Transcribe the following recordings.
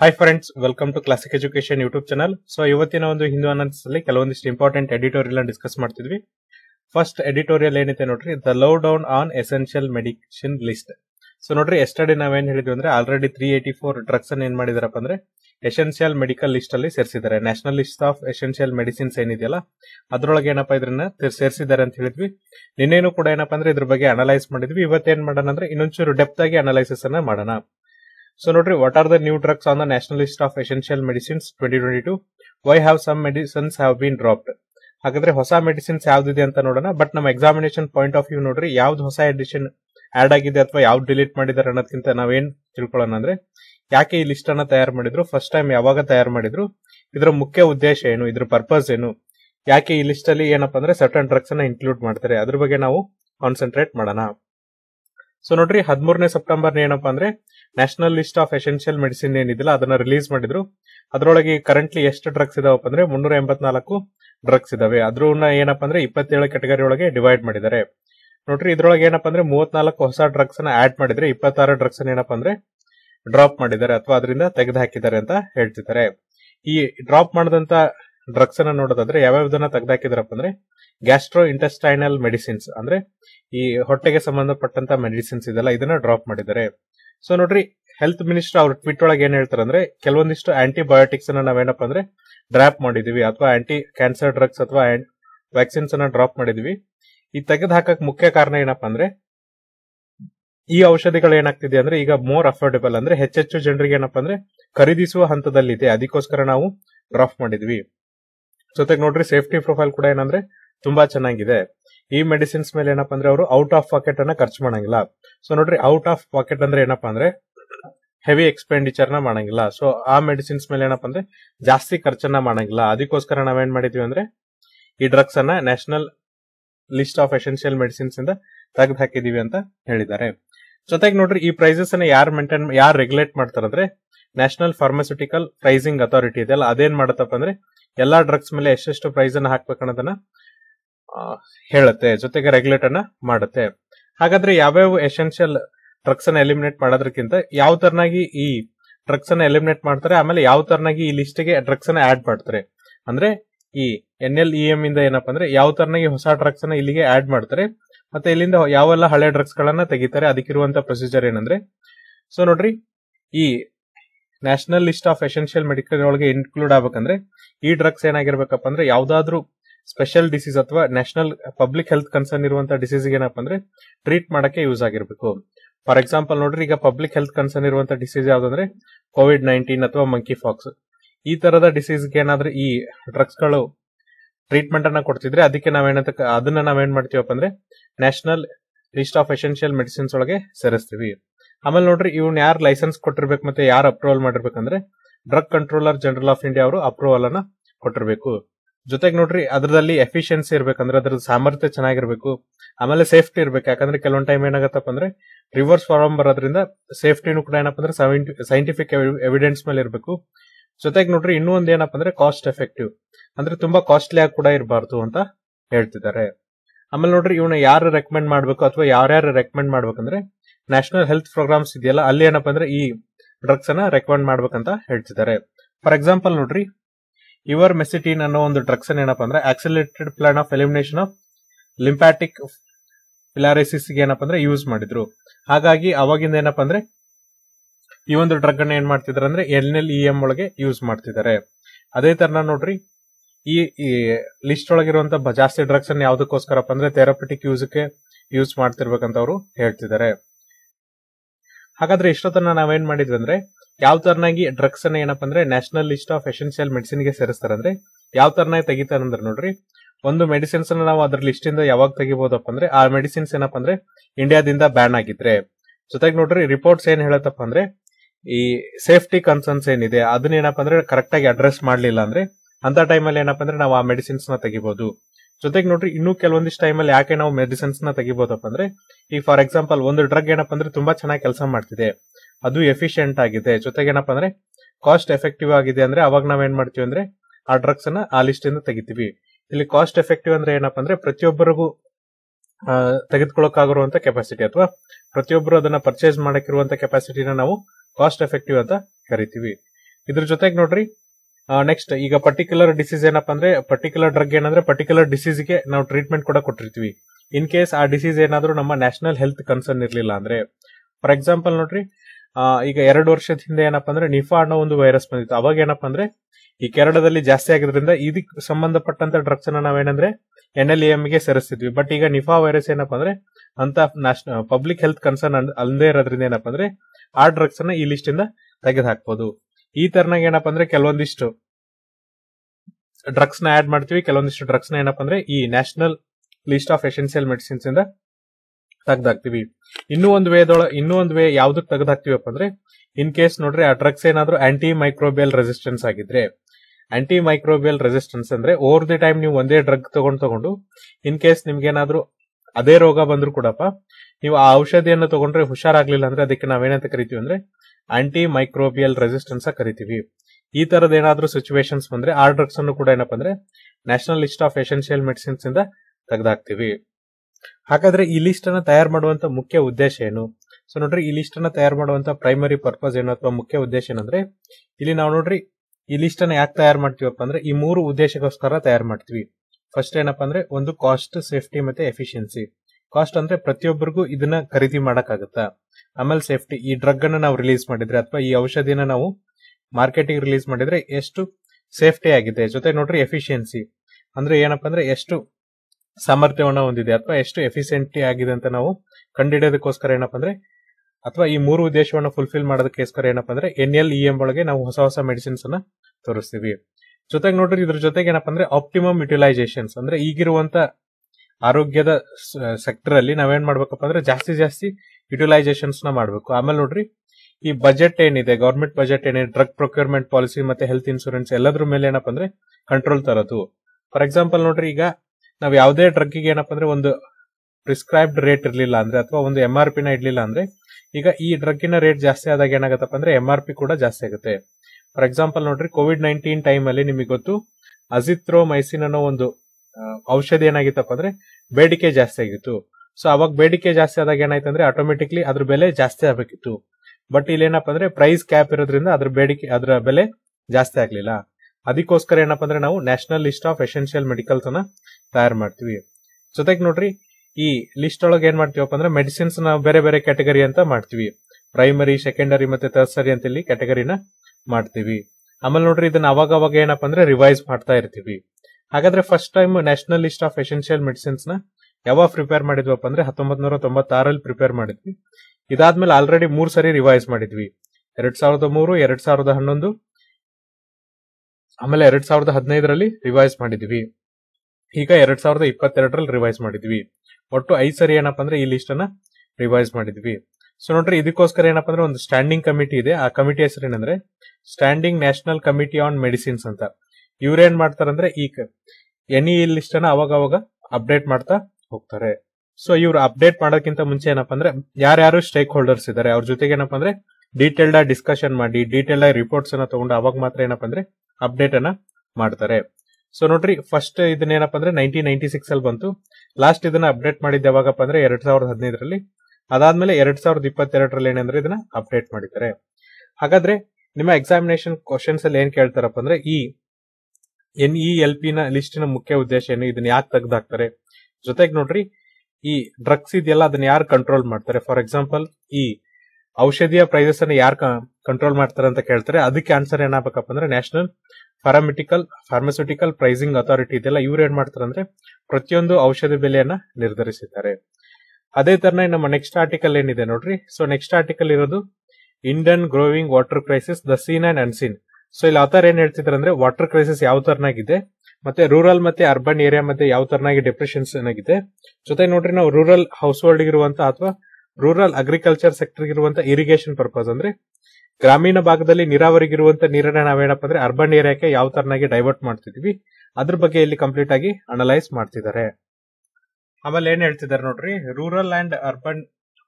Hi friends welcome to classic education YouTube channel so ಇವತ್ತಿನ ಒಂದು Hindu analysis ಅಲ್ಲಿ ಕೆಲವೊಂದಿಷ್ಟು ಇಂಪಾರ್ಟೆಂಟ್ ಎಡಿಟೋರಿಯಲ್ ಡಿಸ್ಕಸ್ ಮಾಡ್ತಿದ್ವಿ. ಫಸ್ಟ್ ಎಡಿಟೋರಿಯಲ್ ಏನಿದೆ ನೋಡ್ರಿ? The lowdown on essential medication list so ನೋಡ್ರಿ ಎಸ್ಟಡಿ ನಾವೇನ್ ಹೇಳಿದ್ವಿ ಅಂದ್ರೆ already three eighty four drugs ಅನ್ನ ಏನ್ ಮಾಡಿದಾರಪ್ಪ ಅಂದ್ರೆ ಎಸೆನ್ಷಿಯಲ್ ಮೆಡಿಕಲ್ ಲಿಸ್ಟ್ ಅಲ್ಲಿ ಸೇರಿಸಿದ್ದಾರೆ. National list of essential medicines ಏನಿದೆಯಲ್ಲ, ಅದ್ರೊಳಗೆ ಏನಪ್ಪಾ ಇದ್ರನ್ನ ಸೇರಿಸಿದ್ದಾರೆ ಅಂತ ಹೇಳಿದ್ವಿ. ನಿನ್ನೇನು ಕೂಡ ಏನಪ್ಪ ಅಂದ್ರೆ, ಇದ್ರ ಬಗ್ಗೆ ಅನಲೈಸ್ ಮಾಡಿದ್ವಿ. ಇವತ್ತೇನ್ ಮಾಡೋಣ ಅಂದ್ರೆ, ಇನ್ನೊಂಚೂರು ಡೆಪ್ತ್ ಆಗಿ ಅನಲೈಸಿಸ್ ಅನ್ನ ಮಾಡೋಣ. ಸೊ ನೋಡ್ರಿ what are the new drugs on the national list of essential medicines twenty twenty two why have some medicines have been dropped ಹಾಗಾದ್ರೆ ಹೊಸ ಮೆಡಿಸಿನ್ಸ್ ಯಾವ್ದಿದೆ ಅಂತ ನೋಡೋಣ. ಬಟ್ ನಮ್ಮ ಎಕ್ಸಾಮಿನೇಷನ್ ಪಾಯಿಂಟ್ ಆಫ್ ವ್ಯೂ ನೋಡ್ರಿ, ಯಾವ್ದು ಹೊಸ ಎಡಿಷನ್ ಆಡ್ ಆಗಿದೆ ಅಥವಾ ಯಾವ್ದು ಡಿಲೀಟ್ ಮಾಡಿದಾರೆ ಅನ್ನೋದಕ್ಕಿಂತ ನಾವೇನ್ ತಿಳ್ಕೊಳ್ಳೋಣ ಅಂದ್ರೆ, ಯಾಕೆ ಈ ಲಿಸ್ಟ್ ಅನ್ನ ತಯಾರು ಮಾಡಿದ್ರು? ಫಸ್ಟ್ ಟೈಮ್ ಯಾವಾಗ ತಯಾರು ಮಾಡಿದ್ರು? ಇದರ ಮುಖ್ಯ ಉದ್ದೇಶ ಏನು? ಇದ್ರ ಪರ್ಪಸ್ ಏನು? ಯಾಕೆ ಈ ಲಿಸ್ಟ್ ಅಲ್ಲಿ ಏನಪ್ಪಾ ಅಂದ್ರೆ ಸರ್ಟನ್ ಡ್ರಗ್ಸ್ ಅನ್ನ ಇನ್ಕ್ಲೂಡ್ ಮಾಡ್ತಾರೆ? ಅದ್ರ ಬಗ್ಗೆ ನಾವು ಕಾನ್ಸಂಟ್ರೇಟ್ ಮಾಡೋಣ. ಸೊ ನೋಡ್ರಿ, ಹದಿಮೂರನೇ ಸೆಪ್ಟೆಂಬರ್ ಏನಪ್ಪಾ ಅಂದ್ರೆ national list of essential medicine ಏನಿದಿಲ್ಲ ಅದನ್ನ ರಿಲೀಸ್ ಮಾಡಿದ್ರು. ಅದರೊಳಗೆ ಕರೆಂಟ್ಲಿ ಎಷ್ಟು ಡ್ರಗ್ಸ್ ಇದಾವಪ್ಪ ಅಂದ್ರೆ ಮುನ್ನೂರ ಎಂಬತ್ನಾಲ್ಕು ಡ್ರಗ್ಸ್ ಇದಾವೆ. ಅದ್ರನ್ನ ಏನಪ್ಪಾ ಅಂದ್ರೆ, ಇಪ್ಪತ್ತೇಳು ಕೆಟಗರಿ ಒಳಗೆ ಡಿವೈಡ್ ಮಾಡಿದ್ದಾರೆ. ನೋಡ್ರಿ, ಇದ್ರೊಳಗೆ ಏನಪ್ಪಾ ಅಂದ್ರೆ, ಮೂವತ್ನಾಲ್ಕು ಹೊಸ ಡ್ರಗ್ಸ್ ಅನ್ನ ಆಡ್ ಮಾಡಿದ್ರೆ, ಇಪ್ಪತ್ತಾರು ಡ್ರಗ್ಸ್ ಏನಪ್ಪಾ ಅಂದ್ರೆ ಡ್ರಾಪ್ ಮಾಡಿದ್ದಾರೆ, ಅಥವಾ ಅದರಿಂದ ತೆಗೆದು ಹಾಕಿದ್ದಾರೆ ಅಂತ ಹೇಳ್ತಿದ್ದಾರೆ. ಈ ಡ್ರಾಪ್ ಮಾಡಿದಂತ ಡ್ರಗ್ಸ್ ಅನ್ನ ನೋಡೋದಾದ್ರೆ ಯಾವ್ಯಾವ್ದನ್ನ ತೆಗ್ದಾಕಿದ್ರಪ್ಪ ಅಂದ್ರೆ ಗ್ಯಾಸ್ಟ್ರೋ ಇಂಟೆಸ್ಟೈನಲ್ ಮೆಡಿಸಿನ್ಸ್ ಅಂದ್ರೆ ಈ ಹೊಟ್ಟೆಗೆ ಸಂಬಂಧಪಟ್ಟಂತ ಮೆಡಿಸಿನ್ಸ್ ಇದೆಲ್ಲ ಇದನ್ನ ಡ್ರಾಪ್ ಮಾಡಿದ್ದಾರೆ. ಸೊ ನೋಡ್ರಿ ಹೆಲ್ತ್ ಮಿನಿಸ್ಟರ್ ಅವ್ರ ಟ್ವಿಟ್ ಒಳಗೆ ಏನ್ ಹೇಳ್ತಾರೆ ಅಂದ್ರೆ ಕೆಲವೊಂದಿಷ್ಟು ಆಂಟಿಬಯೋಟಿಕ್ಸ್ ಅನ್ನ ನಾವೇನಪ್ಪ ಅಂದ್ರೆ ಡ್ರಾಪ್ ಮಾಡಿದೀವಿ ಅಥವಾ ಆಂಟಿ ಕ್ಯಾನ್ಸರ್ ಡ್ರಗ್ಸ್ ಅಥವಾ ವ್ಯಾಕ್ಸಿನ್ಸ್ ಅನ್ನ ಡ್ರಾಪ್ ಮಾಡಿದೀವಿ. ಈ ತೆಗೆದು ಹಾಕಕ್ ಮುಖ್ಯ ಕಾರಣ ಏನಪ್ಪಾ ಅಂದ್ರೆ ಈ ಔಷಧಿಗಳು ಏನಾಗ್ತಿದೆ ಅಂದ್ರೆ ಈಗ ಮೋರ್ ಅಫೋರ್ಡೆಬಲ್ ಅಂದ್ರೆ ಹೆಚ್ಚೆಚ್ಚು ಜನರಿಗೆ ಏನಪ್ಪಾ ಅಂದ್ರೆ ಖರೀದಿಸುವ ಹಂತದಲ್ಲಿದೆ. ಅದಕ್ಕೋಸ್ಕರ ನಾವು ಡ್ರಾಪ್ ಮಾಡಿದ್ವಿ. ಜೊತೆಗೆ ನೋಡ್ರಿ ಸೇಫ್ಟಿ ಪ್ರೊಫೈಲ್ ಕೂಡ ಏನಂದ್ರೆ ತುಂಬಾ ಚೆನ್ನಾಗಿದೆ. ಈ ಮೆಡಿಸಿನ್ಸ್ ಮೇಲೆ ಏನಪ್ಪಾ ಅಂದ್ರೆ ಅವರು ಔಟ್ ಆಫ್ ಪಾಕೆಟ್ ಅನ್ನ ಖರ್ಚು ಮಾಡಂಗಿಲ್ಲ. ಸೊ ನೋಡ್ರಿ ಔಟ್ ಆಫ್ ಪಾಕೆಟ್ ಅಂದ್ರೆ ಏನಪ್ಪಾ ಅಂದ್ರೆ ಹೆವಿ ಎಕ್ಸ್ಪೆಂಡಿಚರ್ನ ಮಾಡಂಗಿಲ್ಲ. ಸೊ ಆ ಮೆಡಿಸಿನ್ಸ್ ಮೇಲೆ ಏನಪ್ಪಾ ಅಂದ್ರೆ ಜಾಸ್ತಿ ಖರ್ಚನ್ನ ಮಾಡಂಗಿಲ್ಲ. ಅದಕ್ಕೋಸ್ಕರ ನಾವೇನ್ ಮಾಡಿದ್ವಿ ಅಂದ್ರೆ ಈ ಡ್ರಗ್ಸ್ ಅನ್ನ national list of essential medicines ಇಂದ ತೆಗೆದು ಹಾಕಿದೀವಿ ಅಂತ ಹೇಳಿದ್ದಾರೆ. ಜೊತೆಗೆ ನೋಡ್ರಿ ಈ ಪ್ರೈಸಸ್ ಅನ್ನ ಯಾರು ಮೇಂಟೈನ್ ಯಾರು ರೆಗ್ಯುಲೇಟ್ ಮಾಡ್ತಾರಂದ್ರೆ ನ್ಯಾಷನಲ್ ಫಾರ್ಮಾಸ್ಯೂಟಿಕಲ್ ಪ್ರೈಸಿಂಗ್ ಅಥಾರಿಟಿ ಇದೆಯಲ್ಲ, ಅದೇನ್ ಮಾಡತ್ತಪ್ಪ ಅಂದ್ರೆ ಎಲ್ಲಾ ಡ್ರಗ್ಸ್ ಮೇಲೆ ಎಷ್ಟೆಷ್ಟು ಪ್ರೈಸ್ ಅನ್ನ ಹಾಕ್ಬೇಕನ್ನೋದನ್ನ ಹೇಳುತ್ತೆ, ಜೊತೆಗೆ ರೆಗ್ಯುಲೇಟ್ ಅನ್ನ ಮಾಡುತ್ತೆ. ಹಾಗಾದ್ರೆ ಯಾವ್ಯಾವ ಎಸೆನ್ಷಿಯಲ್ ಡ್ರಗ್ಸ್ ಅನ್ನ ಎಲಿಮಿನೇಟ್ ಮಾಡೋದಕ್ಕಿಂತ ಯಾವ ತರನಾಗಿ ಈ ಡ್ರಗ್ಸ್ ಅನ್ನ ಎಲಿಮಿನೇಟ್ ಮಾಡ್ತಾರೆ, ಆಮೇಲೆ ಯಾವ ತರನಾಗಿ ಈ ಲಿಸ್ಟ್ಗೆ ಡ್ರಗ್ಸ್ ಅನ್ನ ಆಡ್ ಮಾಡ್ತಾರೆ. ಅಂದ್ರೆ ಈ ಎನ್ ಎಲ್ ಇ ಎಂ ಇಂದ ಏನಪ್ಪಾ ಅಂದ್ರೆ ಯಾವ ತರನಾಗಿ ಹೊಸ ಡ್ರಗ್ಸ್ ಅನ್ನ ಇಲ್ಲಿಗೆ ಆಡ್ ಮಾಡ್ತಾರೆ, ಮತ್ತೆ ಇಲ್ಲಿಂದ ಯಾವೆಲ್ಲ ಹಳೆ ಡ್ರಗ್ಸ್ ಗಳನ್ನ ತೆಗಿತಾರೆ, ಅದಕ್ಕಿರುವಂತ ಪ್ರೊಸೀಜರ್ ಏನಂದ್ರೆ ಸೊ ನೋಡ್ರಿ, ಈ national list of essential medical ಒಳಗೆ ಇನ್ಕ್ಲೂಡ್ ಆಗ್ಬೇಕಂದ್ರೆ ಈ ಡ್ರಗ್ಸ್ ಏನಾಗಿರ್ಬೇಕಪ್ಪ ಅಂದ್ರೆ ಯಾವ್ದಾದ್ರು ಸ್ಪೆಷಲ್ ಡಿಸೀಸ್ ಅಥವಾ ನ್ಯಾಷನಲ್ ಪಬ್ಲಿಕ್ ಹೆಲ್ತ್ ಕನ್ಸರ್ನ್ ಇರುವಂತಹ ಡಿಸೀಸ್ ಏನಪ್ಪ ಅಂದ್ರೆ ಟ್ರೀಟ್ ಮಾಡಕ್ಕೆ ಯೂಸ್ ಆಗಿರ್ಬೇಕು. ಫಾರ್ ಎಕ್ಸಾಂಪಲ್ ನೋಡ್ರಿ, ಈಗ ಪಬ್ಲಿಕ್ ಹೆಲ್ತ್ ಕನ್ಸರ್ನ್ ಇರುವಂತ ಡಿಸೀಸ್ ಯಾವ್ದಂದ್ರೆ ಕೋವಿಡ್ ನೈನ್ಟೀನ್ ಅಥವಾ ಮಂಕಿ ಫಾಕ್ಸ್ ಈ ತರದ ಡಿಸೀಸ್ಗೆ ಏನಾದ್ರೂ ಈ ಡ್ರಗ್ಸ್ಗಳು ಟ್ರೀಟ್ಮೆಂಟ್ ಅನ್ನ ಕೊಡ್ತಿದ್ರೆ ಅದಕ್ಕೆ ನಾವೇನಂತ ಅದನ್ನ ನಾವೇನ್ ಮಾಡ್ತೀವಪ್ಪ ಅಂದ್ರೆ national list of essential medicines ಒಳಗೆ ಸೇರಿಸ್ತೀವಿ. ಆಮೇಲೆ ನೋಡ್ರಿ ಇವ್ನ ಯಾರು ಲೈಸೆನ್ಸ್ ಕೊಟ್ಟಿರ್ಬೇಕು ಮತ್ತೆ ಯಾರು approval ಮಾಡಿರ್ಬೇಕಂದ್ರೆ drug controller general of India ಅವರು ಅಪ್ರೂವಲ್ ಅನ್ನ ಕೊಟ್ಟಿರ್ಬೇಕು. ಜೊತೆಗೆ ನೋಡ್ರಿ ಅದರಲ್ಲಿ ಎಫಿಷಿಯನ್ಸಿ ಇರ್ಬೇಕಂದ್ರೆ ಅದ್ರ ಸಾಮರ್ಥ್ಯ ಚೆನ್ನಾಗಿರ್ಬೇಕು. ಆಮೇಲೆ ಸೇಫ್ಟಿ ಇರ್ಬೇಕು. ಯಾಕಂದ್ರೆ ಕೆಲವೊಂದ್ ಟೈಮ್ ಏನಾಗತ್ತಪ್ಪ ಅಂದ್ರೆ ರಿವರ್ಸ್ ಫಾರ್ಮ್ ಬರೋದ್ರಿಂದ ಸೇಫ್ಟಿನೂ ಕೂಡ ಏನಪ್ಪ ಅಂದ್ರೆ ಸೈಂಟಿಫಿಕ್ ಎವಿಡೆನ್ಸ್ ಮೇಲೆ ಇರಬೇಕು. ಜೊತೆಗೆ ನೋಡ್ರಿ ಇನ್ನೂ ಒಂದ್ ಏನಪ್ಪ ಅಂದ್ರೆ ಕಾಸ್ಟ್ ಎಫೆಕ್ಟಿವ್ ಅಂದ್ರೆ ತುಂಬಾ ಕಾಸ್ಟ್ಲಿ ಆಗಿ ಕೂಡ ಇರಬಾರ್ದು ಅಂತ ಹೇಳ್ತಿದ್ದಾರೆ. ಆಮೇಲೆ ನೋಡ್ರಿ ಇವನ್ನ ಯಾರು ರೆಕಮೆಂಡ್ ಮಾಡ್ಬೇಕು ಅಥವಾ ಯಾರ್ಯಾರು ರೆಕಮೆಂಡ್ ಮಾಡ್ಬೇಕಂದ್ರೆ ನ್ಯಾಷನಲ್ ಹೆಲ್ತ್ ಪ್ರೋಗ್ರಾಮ್ಸ್ ಇದೆಯಲ್ಲ, ಅಲ್ಲಿ ಏನಪ್ಪ ಅಂದ್ರೆ ಈ ಡ್ರಗ್ಸ್ ಅನ್ನ ರೆಕಮೆಂಡ್ ಮಾಡ್ಬೇಕಂತ ಹೇಳ್ತಿದ್ದಾರೆ. ಫಾರ್ ಎಕ್ಸಾಂಪಲ್ ನೋಡ್ರಿ ಇವರ್ ಮೆಸಿಟಿನ್ ಅನ್ನೋ ಒಂದು ಡ್ರಗ್ಸ್ ಏನಪ್ಪ ಅಂದ್ರೆ accelerated plan of elimination of lymphatic filariasis ಏನಪ್ಪ ಅಂದ್ರೆ ಯೂಸ್ ಮಾಡಿದ್ರು. ಹಾಗಾಗಿ ಅವಾಗಿಂದ ಏನಪ್ಪ ಅಂದ್ರೆ ಈ ಒಂದು ಡ್ರಗ್ ಅನ್ನ ಏನ್ ಮಾಡ್ತಿದಾರೆ ಅಂದ್ರೆ ಎಲ್ ಎಲ್ ಇ ಎಂ ಒಳಗೆ ಯೂಸ್ ಮಾಡ್ತಿದ್ದಾರೆ. ಅದೇ ತರ ನೋಡ್ರಿ, ಈ ಈ ಲಿಸ್ಟ್ ಒಳಗಿರುವಂತ ಜಾಸ್ತಿ ಡ್ರಗ್ಸ್ ಅನ್ನ ಯಾವ್ದಕ್ಕೋಸ್ಕರಪ್ಪ ಅಂದ್ರೆ ಥೆರಪಿಟಿಕ್ ಯೂಸ್ಗೆ ಯೂಸ್ ಮಾಡ್ತಿರ್ಬೇಕಂತ ಅವರು ಹೇಳ್ತಿದ್ದಾರೆ. ಹಾಗಾದ್ರೆ ಇಷ್ಟೊತ್ತನ ನಾವೇನ್ ಮಾಡಿದ್ವಿ ಅಂದ್ರೆ ಯಾವ ತರನಾಗಿ ಡ್ರಗ್ಸ್ ಅನ್ನ ಏನಪ್ಪ ಅಂದ್ರೆ ನ್ಯಾಷನಲ್ ಲಿಸ್ಟ್ ಆಫ್ ಎಸೆನ್ಶಿಯಲ್ ಮೆಡಿಸಿನ್ಗೆ ಸೇರಿಸ್ತಾರೆ ಅಂದ್ರೆ ಯಾವ ತರನಾಗಿ ತೆಗಿತಾರೆ ಅಂದ್ರೆ ನೋಡ್ರಿ, ಒಂದು ಮೆಡಿಸಿನ್ಸ್ ಅನ್ನ ನಾವು ಅದ್ರ ಲಿಸ್ಟ್ ಇಂದ ಯಾವಾಗ ತೆಗಿಬಹುದಪ್ಪ ಅಂದ್ರೆ, ಆ ಮೆಡಿಸಿನ್ಸ್ ಏನಪ್ಪ ಅಂದ್ರೆ ಇಂಡಿಯಾದಿಂದ ಬ್ಯಾನ್ ಆಗಿದ್ರೆ. ಜೊತೆಗೆ ನೋಡ್ರಿ ರಿಪೋರ್ಟ್ಸ್ ಏನ್ ಹೇಳತ್ತಪ್ಪ ಅಂದ್ರೆ, ಈ ಸೇಫ್ಟಿ ಕನ್ಸರ್ನ್ಸ್ ಏನಿದೆ, ಅದನ್ನ ಏನಪ್ಪಾ ಅಂದ್ರೆ ಕರೆಕ್ಟ್ ಆಗಿ ಅಡ್ರೆಸ್ ಮಾಡ್ಲಿಲ್ಲ ಅಂದ್ರೆ, ಅಂತ ಟೈಮಲ್ಲಿ ಏನಪ್ಪಾ ಅಂದ್ರೆ ನಾವು ಆ ಮೆಡಿಸಿನ್ಸ್ನ ತೆಗಿಬಹುದು ಜೊತೆಗೆ ನೋಡ್ರಿ, ಇನ್ನೂ ಕೆಲವೊಂದಿಷ್ಟು ಟೈಮಲ್ಲಿ ಯಾಕೆ ನಾವು ಮೆಡಿಸಿನ್ಸ್ನ ತೆಗಿಬಹುದಪ್ಪ ಅಂದ್ರೆ, ಈಗ ಫಾರ್ ಎಕ್ಸಾಂಪಲ್ ಒಂದು ಡ್ರಗ್ ಏನಪ್ಪ ಅಂದ್ರೆ ತುಂಬಾ ಚೆನ್ನಾಗಿ ಕೆಲಸ ಮಾಡ್ತಿದೆ. ಅದು ಎಫಿಷಿಯಂಟ್ ಆಗಿದೆ. ಜೊತೆಗೆ ಏನಪ್ಪ ಅಂದ್ರೆ ಕಾಸ್ಟ್ ಎಫೆಕ್ಟಿವ್ ಆಗಿದೆ ಅಂದ್ರೆ ಅವಾಗ ನಾವ್ ಏನ್ ಮಾಡ್ತೀವಿ ಅಂದ್ರೆ, ಆ ಡ್ರಗ್ಸ್ ಅನ್ನ ಆ ಲಿಸ್ಟ್ ಇಂದ ತೆಗಿತೀವಿ. ಇಲ್ಲಿ ಕಾಸ್ಟ್ ಎಫೆಕ್ಟಿವ್ ಅಂದ್ರೆ ಏನಪ್ಪ ಅಂದ್ರೆ, ಪ್ರತಿಯೊಬ್ಬರಿಗೂ ತೆಗೆದುಕೊಳ್ಳೋಕಾಗಿರುವಂತ ಕೆಪಾಸಿಟಿ ಅಥವಾ ಪ್ರತಿಯೊಬ್ಬರು ಅದನ್ನ ಪರ್ಚೇಸ್ ಮಾಡಕ್ಕಿರುವಂತ ಕೆಪಾಸಿಟಿನ ನಾವು ಕಾಸ್ಟ್ ಎಫೆಕ್ಟಿವ್ ಅಂತ ಕರಿತೀವಿ. ಇದ್ರ ಜೊತೆಗೆ ನೋಡ್ರಿ ನೆಕ್ಸ್ಟ್ ಈಗ ಪರ್ಟಿಕ್ಯುಲರ್ ಡಿಸೀಸ್ ಏನಪ್ಪ ಅಂದ್ರೆ ಪರ್ಟಿಕ್ಯುಲರ್ ಡ್ರಗ್ ಏನಂದ್ರೆ ಪರ್ಟಿಕ್ಯುಲರ್ ಡಿಸೀಸ್ಗೆ ನಾವು ಟ್ರೀಟ್ಮೆಂಟ್ ಕೂಡ ಕೊಟ್ಟಿರ್ತೀವಿ. ಇನ್ ಕೇಸ್ ಆ ಡಿಸೀಸ್ ಏನಾದ್ರೂ ನಮ್ಮ ನ್ಯಾಷನಲ್ ಹೆಲ್ತ್ ಕನ್ಸರ್ನ್ ಇರಲಿಲ್ಲ ಅಂದ್ರೆ ಫಾರ್ ಎಕ್ಸಾಂಪಲ್ ನೋಡ್ರಿ ಈಗ ಎರಡು ವರ್ಷದ ಹಿಂದೆ ಏನಪ್ಪ ಅಂದ್ರೆ, ನಿಫಾ ಅನ್ನೋ ಒಂದು ವೈರಸ್ ಬಂದಿತ್ತು. ಅವಾಗ ಏನಪ್ಪ ಅಂದ್ರೆ, ಈ ಕೇರಳದಲ್ಲಿ ಜಾಸ್ತಿ ಆಗಿದ್ರಿಂದ ಇದಕ್ಕೆ ಸಂಬಂಧಪಟ್ಟಂತ ಡ್ರಗ್ಸ್ ಅನ್ನ ನಾವೇನಂದ್ರೆ ಎನ್ ಎಲ್ ಎಂ ಗೆ ಸೇರಿಸ್ತಿದ್ವಿ. ಬಟ್ ಈಗ ನಿಫಾ ವೈರಸ್ ಏನಪ್ಪಾ ಅಂದ್ರೆ, ಅಂತ ನ್ಯಾಷನಲ್ ಪಬ್ಲಿಕ್ ಹೆಲ್ತ್ ಕನ್ಸರ್ನ್ ಅಲ್ಲದೆ ಇರೋದ್ರಿಂದ ಏನಪ್ಪಾ ಅಂದ್ರೆ, ಆ ಡ್ರಗ್ಸ್ ಅನ್ನ ಈ ಲಿಸ್ಟ್ ಇಂದ ತೆಗೆದು ಹಾಕ್ಬೋದು ಈ ತರನಾಗ ಏನಪ್ಪ ಅಂದ್ರೆ ಕೆಲವೊಂದಿಷ್ಟು ಡ್ರಗ್ಸ್ನ ಆಡ್ ಮಾಡ್ತೀವಿ, ಕೆಲವೊಂದಿಷ್ಟು ಡ್ರಗ್ಸ್ನ ಏನಪ್ಪ ಅಂದ್ರೆ ಈ national list of essential medicines ಇಂದ ತೆಗ್ದಾಕ್ತಿವಿ. ಇನ್ನೂ ಒಂದು ವೇದೊಳ ಇನ್ನೂ ಒಂದು ವೇ ಯಾವ್ದಕ್ ತೆಗ್ದಾಕ್ತಿವಪ್ಪ ಅಂದ್ರೆ ಇನ್ ಕೇಸ್ ನೋಡ್ರಿ ಆ ಡ್ರಗ್ಸ್ ಏನಾದ್ರೂ ಆಂಟಿ ಮೈಕ್ರೋಬಿಯಲ್ ರೆಸಿಸ್ಟೆನ್ಸ್ ಆಗಿದ್ರೆ ಆಂಟಿ ಮೈಕ್ರೋಬಿಯಲ್ ರೆಸಿಸ್ಟೆನ್ಸ್ ಅಂದ್ರೆ ಓವರ್ ದಿ ಟೈಮ್ ನೀವು ಒಂದೇ ಡ್ರಗ್ ತಗೊಂಡ್ ತಗೊಂಡು ಇನ್ ಕೇಸ್ ನಿಮ್ಗೆ ಏನಾದ್ರೂ ಅದೇ ರೋಗ ಬಂದ್ರು ಕೂಡಪ್ಪ, ನೀವು ಆ ಔಷಧಿಯನ್ನು ತಗೊಂಡ್ರೆ ಹುಷಾರಾಗ್ಲಿಲ್ಲ ಅಂದ್ರೆ ಅದಕ್ಕೆ ನಾವೇನಂತ ಕರಿತೀವಿ ಅಂದ್ರೆ ಆಂಟಿ ಮೈಕ್ರೋಬಿಯಲ್ ರೆಸಿಸ್ಟೆನ್ಸ್ ಕರಿತೀವಿ. ಈ ತರದ ಏನಾದ್ರೂ ಸಿಚುವೇಶನ್ಸ್ ಬಂದ್ರೆ ಆ ಡ್ರಗ್ಸ್ ಅನ್ನು ಕೂಡ ಏನಪ್ಪ ಅಂದ್ರೆ national list of essential medicines ಇಂದ ತೆಗೆದಾಕ್ತಿವಿ. ಹಾಗಾದ್ರೆ ಈ ಲಿಸ್ಟ್ ಅನ್ನ ತಯಾರು ಮಾಡುವಂತ ಮುಖ್ಯ ಉದ್ದೇಶ ಏನು? ಸೊ ನೋಡ್ರಿ, ಈ ಲಿಸ್ಟ್ ಅನ್ನ ತಯಾರು ಮಾಡುವಂತ ಪ್ರೈಮರಿ ಪರ್ಪಸ್ ಏನು ಅಥವಾ ಮುಖ್ಯ ಉದ್ದೇಶ ಏನಂದ್ರೆ, ಇಲ್ಲಿ ನಾವು ನೋಡ್ರಿ, ಈ ಲಿಸ್ಟ್ ಅನ್ನ ಯಾಕೆ ತಯಾರು ಮಾಡ್ತೀವಪ್ಪ ಅಂದ್ರೆ, ಈ ಮೂರು ಉದ್ದೇಶಕ್ಕೋಸ್ಕರ ತಯಾರು ಮಾಡ್ತೀವಿ. ಫಸ್ಟ್ ಏನಪ್ಪಾ ಅಂದ್ರೆ, ಒಂದು ಕಾಸ್ಟ್ ಸೇಫ್ಟಿ ಮತ್ತೆ ಎಫಿಷಿಯನ್ಸಿ ಕಾಸ್ಟ್ ಅಂದ್ರೆ ಪ್ರತಿಯೊಬ್ಬರಿಗೂ ಇದನ್ನ ಖರೀದಿ ಮಾಡಕ್ಕಾಗತ್ತಾ? ಆಮೇಲೆ ಸೇಫ್ಟಿ ಈ ಡ್ರಗ್ ಅನ್ನ ನಾವು ರಿಲೀಸ್ ಮಾಡಿದ್ರೆ ಅಥವಾ ಈ ಔಷಧಿನ ನಾವು ಮಾರ್ಕೆಟಿಂಗ್ ರಿಲೀಸ್ ಮಾಡಿದ್ರೆ ಎಷ್ಟು ಸೇಫ್ಟಿ ಆಗಿದೆ? ಜೊತೆ ನೋಡ್ರಿ ಎಫಿಷಿಯನ್ಸಿ ಅಂದ್ರೆ ಏನಪ್ಪಾ ಅಂದ್ರೆ ಎಷ್ಟು ಸಾಮರ್ಥ್ಯವನ್ನ ಹೊಂದಿದೆ ಅಥವಾ ಎಷ್ಟು ಎಫಿಷಿಯಂಟಿ ಆಗಿದೆ ಅಂತ ನಾವು ಕಂಡುಹಿಡಿಯೋದಕ್ಕೋಸ್ಕರ ಏನಪ್ಪಾ ಅಂದ್ರೆ, ಅಥವಾ ಈ ಮೂರು ಉದ್ದೇಶವನ್ನು ಫುಲ್ಫಿಲ್ ಮಾಡೋದಕ್ಕೋಸ್ಕರ ಏನಪ್ಪಾ ಅಂದ್ರೆ ಎನ್ ಎಲ್ ಇ ಎಂ ಒಳಗೆ ನಾವು ಹೊಸ ಹೊಸ ಮೆಡಿಸಿನ್ಸ್ ಅನ್ನ ತೋರಿಸ್ತೀವಿ. ಜೊತೆಗೆ ನೋಡ್ರಿ ಇದ್ರ ಜೊತೆಗೆ ಏನಪ್ಪಾ ಅಂದ್ರೆ ಆಪ್ಟಿಮಮ್ ಯುಟಿಲೈಸೇಷನ್ಸ್ ಅಂದ್ರೆ ಈಗಿರುವಂತ ಆರೋಗ್ಯದ ಸೆಕ್ಟರ್ ಅಲ್ಲಿ ನಾವೇನ್ ಮಾಡ್ಬೇಕಪ್ಪ ಅಂದ್ರೆ ಜಾಸ್ತಿ ಜಾಸ್ತಿ ಯುಟಿಲೈಸೇಷನ್ಸ್ನ ಮಾಡ್ಬೇಕು. ಆಮೇಲೆ ನೋಡ್ರಿ, ಈ ಬಜೆಟ್ ಏನಿದೆ ಗೌರ್ಮೆಂಟ್ ಬಜೆಟ್ ಏನಿದೆ ಡ್ರಗ್ ಪ್ರೊಕ್ಯೂರ್ಮೆಂಟ್ ಪಾಲಿಸಿ ಮತ್ತೆ ಹೆಲ್ತ್ ಇನ್ಶೂರೆನ್ಸ್ ಎಲ್ಲದ್ರ ಮೇಲೆ ಏನಪ್ಪಾ ಅಂದ್ರೆ ಕಂಟ್ರೋಲ್ ತರೋದು. ಫಾರ್ ಎಕ್ಸಾಂಪಲ್ ನೋಡ್ರಿ, ಈಗ ನಾವ್ ಯಾವುದೇ ಗೆ ಏನಪ್ಪಾ ಅಂದ್ರೆ ಒಂದು ಪ್ರಿಸ್ಕ್ರೈಬ್ಡ್ ರೇಟ್ ಇರ್ಲಿಲ್ಲ ಅಂದ್ರೆ ಅಥವಾ ಒಂದು ಎಂ ಆರ್ ಪಿನ ಇಡ್ಲಿಲ್ಲ ಅಂದ್ರೆ, ಈಗ ಈ ಡ್ರಗ್ಗಿನ ರೇಟ್ ಜಾಸ್ತಿ ಆದಾಗ ಏನಾಗತ್ತಪ್ಪ ಅಂದ್ರೆ ಎಂ ಆರ್ ಪಿ ಕೂಡ ಜಾಸ್ತಿ ಆಗುತ್ತೆ. ಫಾರ್ ಎಕ್ಸಾಂಪಲ್ ನೋಡ್ರಿ ಕೋವಿಡ್ ನೈನ್ಟೀನ್ ಟೈಮ್ ಅಲ್ಲಿ ನಿಮಗೆ ಗೊತ್ತು ಅಜಿತ್ರೋ ಮೈಸಿನ್ ಅನ್ನೋ ಒಂದು ಔಷಧಿ ಏನಾಗಿತ್ತಪ್ಪ ಅಂದ್ರೆ ಬೇಡಿಕೆ ಜಾಸ್ತಿ ಆಗಿತ್ತು. ಸೊ ಅವಾಗ ಬೇಡಿಕೆ ಜಾಸ್ತಿ ಆದಾಗ ಏನಾಯ್ತು ಅಂದ್ರೆ ಆಟೋಮೆಟಿಕ್ಲಿ ಅದ್ರ ಬೆಲೆ ಜಾಸ್ತಿ ಆಗಬೇಕಿತ್ತು. ಬಟ್ ಇಲ್ಲಿ ಏನಪ್ಪಾ ಅಂದ್ರೆ ಪ್ರೈಸ್ ಕ್ಯಾಪ್ ಇರೋದ್ರಿಂದ ಅದ್ರ ಬೇಡಿಕೆ, ಅದ್ರ ಬೆಲೆ ಜಾಸ್ತಿ ಆಗ್ಲಿಲ್ಲ. ಅದಕ್ಕೋಸ್ಕರ ಏನಪ್ಪಾ ಅಂದ್ರೆ ನಾವು national list of essential medicals ಅನ್ನ ತಯಾರು ಮಾಡ್ತೀವಿ. ಜೊತೆಗೆ ನೋಡ್ರಿ, ಈ ಲಿಸ್ಟ್ ಒಳಗೆ ಏನ್ ಮಾಡ್ತೀವಪ್ಪ ಅಂದ್ರೆ ಮೆಡಿಸಿನ್ಸ್ ನಾವು ಬೇರೆ ಬೇರೆ ಕ್ಯಾಟಗರಿ ಅಂತ ಮಾಡ್ತೀವಿ. ಪ್ರೈಮರಿ ಸೆಕೆಂಡರಿ ಮತ್ತೆ ತರ್ಸರಿ ಅಂತ ಇಲ್ಲಿ ಕ್ಯಾಟಗರಿನ ಮಾಡ್ತೀವಿ. ಆಮೇಲೆ ನೋಡ್ರಿ ಇದನ್ನ ಅವಾಗ ಅವಾಗ ಏನಪ್ಪಾ ಅಂದ್ರೆ ರಿವೈಸ್ ಮಾಡ್ತಾ ಇರ್ತೀವಿ. ಹಾಗಾದ್ರೆ first time national list of essential ಮೆಡಿಸಿನ್ಸ್ನ ಯಾವಾಗ ಪ್ರಿಪೇರ್ ಮಾಡಿದ್ವಪ್ಪ ಅಂದ್ರೆ ಹತ್ತೊಂಬತ್ ನೂರ ತೊಂಬತ್ತಾರಲ್ಲಿ ಪ್ರಿಪೇರ್ ಮಾಡಿದ್ವಿ. ಇದಾದ್ಮೇಲೆ ಆಲ್ರೆಡಿ ಮೂರ್ ಸರಿ ರಿವೈಸ್ ಮಾಡಿದ್ವಿ. ಎರಡ್ ಸಾವಿರದ ಮೂರು, ಎರಡ್ ಸಾವಿರದ ಹನ್ನೊಂದು, ಆಮೇಲೆ ಎರಡ್ ಸಾವಿರದ ಹದಿನೈದರಲ್ಲಿ ರಿವೈಸ್ ಮಾಡಿದ್ವಿ. ಈಗ ಎರಡ್ ಸಾವಿರದ ಇಪ್ಪತ್ತೆರಡರಲ್ಲಿ ರಿವೈಸ್ ಮಾಡಿದ್ವಿ. ಒಟ್ಟು ಐದು ಸರಿ ಏನಪ್ಪ ಅಂದ್ರೆ ಈ ಲಿಸ್ಟ್ ಅನ್ನ ರಿವೈಸ್ ಮಾಡಿದ್ವಿ. ಸೊ ನೋಡ್ರಿ, ಇದಕ್ಕೋಸ್ಕರ ಏನಪ್ಪಾ ಅಂದ್ರೆ ಒಂದು ಸ್ಟ್ಯಾಂಡಿಂಗ್ ಕಮಿಟಿ ಇದೆ. ಆ ಕಮಿಟಿ ಹೆಸರು ಏನಂದ್ರೆ standing national committee on medicines ಅಂತ. ಇವ್ರೇನ್ ಮಾಡ್ತಾರಂದ್ರೆ ಈ ಎನಿ ಲಿಸ್ಟ್ ಅನ್ನ ಅವಾಗ ಅವಾಗ ಅಪ್ಡೇಟ್ ಮಾಡ್ತಾ ಹೋಗ್ತಾರೆ. ಸೊ ಇವ್ರು ಅಪ್ಡೇಟ್ ಮಾಡೋಕ್ಕಿಂತ ಮುಂಚೆ ಏನಪ್ಪಾ ಅಂದ್ರೆ, ಯಾರ್ಯಾರು ಸ್ಟೇಕ್ ಹೋಲ್ಡರ್ಸ್ ಇದಾರೆ, ಅವ್ರ ಜೊತೆಗೆ ಏನಪ್ಪಾ ಅಂದ್ರೆ ಡೀಟೇಲ್ಡ್ ಆಗಿ ಡಿಸ್ಕಷನ್ ಮಾಡಿ ಡೀಟೇಲ್ಡ್ ಆಗಿ ರಿಪೋರ್ಟ್ಸ್ ಅನ್ನ ತಗೊಂಡು ಅವಾಗ ಮಾತ್ರ ಏನಪ್ಪಾ ಅಂದ್ರೆ ಅಪ್ಡೇಟ್ ಅನ್ನ ಮಾಡ್ತಾರೆ. ಸೊ ನೋಡ್ರಿ ಫಸ್ಟ್ ಇದನ್ನ ಏನಪ್ಪಾ ಅಂದ್ರೆ ನೈನ್ಟೀನ್ ನೈನ್ಟಿ ಸಿಕ್ಸ್ ಅಲ್ಲಿ ಬಂತು. ಲಾಸ್ಟ್ ಇದನ್ನ ಅಪ್ಡೇಟ್ ಮಾಡಿದ್ದು ಯಾವಾಗಪ್ಪ ಅಂದ್ರೆ, ಎರಡ್ ಸಾವಿರದ ಹದಿನೈದರಲ್ಲಿ. ಅದಾದ್ಮೇಲೆ ಎರಡ್ ಸಾವಿರದ ಇಪ್ಪತ್ತೆರಡರಲ್ಲಿ ಏನಂದ್ರೆ, ಇದನ್ನ ಅಪ್ಡೇಟ್ ಮಾಡಿದ್ದಾರೆ. ಹಾಗಾದ್ರೆ, ನಿಮ್ಮ ಎಕ್ಸಾಮಿನೇಷನ್ ಕ್ವಶನ್ಸ್ ಅಲ್ಲಿ ಏನ್ ಕೇಳ್ತಾರಪ್ಪ ಅಂದ್ರೆ, ಈ ಎಲ್ ಪಿ ನ ಲಿಸ್ಟಿನ ಮುಖ್ಯ ಉದ್ದೇಶ ಏನು? ಇದನ್ನ ಯಾಕೆ ತೆಗ್ದಾಕ್ತಾರೆ? ಜೊತೆಗೆ ನೋಡ್ರಿ, ಈ ಡ್ರಗ್ಸ್ ಇದೆಯಲ್ಲ, ಅದನ್ನ ಯಾರು ಕಂಟ್ರೋಲ್ ಮಾಡ್ತಾರೆ? ಫಾರ್ ಎಕ್ಸಾಂಪಲ್ ಈ ಔಷಧಿಯ ಪ್ರೈಸಸ್ ಅನ್ನ ಯಾರು ಕಂಟ್ರೋಲ್ ಮಾಡ್ತಾರೆ ಅಂತ ಕೇಳ್ತಾರೆ. ಅದಕ್ಕೆ ಆನ್ಸರ್ ಏನಾಗಬೇಕಪ್ಪ ಅಂದ್ರೆ national pharmaceutical pharmaceutical pricing authority ಇದೆಲ್ಲ ಇವ್ರು ಏನ್ ಮಾಡ್ತಾರೆ ಅಂದ್ರೆ, ಪ್ರತಿಯೊಂದು ಔಷಧಿ ಬೆಲೆಯನ್ನ ನಿರ್ಧರಿಸಿದ್ದಾರೆ. ಅದೇ ತರನೇ ನಮ್ಮ ನೆಕ್ಸ್ಟ್ ಆರ್ಟಿಕಲ್ ಏನಿದೆ ನೋಡ್ರಿ. ಸೊ ನೆಕ್ಸ್ಟ್ ಆರ್ಟಿಕಲ್ ಇರೋದು Indian growing water crisis the seen and unseen so ಇಲ್ಲಿ ಆತರ ಏನ್ ಹೇಳ್ತಿದ್ದಾರೆ ಅಂದ್ರೆ ವಾಟರ್ ಕ್ರೈಸಿಸ್ ಯಾವ ತರನಾಗಿದೆ ಮತ್ತೆ ರೂರಲ್ ಮತ್ತೆ ಅರ್ಬನ್ ಏರಿಯಾ ಮತ್ತೆ ಯಾವ ತರನಾಗಿ ಡಿಪ್ರೆಷನ್ಸ್ ಏನಾಗಿದೆ. ಜೊತೆ ನೋಡ್ರಿ ನಾವು ರೂರಲ್ ಹೌಸ್ ಹೋಲ್ಡ್ ಇರುವಂತ ಅಥವಾ ರೂರಲ್ ಅಗ್ರಿಕಲ್ಚರ್ ಸೆಕ್ಟರ್ ಇರುವಂತ ಇರಿಗೇಷನ್ ಪರ್ಪಸ್ ಅಂದ್ರೆ ಗ್ರಾಮೀಣ ಭಾಗದಲ್ಲಿ ನೀರಾವರಿಗಿರುವಂತ ನೀರನ್ನ ನಾವೇನಪ್ಪ ಅಂದ್ರೆ ಅರ್ಬನ್ ಏರಿಯಾಕ್ಕೆ ಯಾವ ತರನಾಗಿ ಡೈವರ್ಟ್ ಮಾಡ್ತಿದೀವಿ, ಅದ್ರ ಬಗ್ಗೆ ಇಲ್ಲಿ ಕಂಪ್ಲೀಟ್ ಆಗಿ ಅನಲೈಸ್ ಮಾಡ್ತಿದ್ದಾರೆ. ಆಮೇಲೆ ಏನ್ ಹೇಳ್ತಿದ್ದಾರೆ ನೋಡ್ರಿ rural and urban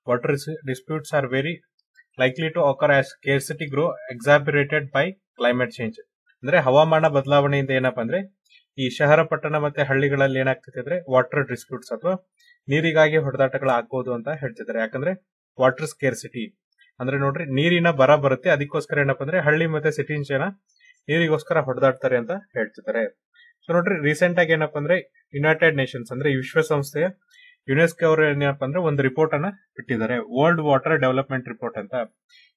water disputes are very likely to occur as scarcity grow exacerbated by climate change ಅಂದ್ರೆ ಹವಾಮಾನ ಬದಲಾವಣೆಯಿಂದ ಏನಪ್ಪಾ ಅಂದ್ರೆ, ಈ ಶಹರ ಪಟ್ಟಣ ಮತ್ತೆ ಹಳ್ಳಿಗಳಲ್ಲಿ ಏನಾಗ್ತಿದೆ ಅಂದ್ರೆ ವಾಟರ್ ಡಿಸ್ಪ್ಯೂಟ್ಸ್ ಅಥವಾ ನೀರಿಗಾಗಿ ಹೊಡೆದಾಟಗಳು ಆಗ್ಬೋದು ಅಂತ ಹೇಳ್ತಿದ್ದಾರೆ. ಯಾಕಂದ್ರೆ ವಾಟರ್ ಸ್ಕೇರ್ಸಿಟಿ ಅಂದ್ರೆ ನೋಡ್ರಿ, ನೀರಿನ ಬರ ಬರುತ್ತೆ. ಅದಕ್ಕೋಸ್ಕರ ಏನಪ್ಪಾ ಅಂದ್ರೆ ಹಳ್ಳಿ ಮತ್ತೆ ಸಿಟಿ ಜನ ನೀರಿಗೋಸ್ಕರ ಹೊಡೆದಾಡ್ತಾರೆ ಅಂತ ಹೇಳ್ತಿದ್ದಾರೆ. ಸೊ ನೋಡ್ರಿ ರೀಸೆಂಟ್ ಆಗಿ ಏನಪ್ಪಾ ಅಂದ್ರೆ ಯುನೈಟೆಡ್ ನೇಷನ್ಸ್ ಅಂದ್ರೆ ವಿಶ್ವಸಂಸ್ಥೆಯ ಯುನೆಸ್ಕೋ ಅವರು ಏನಪ್ಪ ಅಂದ್ರೆ ಒಂದು ರಿಪೋರ್ಟ್ ಅನ್ನ ಬಿಟ್ಟಿದ್ದಾರೆ. ವರ್ಲ್ಡ್ ವಾಟರ್ ಡೆವಲಪ್ಮೆಂಟ್ ರಿಪೋರ್ಟ್ ಅಂತ.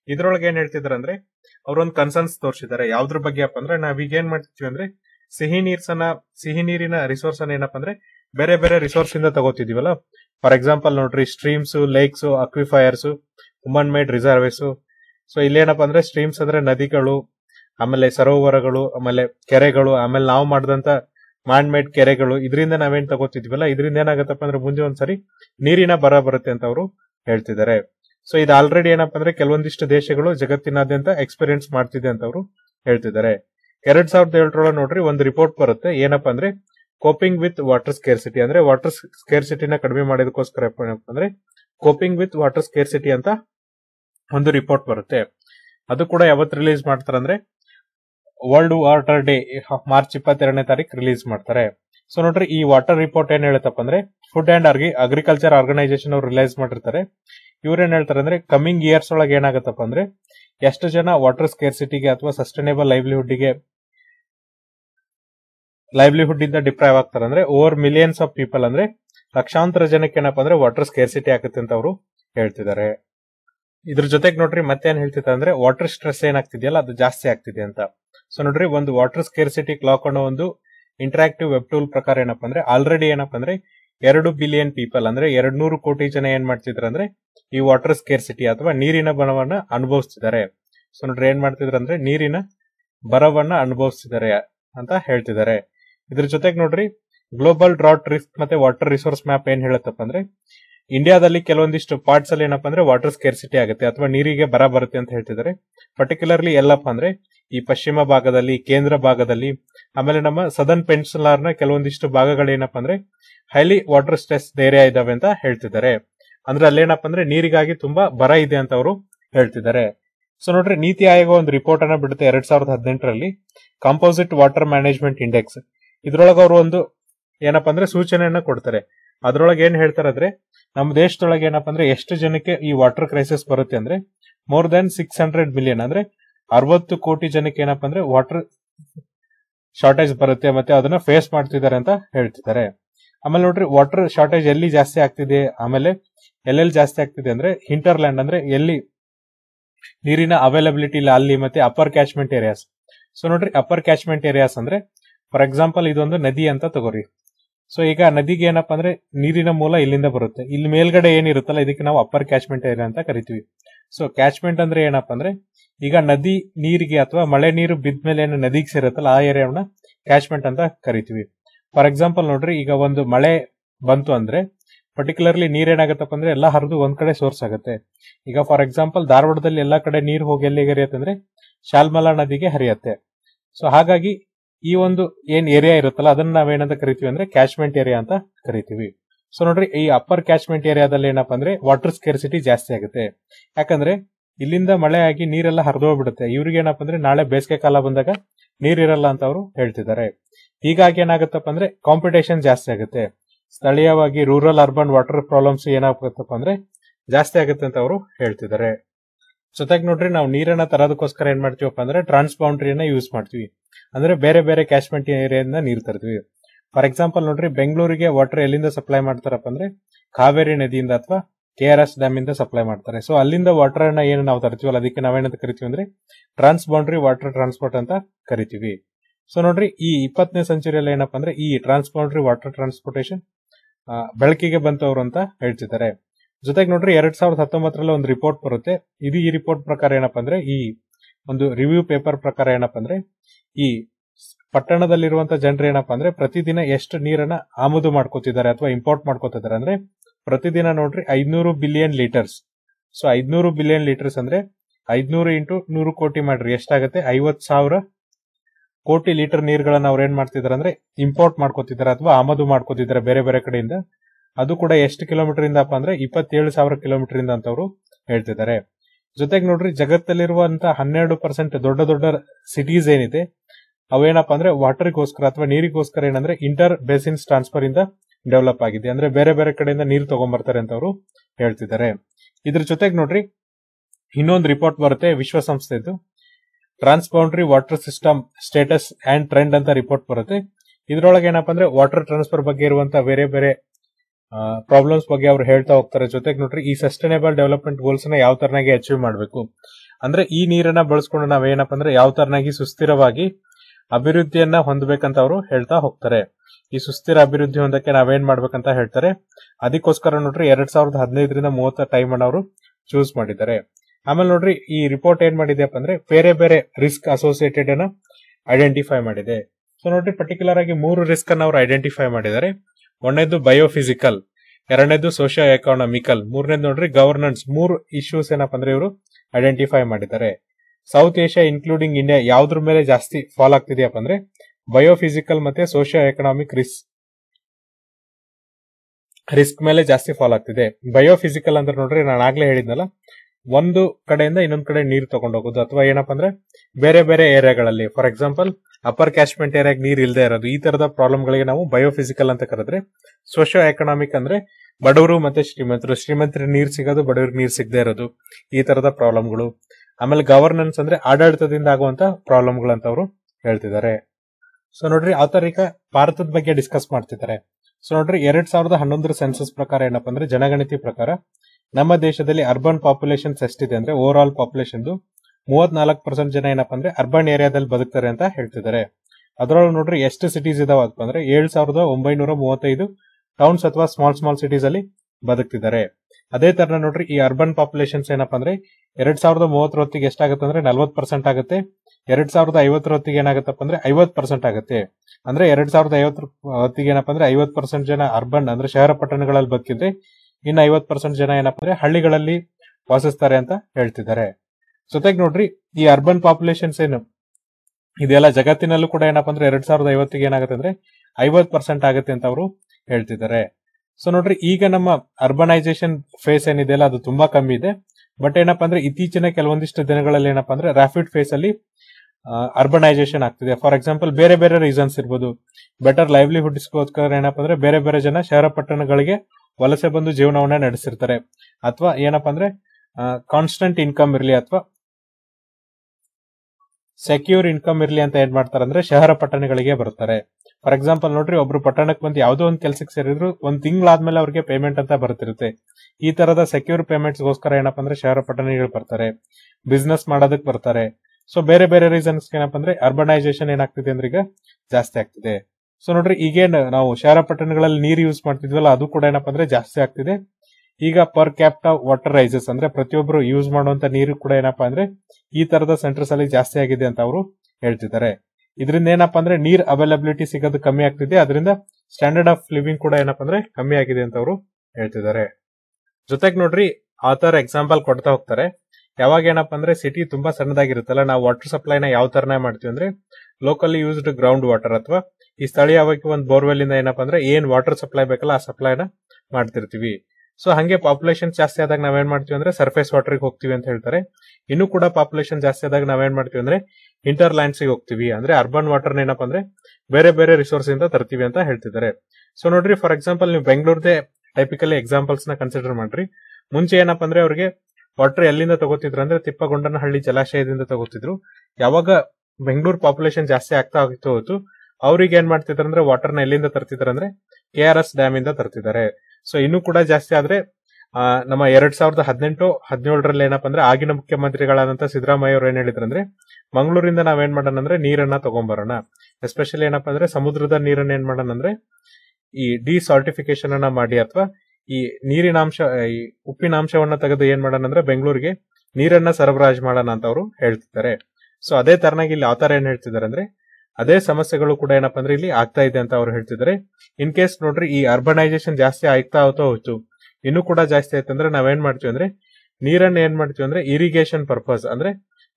ಇದ್ರೊಳಗೆ ಏನ್ ಹೇಳ್ತಿದಾರೆ ಅಂದ್ರೆ, ಅವ್ರೊಂದು ಕನ್ಸರ್ನ್ಸ್ ತೋರಿಸಿದ್ದಾರೆ. ಯಾವ್ದ್ರ ಬಗ್ಗೆ ಅಪ್ಪ ಅಂದ್ರೆ ನಾವೀಗ ಏನ್ ಮಾಡ್ತಿದ್ವಿ ಅಂದ್ರೆ, ಸಿಹಿ ನೀರ್ಸನ್ನ, ಸಿಹಿ ನೀರಿನ ರಿಸೋರ್ಸ್ ಅನ್ನ ಏನಪ್ಪ ಅಂದ್ರೆ, ಬೇರೆ ಬೇರೆ ರಿಸೋರ್ಸ್ ಇಂದ ತಗೋತಿದೀವಲ್ಲ. ಫಾರ್ ಎಕ್ಸಾಂಪಲ್ ನೋಡ್ರಿ streams lakes aquifers human made reservoirs so ಇಲ್ಲೇನಪ್ಪ ಅಂದ್ರೆ ಸ್ಟ್ರೀಮ್ಸ್ ಅಂದ್ರೆ ನದಿಗಳು, ಆಮೇಲೆ ಸರೋವರಗಳು, ಆಮೇಲೆ ಕೆರೆಗಳು, ಆಮೇಲೆ ನಾವು ಮಾಡಿದಂತ ಮ್ಯಾನ್ ಮೇಡ್ ಕೆರೆಗಳು, ಇದರಿಂದ ನಾವೇನ್ ತಗೋತಿದ್ವಲ್ಲ, ಇದರಿಂದ ಏನಾಗತ್ತಪ್ಪ ಅಂದ್ರೆ ಮುಂದೆ ಒಂದ್ಸರಿ ನೀರಿನ ಬರ ಬರುತ್ತೆ ಅಂತ ಅವರು ಹೇಳ್ತಿದ್ದಾರೆ. ಸೊ ಇದು ಆಲ್ರೆಡಿ ಏನಪ್ಪಾ ಅಂದ್ರೆ ಕೆಲವೊಂದಿಷ್ಟು ದೇಶಗಳು ಜಗತ್ತಿನಾದ್ಯಂತ ಎಕ್ಸ್ಪೀರಿಯನ್ಸ್ ಮಾಡ್ತಿದೆ ಅಂತ ಅವರು ಹೇಳ್ತಿದ್ದಾರೆ. ಎರಡ್ ಸಾವಿರದ ಏಳರೊಳಗೆ ನೋಡ್ರಿ ಒಂದು ರಿಪೋರ್ಟ್ ಬರುತ್ತೆ, ಏನಪ್ಪಾ ಅಂದ್ರೆ ಕೋಪಿಂಗ್ ವಿತ್ ವಾಟರ್ ಸ್ಕೇರ್ಸಿಟಿ ಅಂದ್ರೆ ವಾಟರ್ ಸ್ಕೇರ್ಸಿಟಿನ ಕಡಿಮೆ ಮಾಡೋದಕ್ಕೋಸ್ಕರ ಅಂದ್ರೆ ಕೋಪಿಂಗ್ ವಿತ್ ವಾಟರ್ ಸ್ಕೇರ್ಸಿಟಿ ಅಂತ ಒಂದು ರಿಪೋರ್ಟ್ ಬರುತ್ತೆ. ಅದು ಕೂಡ ಯಾವತ್ತು ರಿಲೀಸ್ ಮಾಡ್ತಾರೆ ಅಂದ್ರೆ ವರ್ಲ್ಡ್ ವಾಟರ್ ಡೇ ಮಾರ್ಚ್ ಇಪ್ಪತ್ತೆರಡನೇ ತಾರೀಕು ರಿಲೀಸ್ ಮಾಡ್ತಾರೆ. ಸೊ ನೋಡ್ರಿ, ಈ ವಾಟರ್ ರಿಪೋರ್ಟ್ ಏನ್ ಹೇಳುತ್ತಪ್ಪ ಅಂದ್ರೆ ಫುಡ್ ಅಂಡ್ ಅರ್ಗಿ ಅಗ್ರಿಕಲ್ಚರ್ ಆರ್ಗನೈಸೇಷನ್ ಅವ್ರು ರಿಲೈಸ್ ಮಾಡಿರ್ತಾರೆ. ಇವ್ರೇನ್ ಹೇಳ್ತಾರೆ ಅಂದ್ರೆ ಕಮಿಂಗ್ ಇಯರ್ಸ್ ಒಳಗೆ ಏನಾಗತ್ತಪ್ಪ ಅಂದ್ರೆ, ಎಷ್ಟು ಜನ ವಾಟರ್ ಸ್ಕೇರ್ಸಿಟಿಗೆ ಅಥವಾ ಸಸ್ಟೈನೇಬಲ್ ಲೈವ್ಲಿಹುಡ್ಗೆ ಲೈವ್ಲಿಹುಡ್ ಇಂದ ಡಿಪ್ರೈವ್ ಆಗ್ತಾರೆ ಅಂದ್ರೆ ಓವರ್ ಮಿಲಿಯನ್ಸ್ ಆಫ್ ಪೀಪಲ್ ಅಂದ್ರೆ, ಲಕ್ಷಾಂತರ ಜನಕ್ಕೆ ಏನಪ್ಪಾ ಅಂದ್ರೆ ವಾಟರ್ ಸ್ಕೇರ್ಸಿಟಿ ಆಗುತ್ತೆ ಅಂತ ಅವರು ಹೇಳ್ತಿದ್ದಾರೆ. ಇದ್ರ ಜೊತೆಗೆ ನೋಡ್ರಿ ಮತ್ತೇನ್ ಹೇಳ್ತಿತ್ತು ಅಂದ್ರೆ ವಾಟರ್ ಸ್ಟ್ರೆಸ್ ಏನಾಗ್ತಿದೆಯಲ್ಲ, ಅದು ಜಾಸ್ತಿ ಆಗ್ತಿದೆ ಅಂತ. ಸೊ ನೋಡ್ರಿ, ಒಂದು ವಾಟರ್ ಸ್ಕೇರ್ಸಿಟಿ ಕ್ಲಾಕ್ ಅನ್ನೋ ಒಂದು ಇಂಟರಾಕ್ಟಿವ್ ವೆಬ್ ಟೂಲ್ ಪ್ರಕಾರ ಏನಪ್ಪಾ ಅಂದ್ರೆ ಆಲ್ರೆಡಿ ಏನಪ್ಪಾ ಅಂದ್ರೆ, ಎರಡು ಬಿಲಿಯನ್ ಪೀಪಲ್ ಅಂದ್ರೆ ಎರಡ್ ನೂರು ಕೋಟಿ ಜನ ಏನ್ ಮಾಡ್ತಿದ್ರು ಅಂದ್ರೆ, ಈ ವಾಟರ್ ಸ್ಕೇರ್ಸಿಟಿ ಅಥವಾ ನೀರಿನ ಬಣವನ್ನ ಅನುಭವಿಸ್ತಿದ್ದಾರೆ. ಸೊ ನೋಡ್ರಿ, ಏನ್ ಮಾಡ್ತಿದ್ರು ಅಂದ್ರೆ, ನೀರಿನ ಬರವನ್ನ ಅನುಭವಿಸ್ತಿದ್ದಾರೆ ಅಂತ ಹೇಳ್ತಿದ್ದಾರೆ. ಇದ್ರ ಜೊತೆಗೆ ನೋಡ್ರಿ ಗ್ಲೋಬಲ್ ಡ್ರಾಟ್ ರಿಸ್ಕ್ ಮತ್ತೆ ವಾಟರ್ ರಿಸೋರ್ಸ್ ಮ್ಯಾಪ್ ಏನ್ ಹೇಳತ್ತಪ್ಪ ಅಂದ್ರೆ ಇಂಡಿಯಾದಲ್ಲಿ ಕೆಲವೊಂದಿಷ್ಟು ಪಾರ್ಟ್ಸ್ ಅಲ್ಲಿ ಏನಪ್ಪಾ ಅಂದ್ರೆ ವಾಟರ್ ಸ್ಕೇರ್ಸಿಟಿ ಆಗುತ್ತೆ ಅಥವಾ ನೀರಿಗೆ ಬರ ಬರುತ್ತೆ ಅಂತ ಹೇಳ್ತಿದ್ದಾರೆ. ಪರ್ಟಿಕ್ಯುಲರ್ಲಿ ಎಲ್ಲಪ್ಪ ಅಂದ್ರೆ ಈ ಪಶ್ಚಿಮ ಭಾಗದಲ್ಲಿ, ಕೇಂದ್ರ ಭಾಗದಲ್ಲಿ, ಆಮೇಲೆ ನಮ್ಮ ಸದರ್ನ್ ಪೆನ್ಸುಲಾರ್ನ ಕೆಲವೊಂದಿಷ್ಟು ಭಾಗಗಳೇನಪ್ಪಾ ಅಂದ್ರೆ ಹೈಲಿ ವಾಟರ್ ಸ್ಟ್ರೆಸ್ ಏರಿಯಾ ಇದಾವೆ ಅಂತ ಹೇಳ್ತಿದ್ದಾರೆ. ಅಂದ್ರೆ ಅಲ್ಲೇನಪ್ಪ ಅಂದ್ರೆ ನೀರಿಗಾಗಿ ತುಂಬಾ ಬರ ಇದೆ ಅಂತ ಅವರು ಹೇಳ್ತಿದ್ದಾರೆ. ಸೊ ನೋಡ್ರಿ, ನೀತಿ ಆಯೋಗ ಒಂದು ರಿಪೋರ್ಟ್ ಅನ್ನ ಬಿಡುತ್ತೆ ಎರಡ್ ಸಾವಿರದ ಹದಿನೆಂಟರಲ್ಲಿ. ಕಾಂಪೋಸಿಟ್ ವಾಟರ್ ಮ್ಯಾನೇಜ್ಮೆಂಟ್ ಇಂಡೆಕ್ಸ್ ಇದ್ರೊಳಗೆ ಅವರು ಒಂದು ಏನಪ್ಪಾ ಅಂದ್ರೆ ಸೂಚನೆಯನ್ನ ಕೊಡ್ತಾರೆ. ಅದ್ರೊಳಗೆ ಏನ್ ಹೇಳ್ತಾರಂದ್ರೆ, ನಮ್ಮ ದೇಶದೊಳಗೆ ಏನಪ್ಪಾ ಅಂದ್ರೆ ಎಷ್ಟು ಜನಕ್ಕೆ ಈ ವಾಟರ್ ಕ್ರೈಸಿಸ್ ಬರುತ್ತೆ ಅಂದ್ರೆ more than six hundred million ಅಂದ್ರೆ ಅರವತ್ತು ಕೋಟಿ ಜನಕ್ಕೆ ಏನಪ್ಪಾ ಅಂದ್ರೆ ವಾಟರ್ ಶಾರ್ಟೇಜ್ ಬರುತ್ತೆ ಮತ್ತೆ ಅದನ್ನ ಫೇಸ್ ಮಾಡ್ತಿದ್ದಾರೆ ಅಂತ ಹೇಳ್ತಿದ್ದಾರೆ. ಆಮೇಲೆ ನೋಡ್ರಿ ವಾಟರ್ ಶಾರ್ಟೇಜ್ ಎಲ್ಲಿ ಜಾಸ್ತಿ ಆಗ್ತಿದೆ? ಆಮೇಲೆ ಎಲ್ಲೆಲ್ಲಿ ಜಾಸ್ತಿ ಆಗ್ತಿದೆ ಅಂದ್ರೆ ಹಿಂಟರ್ಲ್ಯಾಂಡ್ ಅಂದ್ರೆ ಎಲ್ಲಿ ನೀರಿನ ಅವೈಲಬಿಲಿಟಿ ಇಲ್ಲ, ಅಲ್ಲಿ ಮತ್ತೆ ಅಪ್ಪರ್ ಕ್ಯಾಚ್ಮೆಂಟ್ ಏರಿಯಾಸ್ ಸೊ ನೋಡ್ರಿ ಅಪ್ಪರ್ ಕ್ಯಾಚ್ಮೆಂಟ್ ಏರಿಯಾಸ್ ಅಂದ್ರೆ ಫಾರ್ ಎಕ್ಸಾಂಪಲ್ ಇದೊಂದು ನದಿ ಅಂತ ತಗೋರಿ. ಸೊ ಈಗ ನದಿಗೆ ಏನಪ್ಪ ಅಂದ್ರೆ ನೀರಿನ ಮೂಲ ಇಲ್ಲಿಂದ ಬರುತ್ತೆ. ಇಲ್ಲಿ ಮೇಲ್ಗಡೆ ಏನಿರುತ್ತಲ್ಲ, ಇದಕ್ಕೆ ನಾವು ಅಪ್ಪರ್ ಕ್ಯಾಚ್ಮೆಂಟ್ ಏರಿಯಾ ಅಂತ ಕರಿತೀವಿ. ಸೊ ಕ್ಯಾಚ್ಮೆಂಟ್ ಅಂದ್ರೆ ಏನಪ್ಪಾ ಅಂದ್ರೆ, ಈಗ ನದಿ ನೀರಿಗೆ ಅಥವಾ ಮಳೆ ನೀರು ಬಿದ್ದ ಮೇಲೆ ಏನು ನದಿಗೆ ಸೇರುತ್ತಲ್ಲ, ಆ ಏರಿಯಾವನ್ನ ಕ್ಯಾಚ್ಮೆಂಟ್ ಅಂತ ಕರಿತೀವಿ. ಫಾರ್ ಎಕ್ಸಾಂಪಲ್ ನೋಡ್ರಿ, ಈಗ ಒಂದು ಮಳೆ ಬಂತು ಅಂದ್ರೆ ಪರ್ಟಿಕ್ಯುಲರ್ಲಿ ನೀರೇನಾಗತ್ತಪ್ಪ ಅಂದ್ರೆ, ಎಲ್ಲ ಹರಿದು ಒಂದ್ ಕಡೆ ಸೋರ್ಸ್ ಆಗುತ್ತೆ. ಈಗ ಫಾರ್ ಎಕ್ಸಾಂಪಲ್ ಧಾರವಾಡದಲ್ಲಿ ಎಲ್ಲಾ ಕಡೆ ನೀರು ಹೋಗಿ ಎಲ್ಲಿಗೆ ಹರಿಯುತ್ತೆ ಅಂದ್ರೆ, ಶಾಲ್ಮಲಾ ನದಿಗೆ ಹರಿಯುತ್ತೆ. ಸೊ ಹಾಗಾಗಿ ಈ ಒಂದು ಏನ್ ಏರಿಯಾ ಇರುತ್ತಲ್ಲ, ಅದನ್ನ ನಾವೇನಂತ ಕರಿತೀವಿ ಅಂದ್ರೆ ಕ್ಯಾಚ್ಮೆಂಟ್ ಏರಿಯಾ ಅಂತ ಕರಿತೀವಿ. ಸೊ ನೋಡ್ರಿ, ಈ ಅಪ್ಪರ್ ಕ್ಯಾಚ್ಮೆಂಟ್ ಏರಿಯಾದಲ್ಲಿ ಏನಪ್ಪಾ ಅಂದ್ರೆ ವಾಟರ್ ಸ್ಕೇರ್ಸಿಟಿ ಜಾಸ್ತಿ ಆಗುತ್ತೆ. ಯಾಕಂದ್ರೆ ಇಲ್ಲಿಂದ ಮಳೆ ಆಗಿ ನೀರೆಲ್ಲ ಹರಿದೋಗ್ಬಿಡುತ್ತೆ. ಇವ್ರಿಗೆ ಏನಪ್ಪಾ ಅಂದ್ರೆ ನಾಳೆ ಬೇಸಿಗೆ ಕಾಲ ಬಂದಾಗ ನೀರಿರಲ್ಲ ಅಂತ ಅವರು ಹೇಳ್ತಿದ್ದಾರೆ. ಹೀಗಾಗಿ ಏನಾಗುತ್ತಪ್ಪ ಅಂದ್ರೆ ಕಾಂಪಿಟೇಷನ್ ಜಾಸ್ತಿ ಆಗುತ್ತೆ. ಸ್ಥಳೀಯವಾಗಿ ರೂರಲ್ ಅರ್ಬನ್ ವಾಟರ್ ಪ್ರಾಬ್ಲಮ್ಸ್ ಏನಾಗುತ್ತಪ್ಪ ಅಂದ್ರೆ ಜಾಸ್ತಿ ಆಗುತ್ತೆ ಅಂತ ಅವರು ಹೇಳ್ತಿದ್ದಾರೆ. ಜೊತೆಗೆ ನೋಡ್ರಿ ನಾವು ನೀರನ್ನ ತರೋದಕ್ಕೋಸ್ಕರ ಏನ್ ಮಾಡ್ತೀವಪ್ಪ ಅಂದ್ರೆ ಟ್ರಾನ್ಸ್ ಬೌಂಡ್ರಿಯನ್ನ ಯೂಸ್ ಮಾಡ್ತೀವಿ. ಅಂದ್ರೆ ಬೇರೆ ಬೇರೆ ಕ್ಯಾಶ್ಮೆಂಟ್ ಏರಿಯಾದಿಂದ ನೀರು ತರ್ತೀವಿ. ಫಾರ್ ಎಕ್ಸಾಂಪಲ್ ನೋಡ್ರಿ ಬೆಂಗಳೂರಿಗೆ ವಾಟರ್ ಎಲ್ಲಿಂದ ಸಪ್ಲೈ ಮಾಡ್ತಾರಪ್ಪ ಅಂದ್ರೆ ಕಾವೇರಿ ನದಿಯಿಂದ ಅಥವಾ ಕೆ ಆರ್ ಎಸ್ ಡ್ಯಾಮ್ ಇಂದ ಸಪ್ಲೈ ಮಾಡ್ತಾರೆ. ಸೊ ಅಲ್ಲಿಂದ ವಾಟರ್ ಅನ್ನ ಏನು ನಾವು ತರ್ತೀವಲ್ಲ, ಅದಕ್ಕೆ ನಾವೇನಂತ ಕರಿತೀವಿ ಅಂದ್ರೆ ಟ್ರಾನ್ಸ್ ಬೌಂಡ್ರಿ ವಾಟರ್ ಟ್ರಾನ್ಸ್ಪೋರ್ಟ್ ಅಂತ ಕರಿತೀವಿ. ಸೊ ನೋಡ್ರಿ ಈ ಇಪ್ಪತ್ತನೇ ಸೆಂಚುರಿಯಲ್ಲಿ ಏನಪ್ಪಾ ಅಂದ್ರೆ ಈ ಟ್ರಾನ್ಸ್ ಬೌಂಡ್ರಿ ವಾಟರ್ ಟ್ರಾನ್ಸ್ಪೋರ್ಟೇಷನ್ ಬೆಳಕಿಗೆ ಬಂತವ್ರು ಅಂತ ಹೇಳ್ತಿದ್ದಾರೆ. ಜೊತೆಗೆ ನೋಡ್ರಿ ಎರಡ್ ಸಾವಿರದ ಹತ್ತೊಂಬತ್ತರಲ್ಲಿ ಒಂದು ರಿಪೋರ್ಟ್ ಬರುತ್ತೆ. ಇದು ಈ ರಿಪೋರ್ಟ್ ಪ್ರಕಾರ ಏನಪ್ಪಾ ಅಂದ್ರೆ ಈ ಒಂದು ರಿವ್ಯೂ ಪೇಪರ್ ಪ್ರಕಾರ ಏನಪ್ಪಾ ಅಂದ್ರೆ ಈ ಪಟ್ಟಣದಲ್ಲಿರುವಂತಹ ಜನರು ಏನಪ್ಪಾ ಅಂದ್ರೆ ಪ್ರತಿದಿನ ಎಷ್ಟು ನೀರನ್ನ ಆಮದು ಮಾಡ್ಕೋತಿದ್ದಾರೆ ಅಥವಾ ಇಂಪೋರ್ಟ್ ಮಾಡ್ಕೋತಿದ್ದಾರೆ ಅಂದ್ರೆ ಪ್ರತಿದಿನ ನೋಡ್ರಿ ಐದ್ನೂರು ಬಿಲಿಯನ್ ಲೀಟರ್ಸ್ ಸೊ ಐದ್ನೂರು ಬಿಲಿಯನ್ ಲೀಟರ್ಸ್ ಅಂದ್ರೆ ಐದ್ನೂರು ಇಂಟು ನೂರು ಕೋಟಿ ಮಾಡ್ರಿ. ಎಷ್ಟಾಗುತ್ತೆ? ಐವತ್ ಸಾವಿರ ಕೋಟಿ ಲೀಟರ್ ನೀರುಗಳನ್ನ ಅವ್ರು ಏನ್ ಮಾಡ್ತಿದಾರೆ ಅಂದ್ರೆ ಇಂಪೋರ್ಟ್ ಮಾಡ್ಕೋತಿದ್ದಾರೆ ಅಥವಾ ಆಮದು ಮಾಡ್ಕೋತಿದ್ದಾರೆ ಬೇರೆ ಬೇರೆ ಕಡೆಯಿಂದ. ಅದು ಕೂಡ ಎಷ್ಟು ಕಿಲೋಮೀಟರ್ ಇಂದಪ್ಪ ಅಂದ್ರೆ ಇಪ್ಪತ್ತೇಳು ಸಾವಿರ ಕಿಲೋಮೀಟರ್ ಇಂದ ಅಂತ ಅವರು ಹೇಳ್ತಿದ್ದಾರೆ. ಜೊತೆಗೆ ನೋಡ್ರಿ, ಜಗತ್ತಲ್ಲಿರುವಂತ ಹನ್ನೆರಡು ಪರ್ಸೆಂಟ್ ದೊಡ್ಡ ದೊಡ್ಡ ಸಿಟೀಸ್ ಏನಿದೆ, ಅವೇನಪ್ಪ ಅಂದ್ರೆ ವಾಟರ್ಗೋಸ್ಕರ ಅಥವಾ ನೀರಿಗೋಸ್ಕರ ಏನಂದ್ರೆ ಇಂಟರ್ ಬೇಸಿನ್ಸ್ ಟ್ರಾನ್ಸ್ಫರ್ ಇಂದ ಡೆವಲಪ್ ಆಗಿದೆ. ಅಂದ್ರೆ ಬೇರೆ ಬೇರೆ ಕಡೆಯಿಂದ ನೀರು ತಗೊಂಡ್ಬರ್ತಾರೆ ಅಂತ ಅವರು ಹೇಳ್ತಿದ್ದಾರೆ. ಇದ್ರ ಜೊತೆಗೆ ನೋಡ್ರಿ, ಇನ್ನೊಂದು ರಿಪೋರ್ಟ್ ಬರುತ್ತೆ ವಿಶ್ವಸಂಸ್ಥೆದು. Transboundary water system status and trend ಅಂತ ರಿಪೋರ್ಟ್ ಬರುತ್ತೆ. ಇದ್ರೊಳಗೆ ಏನಪ್ಪಾ ಅಂದ್ರೆ ವಾಟರ್ ಟ್ರಾನ್ಸ್ಫರ್ ಬಗ್ಗೆ ಇರುವಂತಹ ಬೇರೆ ಬೇರೆ ಪ್ರಾಬ್ಲಮ್ಸ್ ಬಗ್ಗೆ ಅವ್ರು ಹೇಳ್ತಾ ಹೋಗ್ತಾರೆ. ಜೊತೆಗೆ ನೋಡ್ರಿ, ಈ ಸಸ್ಟೈನೇಬಲ್ ಡೆವಲಪ್ಮೆಂಟ್ ಗೋಲ್ಸ್ನ ಯಾವ ತರನಾಗಿ ಅಚೀವ್ ಮಾಡಬೇಕು? ಅಂದ್ರೆ ಈ ನೀರನ್ನ ಬಳಸ್ಕೊಂಡು ನಾವೇನಪ್ಪ ಅಂದ್ರೆ ಯಾವ ತರನಾಗಿ ಸುಸ್ಥಿರವಾಗಿ ಅಭಿವೃದ್ಧಿಯನ್ನ ಹೊಂದಬೇಕಂತ ಅವರು ಹೇಳ್ತಾ ಹೋಗ್ತಾರೆ. ಈ ಸುಸ್ಥಿರ ಅಭಿವೃದ್ಧಿ ಹೊಂದಕ್ಕೆ ನಾವೇನ್ ಮಾಡ್ಬೇಕಂತ ಹೇಳ್ತಾರೆ? ಅದಕ್ಕೋಸ್ಕರ ನೋಡ್ರಿ, ಎರಡ್ ಸಾವಿರದ ಹದಿನೈದರಿಂದ ಮೂವತ್ತ ಟೈಮ್ ಅನ್ನ ಅವರು ಚೂಸ್ ಮಾಡಿದ್ದಾರೆ. ಆಮೇಲೆ ನೋಡ್ರಿ, ಈ ರಿಪೋರ್ಟ್ ಏನ್ ಮಾಡಿದೆ ಅಂದ್ರೆ ಬೇರೆ ಬೇರೆ ರಿಸ್ಕ್ ಅಸೋಸಿಯೇಟೆಡ್ ಅನ್ನ ಐಡೆಂಟಿಫೈ ಮಾಡಿದೆ. ಸೊ ನೋಡ್ರಿ ಪರ್ಟಿಕ್ಯುಲರ್ ಆಗಿ ಮೂರು ರಿಸ್ಕ್ ಅನ್ನ ಅವರು ಐಡೆಂಟಿಫೈ ಮಾಡಿದ್ದಾರೆ. ಒಂದನೇದು ಬಯೋಫಿಸಿಕಲ್ ಎರಡನೇದು ಸೋಷಿಯೋ ಎಕಾನಮಿಕಲ್ ಮೂರನೇದು ನೋಡ್ರಿ ಗವರ್ನೆನ್ಸ್ ಮೂರು ಇಶ್ಯೂಸ್ ಏನಪ್ಪ ಅಂದ್ರೆ ಇವರು ಐಡೆಂಟಿಫೈ ಮಾಡಿದ್ದಾರೆ. ಸೌತ್ ಏಷ್ಯಾ ಇನ್ಕ್ಲೂಡಿಂಗ್ ಇಂಡಿಯಾ ಯಾವ್ದ್ರ ಮೇಲೆ ಜಾಸ್ತಿ ಫಾಲೋ ಆಗ್ತಿದೆಯಪ್ಪ ಅಂದ್ರೆ ಬಯೋಫಿಸಿಕಲ್ ಮತ್ತೆ ಸೋಷಿಯೋ ಎಕನಾಮಿಕ್ ರಿಸ್ಕ್ ರಿಸ್ಕ್ ಮೇಲೆ ಜಾಸ್ತಿ ಫಾಲೋ ಆಗ್ತಿದೆ. ಬಯೋಫಿಸಿಕಲ್ ಅಂದ್ರೆ ನೋಡ್ರಿ ನಾನು ಆಗ್ಲೇ ಹೇಳಿದ್ನಲ್ಲ ಒಂದು ಕಡೆಯಿಂದ ಇನ್ನೊಂದ್ ಕಡೆ ನೀರು ತಗೊಂಡು ಹೋಗೋದು. ಅಥವಾ ಏನಪ್ಪ ಅಂದ್ರೆ ಬೇರೆ ಬೇರೆ ಏರಿಯಾಗಳಲ್ಲಿ ಫಾರ್ ಎಕ್ಸಾಂಪಲ್ ಅಪ್ಪರ್ ಕ್ಯಾಶ್ಮೆಂಟ್ ಏರಿಯಾಗೆ ನೀರ್ ಇಲ್ಲದೆ ಇರೋದು. ಈ ತರದ ಪ್ರಾಬ್ಲಮ್ ಗಳಿಗೆ ನಾವು ಬಯೋಫಿಸಿಕಲ್ ಅಂತ ಕರೆದ್ರೆ ಸೋಷಿಯೋ ಎಕನಾಮಿಕ್ ಅಂದ್ರೆ ಬಡವರು ಮತ್ತೆ ಶ್ರೀಮಂತರು. ಶ್ರೀಮಂತರಿಗೆ ನೀರ್ ಸಿಗೋದು, ಬಡವರಿಗೆ ನೀರ್ ಸಿಗದೆ ಇರೋದು. ಈ ತರದ ಪ್ರಾಬ್ಲಮ್ಗಳು ಆಮೇಲೆ ಗವರ್ನೆನ್ಸ್ ಅಂದ್ರೆ ಆಡಳಿತದಿಂದ ಆಗುವಂತ ಪ್ರಾಬ್ಲಮ್ಗಳು ಅಂತ ಅವರು ಹೇಳ್ತಿದ್ದಾರೆ. ಸೊ ನೋಡ್ರಿ, ಆ ತರ ಭಾರತದ ಬಗ್ಗೆ ಡಿಸ್ಕಸ್ ಮಾಡ್ತಿದ್ದಾರೆ. ಸೊ ನೋಡ್ರಿ, ಎರಡ್ ಸಾವಿರದ ಹನ್ನೊಂದರ ಸೆನ್ಸಸ್ ಪ್ರಕಾರ ಏನಪ್ಪ ಅಂದ್ರೆ ಜನಗಣತಿ ಪ್ರಕಾರ ನಮ್ಮ ದೇಶದಲ್ಲಿ ಅರ್ಬನ್ ಪಾಪ್ಯುಲೇಷನ್ ಎಷ್ಟಿದೆ ಅಂದ್ರೆ ಓವರ್ ಆಲ್ ಪಾಪ್ಯುಲೇಷನ್ ಮೂವತ್ನಾಲ್ಕು ಪರ್ಸೆಂಟ್ ಜನ ಏನಪ್ಪಾ ಅಂದ್ರೆ ಅರ್ಬನ್ ಏರಿಯಾದಲ್ಲಿ ಬದುಕ್ತಾರೆ ಅಂತ ಹೇಳ್ತಿದ್ದಾರೆ. ಅದರೊಳಗೆ ನೋಡ್ರಿ ಎಷ್ಟು ಸಿಟೀಸ್ ಇದಾವಪ್ಪ ಅಂದ್ರೆ ಏಳ್ ಸಾವಿರದ ಒಂಬೈನೂರ ಮೂವತ್ತೈದು ಟೌನ್ಸ್ ಅಥವಾ ಸ್ಮಾಲ್ ಸ್ಮಾಲ್ ಸಿಟೀಸ್ ಅಲ್ಲಿ ಬದುಕ್ತಿದ್ದಾರೆ. ಅದೇ ತರ ನೋಡ್ರಿ ಈ ಅರ್ಬನ್ ಪಾಪ್ಯುಲೇಷನ್ಸ್ ಏನಪ್ಪಾ ಅಂದ್ರೆ ಎರಡ್ ಸಾವಿರದ ಮೂವತ್ತರ ಹೊತ್ತಿಗೆ ಎಷ್ಟಾಗುತ್ತೆ ಅಂದ್ರೆ ನಲ್ವತ್ ಪರ್ಸೆಂಟ್ ಆಗುತ್ತೆ. ಎರಡ್ ಸಾವಿರದ ಐವತ್ತರ ಹೊತ್ತಿಗೆ ಏನಾಗುತ್ತಪ್ಪ ಅಂದ್ರೆ ಐವತ್ ಪರ್ಸೆಂಟ್ ಆಗುತ್ತೆ. ಅಂದ್ರೆ ಎರಡ್ ಸಾವಿರದ ಐವತ್ತರ ಹೊತ್ತಿಗೆ ಏನಪ್ಪಾ ಅಂದ್ರೆ ಐವತ್ ಪರ್ಸೆಂಟ್ ಜನ ಅರ್ಬನ್ ಅಂದ್ರೆ ಶಹರ ಪಟ್ಟಣಗಳಲ್ಲಿ ಬದುಕಿದ್ರೆ ಇನ್ನು ಐವತ್ ಪರ್ಸೆಂಟ್ ಜನ ಏನಪ್ಪಾ ಅಂದ್ರೆ ಹಳ್ಳಿಗಳಲ್ಲಿ ವಾಸಿಸ್ತಾರೆ ಅಂತ ಹೇಳ್ತಿದ್ದಾರೆ. ಜೊತೆಗೆ ನೋಡ್ರಿ, ಈ ಅರ್ಬನ್ ಪಾಪ್ಯುಲೇಷನ್ಸ್ ಏನು, ಇದೆಲ್ಲ ಜಗತ್ತಿನಲ್ಲೂ ಕೂಡ ಏನಪ್ಪಾ ಅಂದ್ರೆ ಎರಡ್ ಸಾವಿರದ ಐವತ್ತಿಗೆ ಏನಾಗುತ್ತೆ ಅಂದ್ರೆ ಐವತ್ ಪರ್ಸೆಂಟ್ ಆಗುತ್ತೆ ಅಂತ ಅವರು ಹೇಳ್ತಿದ್ದಾರೆ. ಸೊ ನೋಡ್ರಿ, ಈಗ ನಮ್ಮ ಅರ್ಬನೈಸೇಷನ್ ಫೇಸ್ ಏನಿದೆಯಲ್ಲ ಅದು ತುಂಬಾ ಕಮ್ಮಿ ಇದೆ. ಬಟ್ ಏನಪ್ಪಾ ಅಂದ್ರೆ ಇತ್ತೀಚಿನ ಕೆಲವೊಂದಿಷ್ಟು ದಿನಗಳಲ್ಲಿ ಏನಪ್ಪಾ ಅಂದ್ರೆ ರಾಪಿಡ್ ಫೇಸ್ ಅಲ್ಲಿ ಅರ್ಬನೈಸೇಷನ್ ಆಗ್ತಿದೆ. ಫಾರ್ ಎಕ್ಸಾಂಪಲ್ ಬೇರೆ ಬೇರೆ ರೀಸನ್ಸ್ ಇರ್ಬೋದು. ಬೆಟರ್ ಲೈವ್ಲಿಹುಡ್ಸ್ಗೋಸ್ಕರ ಏನಪ್ಪಾ ಅಂದ್ರೆ ಬೇರೆ ಬೇರೆ ಜನ ಶಹರ ಪಟ್ಟಣಗಳಿಗೆ ವಲಸೆ ಬಂದು ಜೀವನವನ್ನ ನಡೆಸಿರ್ತಾರೆ. ಅಥವಾ ಏನಪ್ಪಾ ಅಂದ್ರೆ ಕಾನ್ಸ್ಟೆಂಟ್ ಇನ್ಕಮ್ ಇರಲಿ ಅಥವಾ ಸೆಕ್ಯೂರ್ ಇನ್ಕಮ್ ಇರಲಿ ಅಂತ ಏನ್ ಮಾಡ್ತಾರೆ ಅಂದ್ರೆ, ಶಹರ ಪಟ್ಟಣಗಳಿಗೆ ಬರ್ತಾರೆ ಫಾರ್ ಎಕ್ಸಾಂಪಲ್ ನೋಡ್ರಿ, ಒಬ್ರು ಪಟ್ಟಣಕ್ಕೆ ಬಂದು ಯಾವುದೋ ಒಂದು ಕೆಲಸಕ್ಕೆ ಸೇರಿದ್ರು, ಒಂದ್ ತಿಂಗಳಾದ್ಮೇಲೆ ಅವ್ರಿಗೆ ಪೇಮೆಂಟ್ ಅಂತ ಬರ್ತಿರುತ್ತೆ. ಈ ತರದ ಸೆಕ್ಯೂರ್ ಪೇಮೆಂಟ್ಸ್ ಗೋಸ್ಕರ ಏನಪ್ಪಾ ಅಂದ್ರೆ, ಶಹರ ಪಟ್ಟಣಗಳು ಬರ್ತಾರೆ. ಬಿಸ್ನೆಸ್ ಮಾಡೋದಕ್ಕೆ ಬರ್ತಾರೆ. ಸೊ ಬೇರೆ ಬೇರೆ ರೀಸನ್ಸ್ ಏನಪ್ಪಾ ಅಂದ್ರೆ ಅರ್ಬನೈಸೇಷನ್ ಏನಾಗ್ತಿದೆ ಅಂದ್ರೆ ಈಗ ಜಾಸ್ತಿ ಆಗ್ತಿದೆ. ಸೊ ನೋಡ್ರಿ, ಈಗೇನು ನಾವು ಶಹರ ಪಟ್ಟಣಗಳಲ್ಲಿ ನೀರು ಯೂಸ್ ಮಾಡ್ತಿದ್ವಲ್ಲ, ಅದು ಕೂಡ ಏನಪ್ಪಾ ಅಂದ್ರೆ ಜಾಸ್ತಿ ಆಗ್ತಿದೆ. ಈಗ ಪರ್ ಕ್ಯಾಪ್ಟ ವಾಟರ್ ರೈಸಸ್ ಅಂದ್ರೆ ಪ್ರತಿಯೊಬ್ಬರು ಯೂಸ್ ಮಾಡುವಂತ ನೀರು ಕೂಡ ಏನಪ್ಪಾ ಅಂದ್ರೆ ಈ ತರದ ಸೆಂಟರ್ಸ್ ಅಲ್ಲಿ ಜಾಸ್ತಿ ಆಗಿದೆ ಅಂತ ಅವರು ಹೇಳ್ತಿದ್ದಾರೆ. ಇದರಿಂದ ಏನಪ್ಪಾ ಅಂದ್ರೆ ನೀರ್ ಅವೈಲಬಿಲಿಟಿ ಸಿಗೋದು ಕಮ್ಮಿ ಆಗ್ತಿದೆ. ಅದರಿಂದ ಸ್ಟ್ಯಾಂಡರ್ಡ್ ಆಫ್ ಲಿವಿಂಗ್ ಕೂಡ ಏನಪ್ಪಾ ಅಂದ್ರೆ ಕಮ್ಮಿ ಆಗಿದೆ ಅಂತ ಅವರು ಹೇಳ್ತಿದ್ದಾರೆ. ಜೊತೆಗೆ ನೋಡ್ರಿ, ಆ ತರ ಎಕ್ಸಾಂಪಲ್ ಕೊಡ್ತಾ ಹೋಗ್ತಾರೆ. ಯಾವಾಗ ಏನಪ್ಪಾ ಅಂದ್ರೆ ಸಿಟಿ ತುಂಬಾ ಸಣ್ಣದಾಗಿರುತ್ತಲ್ಲ, ನಾವು ವಾಟರ್ ಸಪ್ಲೈನ ಯಾವ ತರನೇ ಮಾಡ್ತೀವಿ ಅಂದ್ರೆ ಲೋಕಲಿ ಯೂಸ್ಡ್ ಗ್ರೌಂಡ್ ವಾಟರ್ ಅಥವಾ ಈ ಸ್ಥಳೀಯವಾಗಿ ಒಂದು ಬೋರ್ವೆಲ್ ಇಂದ ಏನಪ್ಪಾ ಅಂದ್ರೆ ಏನ್ ವಾಟರ್ ಸಪ್ಲೈ ಬೇಕಲ್ಲ ಆ ಸಪ್ಲೈನ ಮಾಡ್ತಿರ್ತೀವಿ. ಸೊ ಹಂಗೆ ಪಾಪ್ಯುಲೇಷನ್ ಜಾಸ್ತಿ ಆದಾಗ ನಾವೇನ್ ಮಾಡ್ತೀವಿ ಅಂದ್ರೆ ಸರ್ಫೇಸ್ ವಾಟರ್ಗೆ ಹೋಗ್ತೀವಿ ಅಂತ ಹೇಳ್ತಾರೆ. ಇನ್ನು ಕೂಡ ಪಾಪ್ಯುಲೇಷನ್ ಜಾಸ್ತಿ ಆದಾಗ ನಾವೇನ್ ಮಾಡ್ತೀವಿ ಅಂದ್ರೆ ಇಂಟರ್ಗೆ ಹೋಗ್ತೀವಿ. ಅಂದ್ರೆ ಅರ್ಬನ್ ವಾಟರ್ ಏನಪ್ಪಾ ಅಂದ್ರೆ ಬೇರೆ ಬೇರೆ ರಿಸೋರ್ಸ್ ಇಂದ ತರ್ತೀವಿ ಅಂತ ಹೇಳ್ತಿದ್ದಾರೆ. ಸೊ ನೋಡ್ರಿ ಫಾರ್ ಎಕ್ಸಾಂಪಲ್ ನೀವು ಬೆಂಗಳೂರದೇ ಟೈಪಿಕಲಿ ಎಕ್ಸಾಂಪಲ್ಸ್ನ ಕನ್ಸಿಡರ್ ಮಾಡ್ರಿ. ಮುಂಚೆ ಏನಪ್ಪಾ ಅಂದ್ರೆ ಅವ್ರಿಗೆ ವಾಟರ್ ಎಲ್ಲಿಂದ ತಗೋತಿದ್ರು ಅಂದ್ರೆ ತಿಪ್ಪಗೊಂಡನಹಳ್ಳಿ ಜಲಾಶಯದಿಂದ ತಗೋತಿದ್ರು. ಯಾವಾಗ ಬೆಂಗಳೂರು ಪಾಪ್ಯುಲೇಷನ್ ಜಾಸ್ತಿ ಆಗ್ತಾ ಹೋಗ್ತಾ ಹೋಯ್ತು ಅವ್ರಿಗೆ ಏನ್ ಮಾಡ್ತಿದ್ರು ಅಂದ್ರೆ ವಾಟರ್ನ ಎಲ್ಲಿಂದ ತರ್ತಿದಾರೆ ಅಂದ್ರೆ ಕೆ ಆರ್ ಎಸ್ ಡ್ಯಾಮ್ ಇಂದ ತರ್ತಿದ್ದಾರೆ. ಸೊ ಇನ್ನು ಕೂಡ ಜಾಸ್ತಿ ಆದ್ರೆ ನಮ್ಮ ಎರಡ್ ಸಾವಿರದ ಹದಿನೆಂಟು, ಹದಿನೇಳರಲ್ಲಿ ಏನಪ್ಪಾ ಅಂದ್ರೆ ಆಗಿನ ಮುಖ್ಯಮಂತ್ರಿಗಳಾದಂತ ಸಿದ್ದರಾಮಯ್ಯ ಅವ್ರು ಏನ್ ಹೇಳಿದ್ರಂದ್ರೆ, ಮಂಗಳೂರಿಂದ ನಾವೇನ್ ಮಾಡೋಣ ಅಂದ್ರೆ ನೀರನ್ನ ತಗೊಂಬರೋಣ. ಎಸ್ಪೆಷಲಿ ಏನಪ್ಪಾ ಅಂದ್ರೆ ಸಮುದ್ರದ ನೀರನ್ನ ಏನ್ ಮಾಡೋಣ ಅಂದ್ರೆ ಈ ಡಿಸಾಲ್ಟಿಫಿಕೇಶನ್ ಅನ್ನ ಮಾಡಿ ಅಥವಾ ಈ ನೀರಿನ ಅಂಶ ಈ ಉಪ್ಪಿನಾಂಶವನ್ನ ತೆಗೆದು ಏನ್ ಮಾಡೋಣ ಅಂದ್ರೆ ಬೆಂಗಳೂರಿಗೆ ನೀರನ್ನ ಸರಬರಾಜು ಮಾಡೋಣ ಅಂತ ಅವರು ಹೇಳ್ತಿದ್ದಾರೆ. ಸೊ ಅದೇ ತರನಾಗಿ ಇಲ್ಲಿ ಆತರ ಏನ್ ಹೇಳ್ತಿದ್ದಾರೆ ಅಂದ್ರೆ ಅದೇ ಸಮಸ್ಯೆಗಳು ಕೂಡ ಏನಪ್ಪಾ ಅಂದ್ರೆ ಇಲ್ಲಿ ಆಗ್ತಾ ಇದೆ ಅಂತ ಅವ್ರು ಹೇಳ್ತಿದ್ದಾರೆ. ಇನ್ ಕೇಸ್ ನೋಡ್ರಿ, ಈ ಅರ್ಬನೈಸೇಷನ್ ಜಾಸ್ತಿ ಆಯ್ತಾ ಹೋಗ್ತಾ ಹೋಯ್ತು. ಇನ್ನು ಕೂಡ ಜಾಸ್ತಿ ಆಯ್ತು ಅಂದ್ರೆ ನಾವೇನ್ ಮಾಡ್ತೀವಿ ಅಂದ್ರೆ, ನೀರನ್ನ ಏನ್ ಮಾಡ್ತೀವಿ ಅಂದ್ರೆ ಇರಿಗೇಷನ್ ಪರ್ಪಸ್ ಅಂದ್ರೆ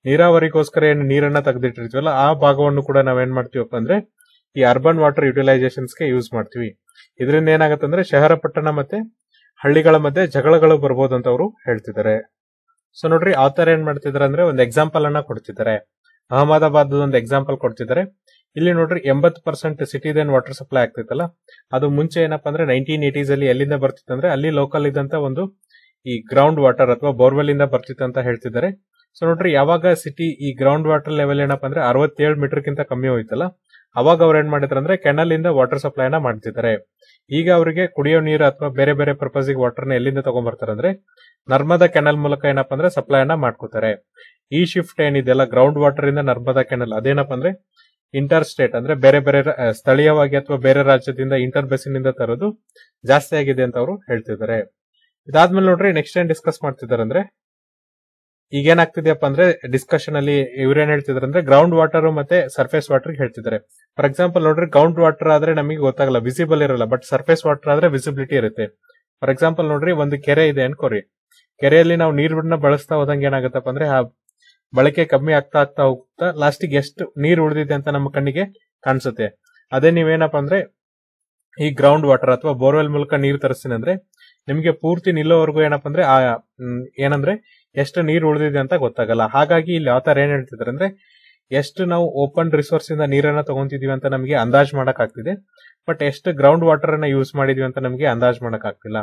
ನೀರಾವರಿಗೋಸ್ಕರ ಏನು ನೀರನ್ನ ತೆಗೆದಿಟ್ಟಿರ್ತೀವಲ್ಲ, ಆ ಭಾಗವನ್ನು ಕೂಡ ನಾವೇನ್ ಮಾಡ್ತೀವಪ್ಪ ಅಂದ್ರೆ, ಈ ಅರ್ಬನ್ ವಾಟರ್ ಯುಟಿಲೈಸೇಷನ್ಸ್ಗೆ ಯೂಸ್ ಮಾಡ್ತೀವಿ. ಇದರಿಂದ ಏನಾಗುತ್ತೆ ಅಂದ್ರೆ ಶಹರ ಪಟ್ಟಣ ಮತ್ತೆ ಹಳ್ಳಿಗಳ ಮಧ್ಯೆ ಜಗಳಗಳು ಬರ್ಬೋದು ಅಂತ ಅವರು ಹೇಳ್ತಿದ್ದಾರೆ. ಸೊ ನೋಡ್ರಿ ಆತರ ಏನ್ ಮಾಡ್ತಿದ್ದಾರೆ ಅಂದ್ರೆ ಒಂದು ಎಕ್ಸಾಂಪಲ್ ಅನ್ನ ಕೊಡ್ತಿದ್ದಾರೆ. ಅಹಮದಾಬಾದ್ ಒಂದು ಎಕ್ಸಾಂಪಲ್ ಕೊಡ್ತಿದ್ದಾರೆ. ಇಲ್ಲಿ ನೋಡ್ರಿ ಎಂಬತ್ತು ಪರ್ಸೆಂಟ್ ಸಿಟಿದೇನ್ ವಾಟರ್ ಸಪ್ಲೈ ಆಗ್ತಿತ್ತಲ್ಲ ಅದು ಮುಂಚೆ ಏನಪ್ಪಾ ಅಂದ್ರೆ ನೈನ್ಟೀನ್ ಏಟೀಸ್ ಅಲ್ಲಿ ಎಲ್ಲಿಂದ ಬರ್ತಿತ್ತು ಅಂದ್ರೆ ಅಲ್ಲಿ ಲೋಕಲ್ ಇದ್ದಂತ ಒಂದು ಈ ಗ್ರೌಂಡ್ ವಾಟರ್ ಅಥವಾ ಬೋರ್ವೆಲ್ ಇಂದ ಬರ್ತಿತ್ತು ಅಂತ ಹೇಳ್ತಿದ್ದಾರೆ. ಸೊ ನೋಡ್ರಿ, ಯಾವಾಗ ಸಿಟಿ ಈ ಗ್ರೌಂಡ್ ವಾಟರ್ ಲೆವೆಲ್ ಏನಪ್ಪಾ ಅಂದ್ರೆ ಅರವತ್ತೇಳು ಮೀಟರ್ ಗಿಂತ ಕಮ್ಮಿ ಹೋಯ್ತಲ್ಲ, ಅವಾಗ ಅವ್ರು ಏನ್ ಮಾಡಿದ್ರು ಅಂದ್ರೆ ಕೆನಲ್ ಇಂದ ವಾಟರ್ ಸಪ್ಲೈನ ಮಾಡ್ತಿದ್ದಾರೆ. ಈಗ ಅವರಿಗೆ ಕುಡಿಯೋ ನೀರು ಅಥವಾ ಬೇರೆ ಬೇರೆ ಪರ್ಪಸ್ ವಾಟರ್ನ ಎಲ್ಲಿಂದ ತಗೊಂಡ್ಬರ್ತಾರೆ ಅಂದ್ರೆ ನರ್ಮದಾ ಕೆನಲ್ ಮೂಲಕ ಏನಪ್ಪಾ ಅಂದ್ರೆ ಸಪ್ಲೈನ ಮಾಡ್ಕೋತಾರೆ. ಈ ಶಿಫ್ಟ್ ಏನಿದೆಯಲ್ಲ ಗ್ರೌಂಡ್ ವಾಟರ್ ಇಂದ ನರ್ಮದಾ ಕೆನಲ್ ಅದೇನಪ್ಪ ಅಂದ್ರೆ ಇಂಟರ್ ಸ್ಟೇಟ್ ಅಂದ್ರೆ ಬೇರೆ ಬೇರೆ ಸ್ಥಳೀಯವಾಗಿ ಅಥವಾ ಬೇರೆ ರಾಜ್ಯದಿಂದ ಇಂಟರ್ ಬೇಸಿನ್ ಇಂದ ತರೋದು ಜಾಸ್ತಿ ಆಗಿದೆ ಅಂತ ಅವರು ಹೇಳ್ತಿದ್ದಾರೆ. ಇದಾದ್ಮೇಲೆ ನೋಡ್ರಿ ನೆಕ್ಸ್ಟ್ ಏನ್ ಡಿಸ್ಕಸ್ ಮಾಡ್ತಿದ್ದಾರೆ ಅಂದ್ರೆ ಈಗ ಏನಾಗ್ತಿದ್ಯಪ್ಪ ಅಂದ್ರೆ ಡಿಸ್ಕಷನ್ ಅಲ್ಲಿ ಇವ್ರೇನ್ ಹೇಳ್ತಿದಾರೆ ಅಂದ್ರೆ ಗ್ರೌಂಡ್ ವಾಟರ್ ಮತ್ತೆ ಸರ್ಫೇಸ್ ವಾಟರ್ ಹೇಳ್ತಿದ್ದಾರೆ. ಫಾರ್ ಎಕ್ಸಾಂಪಲ್ ನೋಡ್ರಿ ಗ್ರೌಂಡ್ ವಾಟರ್ ಆದ್ರೆ ನಮಗೆ ಗೊತ್ತಾಗಲ್ಲ ವಿಸಿಬಲ್ ಇರಲ್ಲ ಬಟ್ ಸರ್ಫೇಸ್ ವಾಟರ್ ಆದ್ರೆ ವಿಸಿಬಿಲಿಟಿ ಇರುತ್ತೆ. ಫಾರ್ ಎಕ್ಸಾಂಪಲ್ ನೋಡ್ರಿ, ಒಂದು ಕೆರೆ ಇದೆ ಅನ್ಕೋರಿ. ಕೆರೆಯಲ್ಲಿ ನಾವು ನೀರನ್ನ ಬಳಸ್ತಾ ಹೋದಂಗೆ ಏನಾಗುತ್ತಪ್ಪ ಅಂದ್ರೆ, ಆ ಬಳಕೆ ಕಮ್ಮಿ ಆಗ್ತಾ ಆಗ್ತಾ ಹೋಗ್ತಾ ಲಾಸ್ಟಿಗೆ ಎಷ್ಟು ನೀರು ಉಳಿದಿದೆ ಅಂತ ನಮ್ಮ ಕಣ್ಣಿಗೆ ಕಾಣಿಸುತ್ತೆ. ಅದೇ ನೀವೇನಪ್ಪ ಅಂದ್ರೆ ಈ ಗ್ರೌಂಡ್ ವಾಟರ್ ಅಥವಾ ಬೋರ್ವೆಲ್ ಮೂಲಕ ನೀರು ತರಿಸ್ತೀನಿ ಅಂದ್ರೆ ನಿಮಗೆ ಪೂರ್ತಿ ನಿಲ್ಲೋವರೆಗೂ ಏನಪ್ಪ ಅಂದ್ರೆ ಆ ಏನಂದ್ರೆ ಎಷ್ಟು ನೀರು ಉಳಿದಿದೆ ಅಂತ ಗೊತ್ತಾಗಲ್ಲ. ಹಾಗಾಗಿ ಇಲ್ಲಿ ಯಾವ ತರ ಏನ್ ಹೇಳ್ತಿದ್ದಾರೆ ಅಂದ್ರೆ ಎಷ್ಟು ನಾವು ಓಪನ್ ರಿಸೋರ್ಸ್ ಇಂದ ನೀರನ್ನ ತಗೊಂತಿದೀವಿ ಅಂತ ನಮಗೆ ಅಂದಾಜ್ ಮಾಡಕ್ ಆಗ್ತಿದೆ. ಬಟ್ ಎಷ್ಟು ಗ್ರೌಂಡ್ ವಾಟರ್ ಅನ್ನ ಯೂಸ್ ಮಾಡಿದೀವಿ ಅಂತ ನಮಗೆ ಅಂದಾಜ್ ಮಾಡಕ್ ಆಗ್ತಿಲ್ಲ.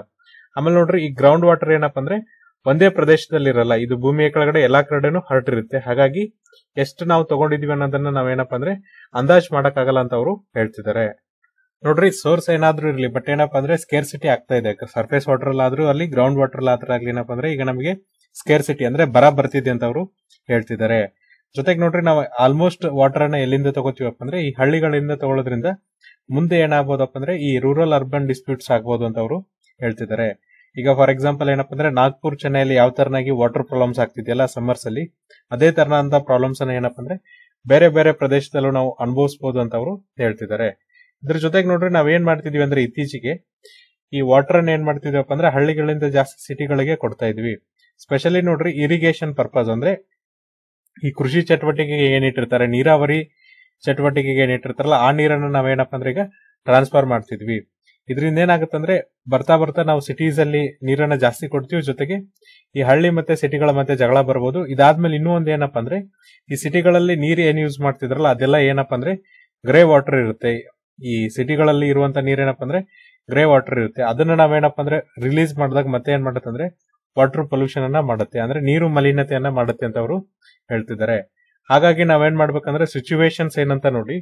ಆಮೇಲೆ ನೋಡ್ರಿ ಈ ಗ್ರೌಂಡ್ ವಾಟರ್ ಏನಪ್ಪ ಅಂದ್ರೆ ಒಂದೇ ಪ್ರದೇಶದಲ್ಲಿ ಇರಲ್ಲ ಇದು ಭೂಮಿಯ ಕೆಳಗಡೆ ಎಲ್ಲಾ ಕಡೆನೂ ಹರಟಿರುತ್ತೆ. ಹಾಗಾಗಿ ಎಷ್ಟು ನಾವು ತಗೊಂಡಿದೀವಿ ಅನ್ನೋದನ್ನ ನಾವೇನಪ್ಪ ಅಂದ್ರೆ ಅಂದಾಜ್ ಮಾಡಕ್ಕಾಗಲ್ಲ ಅಂತ ಅವರು ಹೇಳ್ತಿದ್ದಾರೆ. ನೋಡ್ರಿ, ಸೋರ್ಸ್ ಏನಾದ್ರೂ ಇರಲಿ, ಬಟ್ ಏನಪ್ಪಾ ಅಂದ್ರೆ ಸ್ಕೇರ್ ಸಿಟಿ ಆಗ್ತಾ ಇದೆ. ಸರ್ಫೇಸ್ ವಾಟರ್ ಆದ್ರೂ ಅಲ್ಲಿ ಗ್ರೌಂಡ್ ವಾಟರ್ ಆತರ ಆಗ್ಲಿ ಏನಪ್ಪಾ ಅಂದ್ರೆ ಈಗ ನಮಗೆ ಸ್ಕೇರ್ ಸಿಟಿ ಅಂದ್ರೆ ಬರ ಬರ್ತಿದೆ ಅಂತ ಅವರು ಹೇಳ್ತಿದ್ದಾರೆ. ಜೊತೆಗೆ ನೋಡ್ರಿ, ನಾವು ಆಲ್ಮೋಸ್ಟ್ ವಾಟರ್ ಅನ್ನ ಎಲ್ಲಿಂದ ತಗೋತೀವಪ್ಪ ಅಂದ್ರೆ ಈ ಹಳ್ಳಿಗಳಿಂದ ತಗೊಳ್ಳೋದ್ರಿಂದ ಮುಂದೆ ಏನಾಗ್ಬೋದಪ್ಪ ಅಂದ್ರೆ ಈ ರೂರಲ್ ಅರ್ಬನ್ ಡಿಸ್ಪ್ಯೂಟ್ಸ್ ಆಗ್ಬೋದು ಅಂತ ಅವರು ಹೇಳ್ತಿದ್ದಾರೆ. ಈಗ ಫಾರ್ ಎಕ್ಸಾಂಪಲ್ ಏನಪ್ಪ ಅಂದ್ರೆ ನಾಗ್ಪುರ್ ಚೆನ್ನೈಲಿ ಯಾವ ತರನಾಗಿ ವಾಟರ್ ಪ್ರಾಬ್ಲಮ್ಸ್ ಆಗ್ತಿದೆಯಲ್ಲ ಸಮ್ಮರ್ಸ್ ಅಲ್ಲಿ, ಅದೇ ತರನಾದ ಪ್ರಾಬ್ಲಮ್ಸ್ ಅನ್ನ ಏನಪ್ಪಾ ಅಂದ್ರೆ ಬೇರೆ ಬೇರೆ ಪ್ರದೇಶದಲ್ಲೂ ನಾವು ಅನುಭವಿಸಬಹುದು ಅಂತ ಅವರು ಹೇಳ್ತಿದ್ದಾರೆ. ಇದ್ರ ಜೊತೆಗೆ ನೋಡ್ರಿ ನಾವ್ ಏನ್ ಮಾಡ್ತಿದೀವಿ ಅಂದ್ರೆ ಇತ್ತೀಚೆಗೆ ಈ ವಾಟರ್ ಅನ್ನ ಏನ್ ಮಾಡ್ತಿದೀವಪ್ಪ ಅಂದ್ರೆ ಹಳ್ಳಿಗಳಿಂದ ಜಾಸ್ತಿ ಸಿಟಿಗಳಿಗೆ ಕೊಡ್ತಾ ಇದ್ವಿ. ಸ್ಪೆಷಲಿ ನೋಡ್ರಿ ಇರಿಗೇಷನ್ ಪರ್ಪಸ್ ಅಂದ್ರೆ ಈ ಕೃಷಿ ಚಟುವಟಿಕೆಗೆ ಏನಿಟ್ಟಿರ್ತಾರೆ ನೀರಾವರಿ ಚಟುವಟಿಕೆಗೆ ಏನಿಟ್ಟಿರ್ತಾರಲ್ಲ ಆ ನೀರನ್ನ ನಾವೇನಪ್ಪ ಅಂದ್ರೆ ಈಗ ಟ್ರಾನ್ಸ್ಫರ್ ಮಾಡ್ತಿದ್ವಿ. ಇದರಿಂದ ಏನಾಗುತ್ತೆ ಅಂದ್ರೆ ಬರ್ತಾ ಬರ್ತಾ ನಾವು ಸಿಟೀಸ್ ಅಲ್ಲಿ ನೀರನ್ನ ಜಾಸ್ತಿ ಕೊಡ್ತೀವಿ ಜೊತೆಗೆ ಈ ಹಳ್ಳಿ ಮತ್ತೆ ಸಿಟಿಗಳ ಮತ್ತೆ ಜಗಳ ಬರ್ಬೋದು. ಇದಾದ್ಮೇಲೆ ಇನ್ನೂ ಒಂದ್ ಏನಪ್ಪಾ ಅಂದ್ರೆ ಈ ಸಿಟಿಗಳಲ್ಲಿ ನೀರ್ ಏನ್ ಯೂಸ್ ಮಾಡ್ತಿದ್ರಲ್ಲ, ಅದೆಲ್ಲ ಏನಪ್ಪಾ ಅಂದ್ರೆ ಗ್ರೇ ವಾಟರ್ ಇರುತ್ತೆ. ಈ ಸಿಟಿಗಳಲ್ಲಿ ಇರುವಂತ ನೀರೇನಪ್ಪ ಅಂದ್ರೆ ಗ್ರೇ ವಾಟರ್ ಇರುತ್ತೆ. ಅದನ್ನ ನಾವೇನಪ್ಪ ಅಂದ್ರೆ ರಿಲೀಸ್ ಮಾಡಿದಾಗ ಮತ್ತೆ ಏನ್ ಮಾಡುತ್ತೆ ಅಂದ್ರೆ ವಾಟರ್ ಪೊಲ್ಯೂಷನ್ ಅನ್ನ ಮಾಡುತ್ತೆ. ಅಂದ್ರೆ ನೀರು ಮಲಿನತೆಯನ್ನ ಮಾಡುತ್ತೆ ಅಂತ ಅವರು ಹೇಳ್ತಿದ್ದಾರೆ. ಹಾಗಾಗಿ ನಾವೇನ್ ಮಾಡ್ಬೇಕಂದ್ರೆ ಸಿಚುವೇಶನ್ಸ್ ಏನಂತ ನೋಡಿ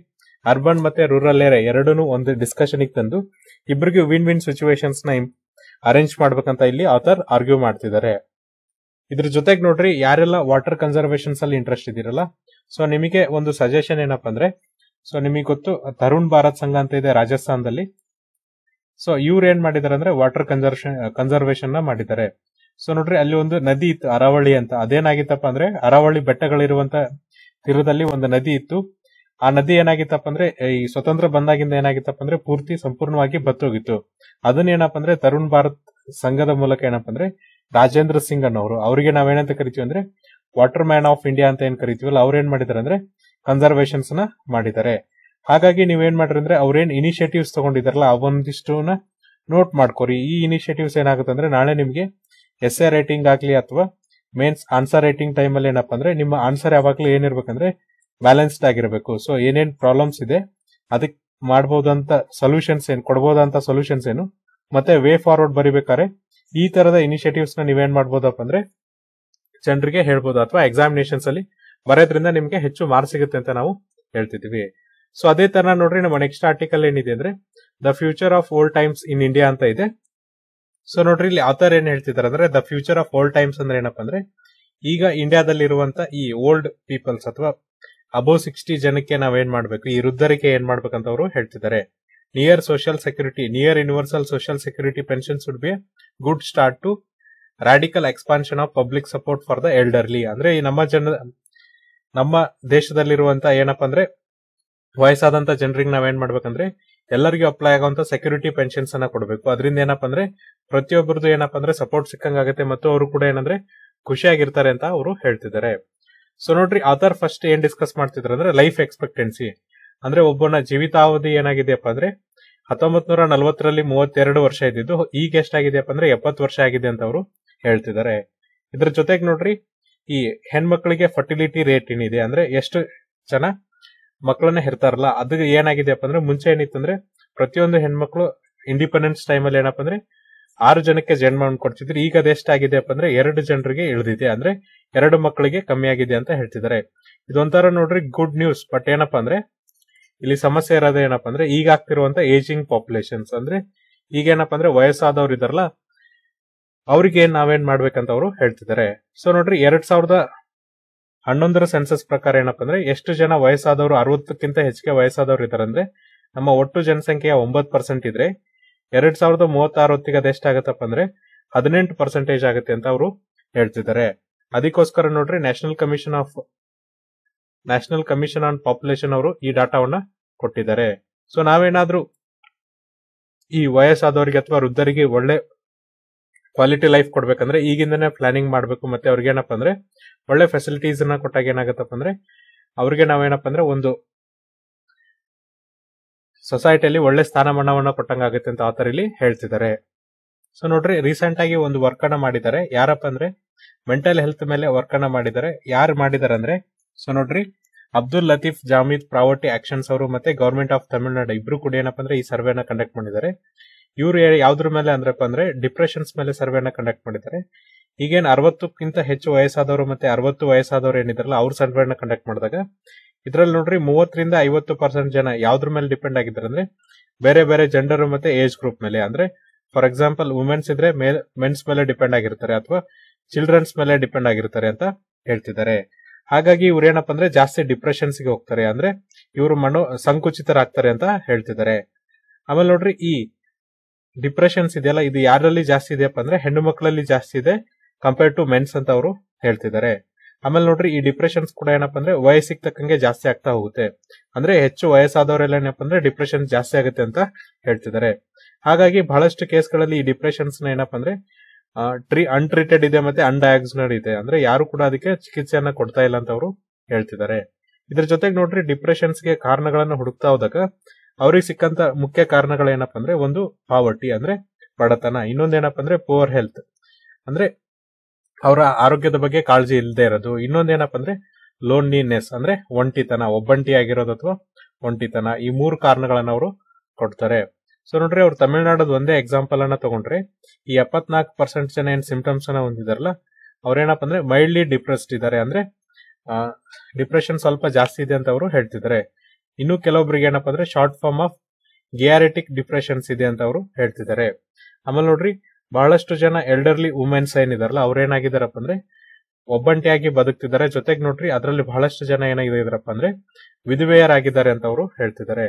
ಅರ್ಬನ್ ಮತ್ತೆ ರೂರಲ್ ಏರಿಯಾ ಎರಡೂ ಒಂದು ಡಿಸ್ಕಷನ್ ತಂದು ಇಬ್ಬರಿಗೂ ವಿನ್ ವಿನ್ ಸಿಚುವೇಶನ್ಸ್ನ ಅರೇಂಜ್ ಮಾಡ್ಬೇಕಂತ ಇಲ್ಲಿ ಆಥರ್ ಆರ್ಗ್ಯೂ ಮಾಡ್ತಿದ್ದಾರೆ. ಇದ್ರ ಜೊತೆಗೆ ನೋಡ್ರಿ, ಯಾರೆಲ್ಲ ವಾಟರ್ ಕನ್ಸರ್ವೇಶನ್ಸ್ ಅಲ್ಲಿ ಇಂಟ್ರೆಸ್ಟ್ ಇದಿರಲ್ಲ ಸೊ ನಿಮಗೆ ಒಂದು ಸಜೆಷನ್ ಏನಪ್ಪ ಅಂದ್ರೆ ಸೊ ನಿಮಗೆ ಗೊತ್ತು ತರುಣ್ ಭಾರತ್ ಸಂಘ ಅಂತ ಇದೆ ರಾಜಸ್ಥಾನದಲ್ಲಿ. ಸೊ ಇವ್ರು ಏನ್ ಮಾಡಿದಾರೆ ಅಂದ್ರೆ ವಾಟರ್ ಕನ್ಸರ್ವೇಶನ್ ಕನ್ಸರ್ವೇಶನ್ನ ಮಾಡಿದ್ದಾರೆ. ಸೊ ನೋಡ್ರಿ, ಅಲ್ಲಿ ಒಂದು ನದಿ ಇತ್ತು, ಅರಾವಳಿ ಅಂತ. ಅದೇನಾಗಿತ್ತಪ್ಪ ಅಂದ್ರೆ, ಅರಾವಳಿ ಬೆಟ್ಟಗಳಿರುವಂತ ತೀರದಲ್ಲಿ ಒಂದು ನದಿ ಇತ್ತು. ಆ ನದಿ ಏನಾಗಿತ್ತಪ್ಪ ಅಂದ್ರೆ ಈ ಸ್ವತಂತ್ರ ಬಂದಾಗಿಂದ ಏನಾಗಿತ್ತಪ್ಪ ಅಂದ್ರೆ, ಪೂರ್ತಿ ಸಂಪೂರ್ಣವಾಗಿ ಬತ್ತೋಗಿತ್ತು. ಅದನ್ನ ಏನಪ್ಪ ಅಂದ್ರೆ, ತರುಣ್ ಭಾರತ್ ಸಂಘದ ಮೂಲಕ ಏನಪ್ಪ ಅಂದ್ರೆ, ರಾಜೇಂದ್ರ ಸಿಂಗ್ ಅನ್ನೋರು, ಅವರಿಗೆ ನಾವೇನಂತ ಕರಿತೀವಿ ಅಂದ್ರೆ ವಾಟರ್ ಮ್ಯಾನ್ ಆಫ್ ಇಂಡಿಯಾ ಅಂತ ಏನ್ ಕರಿತೀವಲ್ಲ, ಅವ್ರು ಏನ್ ಮಾಡಿದಾರೆ ಅಂದ್ರೆ ಕನ್ಸರ್ವೇಶನ್ಸ್ನ ಮಾಡಿದ್ದಾರೆ ಹಾಗಾಗಿ ನೀವೇನ್ ಮಾಡ್ರಿ ಅಂದ್ರೆ, ಅವ್ರೇನ್ ಇನಿಷಿಯೇಟಿವ್ಸ್ ತಗೊಂಡಿದಾರಲ್ಲ, ಅವೊಂದಿಷ್ಟುನ ನೋಟ್ ಮಾಡ್ಕೋರಿ. ಈ ಇನಿಷಿಯೇಟಿವ್ಸ್ ಏನಾಗುತ್ತೆ ಅಂದ್ರೆ, ನಾಳೆ ನಿಮ್ಗೆ ಎಸ್ ಎ ರೇಟಿಂಗ್ ಆಗ್ಲಿ ಅಥವಾ ಮೇನ್ಸ್ ಆನ್ಸರ್ ರೈಟಿಂಗ್ ಟೈಮ್ ಅಲ್ಲಿ ಏನಪ್ಪಾ ಅಂದ್ರೆ, ನಿಮ್ಮ ಆನ್ಸರ್ ಯಾವಾಗ್ಲೂ ಏನಿರ್ಬೇಕಂದ್ರೆ ಬ್ಯಾಲೆನ್ಸ್ಡ್ ಆಗಿರಬೇಕು. ಸೊ ಏನೇನು ಪ್ರಾಬ್ಲಮ್ಸ್ ಇದೆ ಅದಕ್ಕೆ ಮಾಡಬಹುದಂತ ಸೊಲ್ಯೂಷನ್ಸ್ ಏನು, ಕೊಡ್ಬೋದಂತ ಸೊಲ್ಯೂಷನ್ಸ್ ಏನು, ಮತ್ತೆ ವೇ ಫಾರ್ವರ್ಡ್ ಬರಿಬೇಕಾದ್ರೆ, ಈ ತರದ ಇನಿಷಿಯೇಟಿವ್ಸ್ನ ನೀವೇನ್ ಮಾಡ್ಬೋದಪ್ಪ ಅಂದ್ರೆ, ಜನರಿಗೆ ಹೇಳ್ಬೋದು ಅಥವಾ ಎಕ್ಸಾಮಿನೇಷನ್ಸ್ ಅಲ್ಲಿ ಬರೋದ್ರಿಂದ ನಿಮ್ಗೆ ಹೆಚ್ಚು ಮಾರ್ಕ್ಸ್ ಸಿಗುತ್ತೆ ಅಂತ ನಾವು ಹೇಳ್ತಿದೀವಿ. ಸೊ ಅದೇ ತರ ನೋಡ್ರಿ, ನಮ್ಮ ನೆಕ್ಸ್ಟ್ ಆರ್ಟಿಕಲ್ ಏನಿದೆ ಅಂದ್ರೆ the future of old times in India ಅಂತ ಇದೆ. ಸೊ ನೋಡ್ರಿ, ಇಲ್ಲಿ ಆಥರ್ ಏನ್ ಹೇಳ್ತಿದ್ದಾರೆ ಅಂದ್ರೆ the future of old times ಅಂದ್ರೆ ಏನಪ್ಪಾ ಅಂದ್ರೆ, ಈಗ ಇಂಡಿಯಾದಲ್ಲಿ ಇರುವಂತ ಈ ಓಲ್ಡ್ ಪೀಪಲ್ಸ್ ಅಥವಾ ಅಬೋ ಸಿಕ್ಸ್ಟಿ ಜನಕ್ಕೆ ನಾವೇನ್ ಮಾಡ್ಬೇಕು? ಈ ವೃದ್ಧರಿಗೆ ಏನ್ ಮಾಡ್ಬೇಕಂತ ಅವರು ಹೇಳ್ತಿದ್ದಾರೆ. Near social security near universal social security pension would be good start to radical expansion of public support for the elderly ಅಂದ್ರೆ ಈ ನಮ್ಮ ಜನ, ನಮ್ಮ ದೇಶದಲ್ಲಿರುವಂತ ಏನಪ್ಪಾ ಅಂದ್ರೆ, ವಯಸ್ಸಾದಂತ ಜನರಿಗೆ ನಾವೇನ್ ಮಾಡ್ಬೇಕಂದ್ರೆ, ಎಲ್ಲರಿಗೂ ಅಪ್ಲೈ ಆಗುವಂತ ಸೆಕ್ಯೂರಿಟಿ ಪೆನ್ಷನ್ಸ್ ಅನ್ನ ಕೊಡಬೇಕು. ಅದರಿಂದ ಏನಪ್ಪಾ ಅಂದ್ರೆ ಪ್ರತಿಯೊಬ್ಬರದು ಏನಪ್ಪಾ ಅಂದ್ರೆ ಸಪೋರ್ಟ್ ಸಿಕ್ಕಂಗಾಗತ್ತೆ ಮತ್ತು ಅವರು ಕೂಡ ಏನಂದ್ರೆ ಖುಷಿಯಾಗಿರ್ತಾರೆ ಅಂತ ಅವರು ಹೇಳ್ತಿದ್ದಾರೆ. ಸೊ ನೋಡ್ರಿ ಅದರ್ ಫಸ್ಟ್ ಏನ್ ಡಿಸ್ಕಸ್ ಮಾಡ್ತಿದ್ರು ಅಂದ್ರೆ ಲೈಫ್ ಎಕ್ಸ್ಪೆಕ್ಟೆನ್ಸಿ ಅಂದ್ರೆ ಒಬ್ಬನ ಜೀವಿತಾವಧಿ ಏನಾಗಿದೆಯಪ್ಪ ಅಂದ್ರೆ ಹತ್ತೊಂಬತ್ ನೂರ ನಲವತ್ತರಲ್ಲಿ ಮೂವತ್ತೆರಡು ವರ್ಷ ಇದ್ದಿದ್ದು, ಈಗ ಎಷ್ಟಾಗಿದೆಯಪ್ಪ ಅಂದ್ರೆ ಎಪ್ಪತ್ತು ವರ್ಷ ಆಗಿದೆ ಅಂತ ಅವರು ಹೇಳ್ತಿದ್ದಾರೆ. ಇದ್ರ ಜೊತೆಗೆ ನೋಡ್ರಿ, ಈ ಹೆಣ್ಮಕ್ಳಿಗೆ ಫರ್ಟಿಲಿಟಿ ರೇಟ್ ಏನಿದೆ ಅಂದ್ರೆ ಎಷ್ಟು ಜನ ಮಕ್ಕಳನ್ನ ಹೆರ್ತಾರಲ್ಲ, ಅದು ಏನಾಗಿದೆಯಪ್ಪ ಅಂದ್ರೆ ಮುಂಚೆ ಏನಿತ್ತು ಅಂದ್ರೆ ಪ್ರತಿಯೊಂದು ಹೆಣ್ಮಕ್ಳು ಇಂಡಿಪೆಂಡೆನ್ಸ್ ಟೈಮಲ್ಲಿ ಏನಪ್ಪ ಅಂದ್ರೆ ಆರು ಜನಕ್ಕೆ ಜನ್ಮ ಕೊಡ್ತಿದ್ರು ಈಗ ಅದೆಷ್ಟಾಗಿದೆಯಪ್ಪ ಅಂದ್ರೆ ಎರಡು ಜನರಿಗೆ ಇಳಿದಿದೆ. ಅಂದ್ರೆ ಎರಡು ಮಕ್ಕಳಿಗೆ ಕಮ್ಮಿ ಆಗಿದೆ ಅಂತ ಹೇಳ್ತಿದ್ದಾರೆ. ಇದೊಂಥರ ನೋಡ್ರಿ ಗುಡ್ ನ್ಯೂಸ್ ಬಟ್ ಏನಪ್ಪಾ ಅಂದ್ರೆ, ಇಲ್ಲಿ ಸಮಸ್ಯೆ ಇರೋದು ಏನಪ್ಪಾ ಅಂದ್ರೆ, ಈಗ ಆಗ್ತಿರುವಂತ ಏಜಿಂಗ್ ಪಾಪ್ಯುಲೇಷನ್ಸ್ ಅಂದ್ರೆ ಈಗ ಏನಪ್ಪಾ ಅಂದ್ರೆ ವಯಸ್ಸಾದವ್ರು ಇದಾರಲ್ಲ ಅವ್ರಿಗೆ ನಾವೇನ್ ಮಾಡ್ಬೇಕಂತ ಅವರು ಹೇಳ್ತಿದ್ದಾರೆ. ಸೊ ನೋಡ್ರಿ, ಎರಡ್ ಸಾವಿರದ ಹನ್ನೊಂದರ ಸೆನ್ಸಸ್ ಪ್ರಕಾರ ಏನಪ್ಪಾ ಅಂದ್ರೆ, ಎಷ್ಟು ಜನ ವಯಸ್ಸಾದವರು, ಅರವತ್ತಕ್ಕಿಂತ ಹೆಚ್ಚಿಗೆ ವಯಸ್ಸಾದವ್ರು ಇದಾರೆ ಅಂದ್ರೆ ನಮ್ಮ ಒಟ್ಟು ಜನಸಂಖ್ಯೆಯ ಒಂಬತ್ತು ಪರ್ಸೆಂಟ್ ಇದ್ರೆ ಎರಡ್ ಸಾವಿರದ ಮೂವತ್ತಾರು ಹೊತ್ತಿಗೆ ಅದೆಷ್ಟಾಗತ್ತಪ್ಪ ಅಂದ್ರೆ ಹದಿನೆಂಟು ಪರ್ಸೆಂಟೇಜ್ ಆಗುತ್ತೆ ಅಂತ ಅವರು ಹೇಳ್ತಿದ್ದಾರೆ. ಅದಕ್ಕೋಸ್ಕರ ನೋಡ್ರಿ National Commission of National Commission on Population ಅವರು ಈ ಡಾಟಾವನ್ನ ಕೊಟ್ಟಿದ್ದಾರೆ. ಸೊ ನಾವೇನಾದ್ರೂ ಈ ವಯಸ್ಸಾದವರಿಗೆ ಅಥವಾ ವೃದ್ಧರಿಗೆ ಒಳ್ಳೆ ಕ್ವಾಲಿಟಿ ಲೈಫ್ ಕೊಡ್ಬೇಕಂದ್ರೆ ಈಗಿಂದನೇ ಪ್ಲಾನಿಂಗ್ ಮಾಡಬೇಕು, ಮತ್ತೆ ಅವ್ರಿಗೆ ಏನಪ್ಪ ಅಂದ್ರೆ ಒಳ್ಳೆ ಫೆಸಿಲಿಟೀಸ್ನ ಕೊಟ್ಟಾಗ ಏನಾಗತ್ತಪ್ಪ ಅಂದ್ರೆ ಅವ್ರಿಗೆ ನಾವೇನಪ್ಪ ಅಂದ್ರೆ ಒಂದು ಸೊಸೈಟಿಯಲ್ಲಿ ಒಳ್ಳೆ ಸ್ಥಾನಮಾನವನ್ನ ಕೊಟ್ಟಂಗಾಗುತ್ತೆ ಅಂತ ಆತರ ಇಲ್ಲಿ ಹೇಳ್ತಿದ್ದಾರೆ. ಸೊ ನೋಡ್ರಿ ರೀಸೆಂಟ್ ಆಗಿ ಒಂದು ವರ್ಕ್ ಅನ್ನ ಮಾಡಿದ್ದಾರೆ. ಯಾರಪ್ಪ ಅಂದ್ರೆ ಮೆಂಟಲ್ ಹೆಲ್ತ್ ಮೇಲೆ ವರ್ಕ್ ಅನ್ನ ಮಾಡಿದ್ದಾರೆ. ಯಾರು ಮಾಡಿದ್ದಾರೆ ಅಂದ್ರೆ ಸೊ ನೋಡ್ರಿ, Abdul Latif Jameel poverty actions ಅವರು ಮತ್ತೆ ಗವರ್ಮೆಂಟ್ ಆಫ್ ತಮಿಳುನಾಡು ಇಬ್ರು ಕೂಡ ಏನಪ್ಪ ಅಂದ್ರೆ ಈ ಸರ್ವೆನ ಕಂಡಕ್ಟ್ ಮಾಡಿದ್ದಾರೆ. ಇವ್ರು ಯಾವ್ದ್ರ ಮೇಲೆ ಅಂದ್ರಪ್ಪ ಅಂದ್ರೆ ಡಿಪ್ರೆಷನ್ಸ್ ಮೇಲೆ ಸರ್ವೆನ ಕಂಡಕ್ಟ್ ಮಾಡಿದ್ದಾರೆ. ಈಗೇನು ಅರವತ್ತಕ್ಕಿಂತ ಹೆಚ್ಚು ವಯಸ್ಸಾದವರು ಮತ್ತೆ ಅರವತ್ತು ವಯಸ್ಸಾದವರು ಏನಿದಾರಲ್ಲ, ಅವ್ರ ಸರ್ವೆನ ಕಂಡಕ್ಟ್ ಮಾಡಿದಾಗ ಇದ್ರಲ್ಲಿ ನೋಡ್ರಿ ಮೂವತ್ತರಿಂದ ಐವತ್ತು ಪರ್ಸೆಂಟ್ ಜನ ಯಾವ್ದ್ರ ಮೇಲೆ ಡಿಪೆಂಡ್ ಆಗಿದ್ದಾರೆ ಅಂದ್ರೆ ಬೇರೆ ಬೇರೆ ಜೆಂಡರ್ ಮತ್ತೆ ಏಜ್ ಗ್ರೂಪ್ ಮೇಲೆ. ಅಂದ್ರೆ ಫಾರ್ ಎಕ್ಸಾಂಪಲ್ ವುಮೆನ್ಸ್ ಇದ್ರೆ ಮೆನ್ಸ್ ಮೇಲೆ ಡಿಪೆಂಡ್ ಆಗಿರ್ತಾರೆ ಅಥವಾ ಚಿಲ್ಡ್ರನ್ಸ್ ಮೇಲೆ ಡಿಪೆಂಡ್ ಆಗಿರ್ತಾರೆ ಅಂತ ಹೇಳ್ತಿದ್ದಾರೆ. ಹಾಗಾಗಿ ಇವ್ರು ಏನಪ್ಪಾ ಅಂದ್ರೆ ಜಾಸ್ತಿ ಡಿಪ್ರೆಷನ್ಸ್ಗೆ ಹೋಗ್ತಾರೆ. ಅಂದ್ರೆ ಇವರು ಮನೋ, ಸಂಕುಚಿತರಾಗ್ತಾರೆ ಅಂತ ಹೇಳ್ತಿದ್ದಾರೆ. ಆಮೇಲೆ ನೋಡ್ರಿ ಈ ಡಿಪ್ರೆಷನ್ಸ್ ಇದೆಯಲ್ಲ, ಇದು ಯಾರಲ್ಲಿ ಜಾಸ್ತಿ ಇದೆಯಪ್ಪ ಅಂದ್ರೆ ಹೆಣ್ಣು ಮಕ್ಕಳಲ್ಲಿ ಜಾಸ್ತಿ ಇದೆ ಕಂಪೇರ್ ಟು ಮೆನ್ಸ್ ಅಂತ ಅವರು ಹೇಳ್ತಿದ್ದಾರೆ. ಆಮೇಲೆ ನೋಡ್ರಿ, ಈ ಡಿಪ್ರೆಷನ್ಸ್ ಕೂಡ ಏನಪ್ಪ ಅಂದ್ರೆ ವಯಸ್ಸಿಗೆ ತಕ್ಕಂಗೆ ಜಾಸ್ತಿ ಆಗ್ತಾ ಹೋಗುತ್ತೆ. ಅಂದ್ರೆ ಹೆಚ್ಚು ವಯಸ್ಸಾದವರೆಲ್ಲ ಏನಪ್ಪ ಅಂದ್ರೆ ಡಿಪ್ರೆಷನ್ ಜಾಸ್ತಿ ಆಗುತ್ತೆ ಅಂತ ಹೇಳ್ತಿದ್ದಾರೆ. ಹಾಗಾಗಿ ಬಹಳಷ್ಟು ಕೇಸ್ಗಳಲ್ಲಿ ಈ ಡಿಪ್ರೆಷನ್ಸ್ನ ಏನಪ್ಪ ಅಂದ್ರೆ ಟ್ರೀ ಅನ್ಟ್ರೀಟೆಡ್ ಇದೆ ಮತ್ತೆ ಅನ್ಡಯಾಗ್ನಡ್ ಇದೆ. ಅಂದ್ರೆ ಯಾರು ಕೂಡ ಅದಕ್ಕೆ ಚಿಕಿತ್ಸೆಯನ್ನ ಕೊಡ್ತಾ ಇಲ್ಲ ಅಂತ ಅವರು ಹೇಳ್ತಿದ್ದಾರೆ. ಇದ್ರ ಜೊತೆಗೆ ನೋಡ್ರಿ ಡಿಪ್ರೆಷನ್ಸ್ಗೆ ಕಾರಣಗಳನ್ನು ಹುಡುಕ್ತಾ ಹೋದಾಗ ಅವ್ರಿಗೆ ಸಿಕ್ಕಂತ ಮುಖ್ಯ ಕಾರಣಗಳೇನಪ್ಪ ಅಂದ್ರೆ ಒಂದು ಪಾವರ್ಟಿ ಅಂದ್ರೆ ಬಡತನ. ಇನ್ನೊಂದೇನಪ್ಪ ಅಂದ್ರೆ ಪುವರ್ ಹೆಲ್ತ್ ಅಂದ್ರೆ ಅವರ ಆರೋಗ್ಯದ ಬಗ್ಗೆ ಕಾಳಜಿ ಇಲ್ಲದೆ ಇರೋದು. ಇನ್ನೊಂದೇನಪ್ಪ ಅಂದ್ರೆ ಲೋನ್ಲಿನೆಸ್ ಅಂದ್ರೆ ಒಂಟಿತನ ಒಬ್ಬಂಟಿ ಆಗಿರೋದು ಅಥವಾ ಒಂಟಿತನ. ಈ ಮೂರು ಕಾರಣಗಳನ್ನ ಅವರು ಕೊಡ್ತಾರೆ. ಸೊ ನೋಡ್ರಿ, ಅವ್ರು ತಮಿಳ್ನಾಡದ ಒಂದೇ ಎಕ್ಸಾಂಪಲ್ ಅನ್ನ ತಗೊಂಡ್ರೆ, ಈ ಎಪ್ಪತ್ನಾಲ್ಕು ಪರ್ಸೆಂಟ್ ಜನ ಏನ್ ಸಿಂಪ್ಟಮ್ಸ್ ಅನ್ನ ಹೊಂದಿದಾರಲ್ಲ, ಅವ್ರೇನಪ್ಪ ಅಂದ್ರೆ ಮೈಲ್ಡ್ಲಿ ಡಿಪ್ರೆಸ್ಡ್ ಇದ್ದಾರೆ ಅಂದ್ರೆ ಡಿಪ್ರೆಷನ್ ಸ್ವಲ್ಪ ಜಾಸ್ತಿ ಇದೆ ಅಂತ ಅವರು ಹೇಳ್ತಿದ್ದಾರೆ ಇನ್ನು ಕೆಲವೊಬ್ರಿಗೆ ಏನಪ್ಪ ಅಂದ್ರೆ short form of geriatric depressions ಇದೆ ಅಂತ ಅವರು ಹೇಳ್ತಿದ್ದಾರೆ ಆಮೇಲೆ ನೋಡ್ರಿ ಬಹಳಷ್ಟು ಜನ ಎಲ್ಡರ್ಲಿ ವುಮೆನ್ಸ್ ಏನಿದಾರಲ್ಲ ಅವ್ರೇನಾಗಿದಾರಪ್ಪ ಅಂದ್ರೆ, ಒಬ್ಬಂಟಿಯಾಗಿ ಬದುಕ್ತಿದ್ದಾರೆ. ಜೊತೆಗೆ ನೋಡ್ರಿ, ಅದರಲ್ಲಿ ಬಹಳಷ್ಟು ಜನ ಏನಾಗಿದಾರಪ್ಪ ಅಂದ್ರೆ ವಿಧವೆಯರಾಗಿದ್ದಾರೆ ಅಂತ ಅವರು ಹೇಳ್ತಿದ್ದಾರೆ.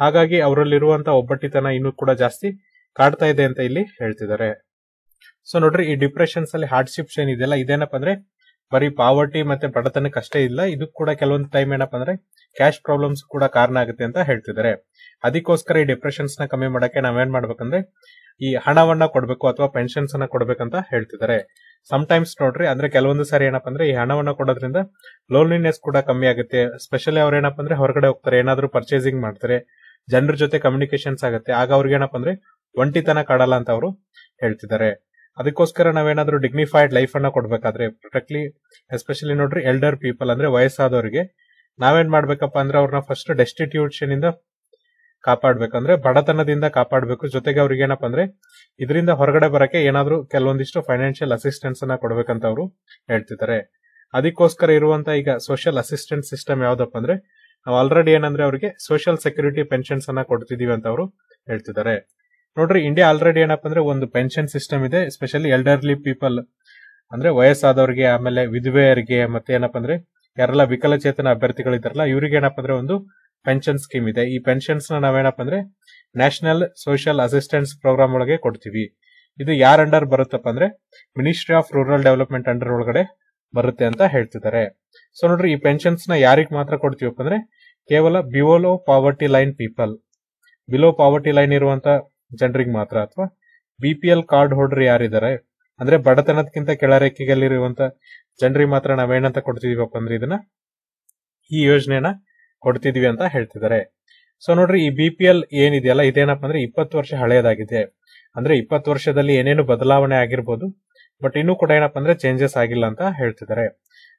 ಹಾಗಾಗಿ ಅವರಲ್ಲಿರುವಂತ ಒಬ್ಬಟ್ಟಿತನ ಇನ್ನೂ ಕೂಡ ಜಾಸ್ತಿ ಕಾಡ್ತಾ ಇದೆ ಅಂತ ಇಲ್ಲಿ ಹೇಳ್ತಿದ್ದಾರೆ. ಸೊ ನೋಡ್ರಿ, ಈ ಡಿಪ್ರೆಷನ್ಸ್ ಅಲ್ಲಿ ಹಾರ್ಡ್ಶಿಪ್ಸ್ ಏನಿದೆಯಲ್ಲ, ಇದೇನಪ್ಪ ಅಂದ್ರೆ ಬರೀ ಪಾವರ್ಟಿ ಮತ್ತೆ ಬಡತನಕ್ಕೆ ಅಷ್ಟೇ ಇಲ್ಲ ಇದು ಕೂಡ ಕೆಲವೊಂದು ಟೈಮ್ ಏನಪ್ಪ ಅಂದ್ರೆ ಕ್ಯಾಶ್ ಪ್ರಾಬ್ಲಮ್ಸ್ ಕೂಡ ಕಾರಣ ಆಗುತ್ತೆ ಅಂತ ಹೇಳ್ತಿದ್ದಾರೆ. ಅದಕ್ಕೋಸ್ಕರ ಈ ಡಿಪ್ರೆಷನ್ಸ್ನ ಕಮ್ಮಿ ಮಾಡಕ್ಕೆ ನಾವೇನ್ ಮಾಡ್ಬೇಕಂದ್ರೆ ಈ ಹಣವನ್ನ ಕೊಡ್ಬೇಕು ಅಥವಾ ಪೆನ್ಷನ್ಸ್ ಅನ್ನ ಕೊಡ್ಬೇಕಂತ ಹೇಳ್ತಿದ್ದಾರೆ. ಸಮ್ ಟೈಮ್ಸ್ ನೋಡ್ರಿ, ಅಂದ್ರೆ ಕೆಲವೊಂದು ಸಾರಿ ಏನಪ್ಪ ಅಂದ್ರೆ ಈ ಹಣವನ್ನ ಕೊಡೋದ್ರಿಂದ ಲೋನ್ಲಿನೆಸ್ ಕೂಡ ಕಮ್ಮಿ ಆಗುತ್ತೆ. ಸ್ಪೆಷಲಿ ಅವ್ರ ಏನಪ್ಪ ಅಂದ್ರೆ ಹೊರಗಡೆ ಹೋಗ್ತಾರೆ, ಏನಾದ್ರು ಪರ್ಚೇಸಿಂಗ್ ಮಾಡ್ತಾರೆ, ಜನರ ಜೊತೆ ಕಮ್ಯುನಿಕೇಶನ್ಸ್ ಆಗುತ್ತೆ. ಆಗ ಅವ್ರಿಗೆ ಏನಪ್ಪ ಅಂದ್ರೆ ಒಂಟಿತನ ಕಾಡಲ್ಲ ಅಂತ ಅವರು ಹೇಳ್ತಿದ್ದಾರೆ. ಅದಕ್ಕೋಸ್ಕರ ನಾವೇನಾದ್ರೂ ಡಿಗ್ನಿಫೈಡ್ ಲೈಫ್ ಅನ್ನ ಕೊಡ್ಬೇಕಾದ್ರೆ ಪ್ರೊಟೆಕ್ಟ್ಲಿ ಎಸ್ಪೆಷಲಿ ನೋಡ್ರಿ ಎಲ್ಡರ್ ಪೀಪಲ್ ಅಂದ್ರೆ ವಯಸ್ಸಾದವರಿಗೆ, ನಾವೇನ್ ಮಾಡ್ಬೇಕಪ್ಪ ಅಂದ್ರೆ ಅವ್ರನ್ನ ಫಸ್ಟ್ ಡೆಸ್ಟಿಟ್ಯೂಷನ್ ಇಂದ ಕಾಪಾಡ್ಬೇಕಂದ್ರೆ, ಬಡತನದಿಂದ ಕಾಪಾಡ್ಬೇಕು. ಜೊತೆಗೆ ಅವ್ರಿಗೆ ಏನಪ್ಪ ಅಂದ್ರೆ, ಇದರಿಂದ ಹೊರಗಡೆ ಬರಕ್ಕೆ ಏನಾದ್ರೂ ಕೆಲವೊಂದಿಷ್ಟು ಫೈನಾನ್ಷಿಯಲ್ ಅಸಿಸ್ಟೆನ್ಸ್ ಅನ್ನ ಕೊಡ್ಬೇಕಂತ ಅವರು ಹೇಳ್ತಿದ್ದಾರೆ. ಅದಕ್ಕೋಸ್ಕರ ಇರುವಂತ ಈಗ ಸೋಷಿಯಲ್ ಅಸಿಸ್ಟೆಂಟ್ ಸಿಸ್ಟಮ್ ಯಾವ್ದಪ್ಪ ಅಂದ್ರೆ, ನಾವು ಆಲ್ರೆಡಿ ಏನಂದ್ರೆ ಅವರಿಗೆ ಸೋಷಿಯಲ್ ಸೆಕ್ಯೂರಿಟಿ ಪೆನ್ಷನ್ಸ್ ಅನ್ನ ಕೊಡ್ತಿದೀವಿ ಅಂತ ಅವರು ಹೇಳ್ತಿದ್ದಾರೆ. ನೋಡ್ರಿ ಇಂಡಿಯಾ ಆಲ್ರೆಡಿ ಏನಪ್ಪ ಅಂದ್ರೆ ಒಂದು ಪೆನ್ಷನ್ ಸಿಸ್ಟಮ್ ಇದೆ ಎಸ್ಪೆಷಲಿ ಎಲ್ಡರ್ಲಿ ಪೀಪಲ್ ಅಂದ್ರೆ ವಯಸ್ಸಾದವರಿಗೆ, ಆಮೇಲೆ ವಿಧವೆಯರಿಗೆ, ಮತ್ತೆ ಏನಪ್ಪ ಅಂದ್ರೆ ಯಾರೆಲ್ಲ ವಿಕಲಚೇತನ ಅಭ್ಯರ್ಥಿಗಳಿದಾರಲ್ಲ ಇವರಿಗೆ ಏನಪ್ಪ ಅಂದ್ರೆ ಒಂದು ಪೆನ್ಷನ್ ಸ್ಕೀಮ್ ಇದೆ. ಈ ಪೆನ್ಷನ್ಸ್ನ ನಾವೇನಪ್ಪ ಅಂದ್ರೆ ನ್ಯಾಷನಲ್ ಸೋಷಿಯಲ್ ಅಸಿಸ್ಟೆನ್ಸ್ ಪ್ರೋಗ್ರಾಮ್ ಒಳಗೆ ಕೊಡ್ತೀವಿ. ಇದು ಯಾರ ಅಂಡರ್ ಬರುತ್ತಪ್ಪ ಅಂದ್ರೆ ministry of rural development under ಒಳಗಡೆ ಬರುತ್ತೆ ಅಂತ ಹೇಳ್ತಿದ್ದಾರೆ. ಸೊ ನೋಡ್ರಿ, ಈ ಪೆನ್ಷನ್ಸ್ನ ಯಾರಿಗ್ ಮಾತ್ರ ಕೊಡ್ತೀವಪ್ಪ ಅಂದ್ರೆ ಕೇವಲ below poverty line people below poverty line ಇರುವಂತ ಜನರಿಗೆ ಮಾತ್ರ ಅಥವಾ B P L card holder ಯಾರಿದ್ದಾರೆ ಅಂದ್ರೆ ಬಡತನದಕ್ಕಿಂತ ಕೆಳರೇಖೆಗಲ್ಲಿರುವಂತ ಜನರಿಗೆ ಮಾತ್ರ ನಾವೇನಂತ ಕೊಡ್ತಿದೀವಪ್ಪ ಅಂದ್ರೆ ಇದನ್ನ ಈ ಯೋಜನೆನ ಕೊಡ್ತಿದೀವಿ ಅಂತ ಹೇಳ್ತಿದ್ದಾರೆ ಸೊ ನೋಡ್ರಿ, ಈ ಬಿ ಪಿ ಎಲ್ ಏನಿದೆಯಲ್ಲ, ಇದೇನಪ್ಪ ಅಂದ್ರೆ ಇಪ್ಪತ್ತು ವರ್ಷ ಹಳೆಯದಾಗಿದೆ ಅಂದ್ರೆ ಇಪ್ಪತ್ತು ವರ್ಷದಲ್ಲಿ ಏನೇನು ಬದಲಾವಣೆ ಆಗಿರ್ಬೋದು, ಬಟ್ ಇನ್ನೂ ಕೂಡ ಏನಪ್ಪ ಅಂದ್ರೆ ಚೇಂಜಸ್ ಆಗಿಲ್ಲ ಅಂತ ಹೇಳ್ತಿದ್ದಾರೆ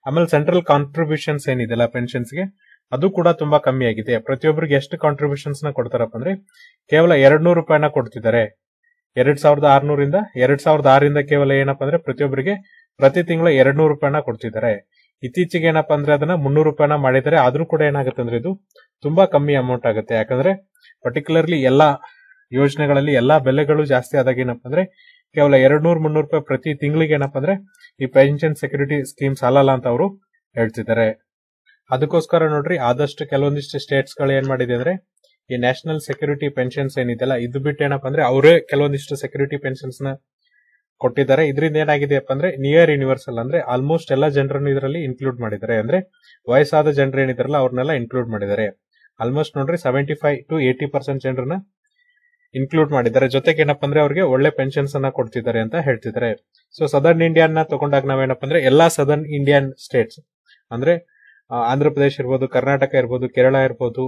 ಆಮೇಲೆ ಸೆಂಟ್ರಲ್ ಕಾಂಟ್ರಿಬ್ಯೂಷನ್ಸ್ ಏನಿದೆಯಲ್ಲ ಪೆನ್ಷನ್ಸ್ಗೆ ಅದು ಕೂಡ ತುಂಬಾ ಕಮ್ಮಿ ಆಗಿದೆ. ಪ್ರತಿಯೊಬ್ಬರಿಗೆ ಎಷ್ಟು ಕಾಂಟ್ರಿಬ್ಯೂಷನ್ಸ್ನ ಕೊಡ್ತಾರಪ್ಪ ಅಂದ್ರೆ ಕೇವಲ ಎರಡ್ ನೂರು ರೂಪಾಯಿನ ಕೊಡ್ತಿದ್ದಾರೆ. ಎರಡ್ ಸಾವಿರದ ಆರ್ನೂರಿಂದ ಎರಡ್ ಸಾವಿರದ ಆರರಿಂದ ಕೇವಲ ಏನಪ್ಪ ಅಂದ್ರೆ ಪ್ರತಿಯೊಬ್ಬರಿಗೆ ಪ್ರತಿ ತಿಂಗಳ ಎರಡ್ ನೂರು ರೂಪಾಯಿನ ಕೊಡ್ತಿದ್ದಾರೆ. ಇತ್ತೀಚೆಗೆ ಏನಪ್ಪಾ ಅಂದ್ರೆ ಅದನ್ನ ಮುನ್ನೂರು ರೂಪಾಯಿನ ಮಾಡಿದ್ದಾರೆ. ಆದ್ರೂ ಕೂಡ ಏನಾಗುತ್ತೆ ಅಂದ್ರೆ ಇದು ತುಂಬಾ ಕಮ್ಮಿ ಅಮೌಂಟ್ ಆಗುತ್ತೆ. ಯಾಕಂದ್ರೆ ಪರ್ಟಿಕ್ಯುಲರ್ಲಿ ಎಲ್ಲಾ ಯೋಜನೆಗಳಲ್ಲಿ ಎಲ್ಲಾ ಬೆಲೆಗಳು ಜಾಸ್ತಿ ಆದಾಗ ಏನಪ್ಪಾ ಅಂದ್ರೆ ಕೇವಲ ಎರಡ್ ನೂರ್ ಮುನ್ನೂರು ರೂಪಾಯಿ ಪ್ರತಿ ತಿಂಗಳಿಗೆ ಏನಪ್ಪಾ ಅಂದ್ರೆ ಈ ಪೆನ್ಷನ್ ಸೆಕ್ಯೂರಿಟಿ ಸ್ಕೀಮ್ ಸಾಲಲ್ಲ ಅಂತ ಅವರು ಹೇಳ್ತಿದ್ದಾರೆ. ಅದಕ್ಕೋಸ್ಕರ ನೋಡ್ರಿ, ಆದಷ್ಟು ಕೆಲವೊಂದಿಷ್ಟು ಸ್ಟೇಟ್ಸ್ಗಳು ಏನ್ ಮಾಡಿದೆ ಅಂದ್ರೆ, ಈ ನ್ಯಾಷನಲ್ ಸೆಕ್ಯೂರಿಟಿ ಪೆನ್ಷನ್ಸ್ ಏನಿದೆಲ್ಲ ಇದು ಬಿಟ್ಟು ಏನಪ್ಪಾ ಅಂದ್ರೆ, ಅವರೇ ಕೆಲವೊಂದಿಷ್ಟು ಸೆಕ್ಯೂರಿಟಿ ಪೆನ್ಷನ್ಸ್ನ ಕೊಟ್ಟಿದ್ದಾರೆ. ಇದರಿಂದ ಏನಾಗಿದೆ ಅಂದ್ರೆ ನಿಯರ್ ಯೂನಿವರ್ಸಲ್ ಅಂದ್ರೆ ಆಲ್ಮೋಸ್ಟ್ ಎಲ್ಲ ಜನರನ್ನು ಇದರಲ್ಲಿ ಇನ್ಕ್ಲೂಡ್ ಮಾಡಿದ್ದಾರೆ. ಅಂದ್ರೆ, ವಯಸ್ಸಾದ ಜನರು ಏನಿದಾರಲ್ಲ, ಅವ್ರನ್ನೆಲ್ಲ ಇನ್ಕ್ಲೂಡ್ ಮಾಡಿದ್ದಾರೆ. ಆಲ್ಮೋಸ್ಟ್ ನೋಡ್ರಿ seventy five to eighty percent ಜನರನ್ನ ಇನ್ಕ್ಲೂಡ್ ಮಾಡಿದ್ದಾರೆ. ಜೊತೆಗೆ ಏನಪ್ಪಾ ಅಂದ್ರೆ, ಅವ್ರಿಗೆ ಒಳ್ಳೆ ಪೆನ್ಷನ್ಸ್ ಅನ್ನ ಕೊಡ್ತಿದ್ದಾರೆ ಅಂತ ಹೇಳ್ತಿದ್ದಾರೆ. ಸೊ ಸದರ್ನ್ ಇಂಡಿಯಾನ್ ತಗೊಂಡಾಗ ನಾವೇನಪ್ಪ ಅಂದ್ರೆ, ಎಲ್ಲಾ ಸದರ್ನ್ ಇಂಡಿಯನ್ ಸ್ಟೇಟ್ಸ್ ಅಂದ್ರೆ ಆಂಧ್ರ ಪ್ರದೇಶ ಇರ್ಬೋದು, ಕರ್ನಾಟಕ ಇರ್ಬೋದು, ಕೇರಳ ಇರ್ಬೋದು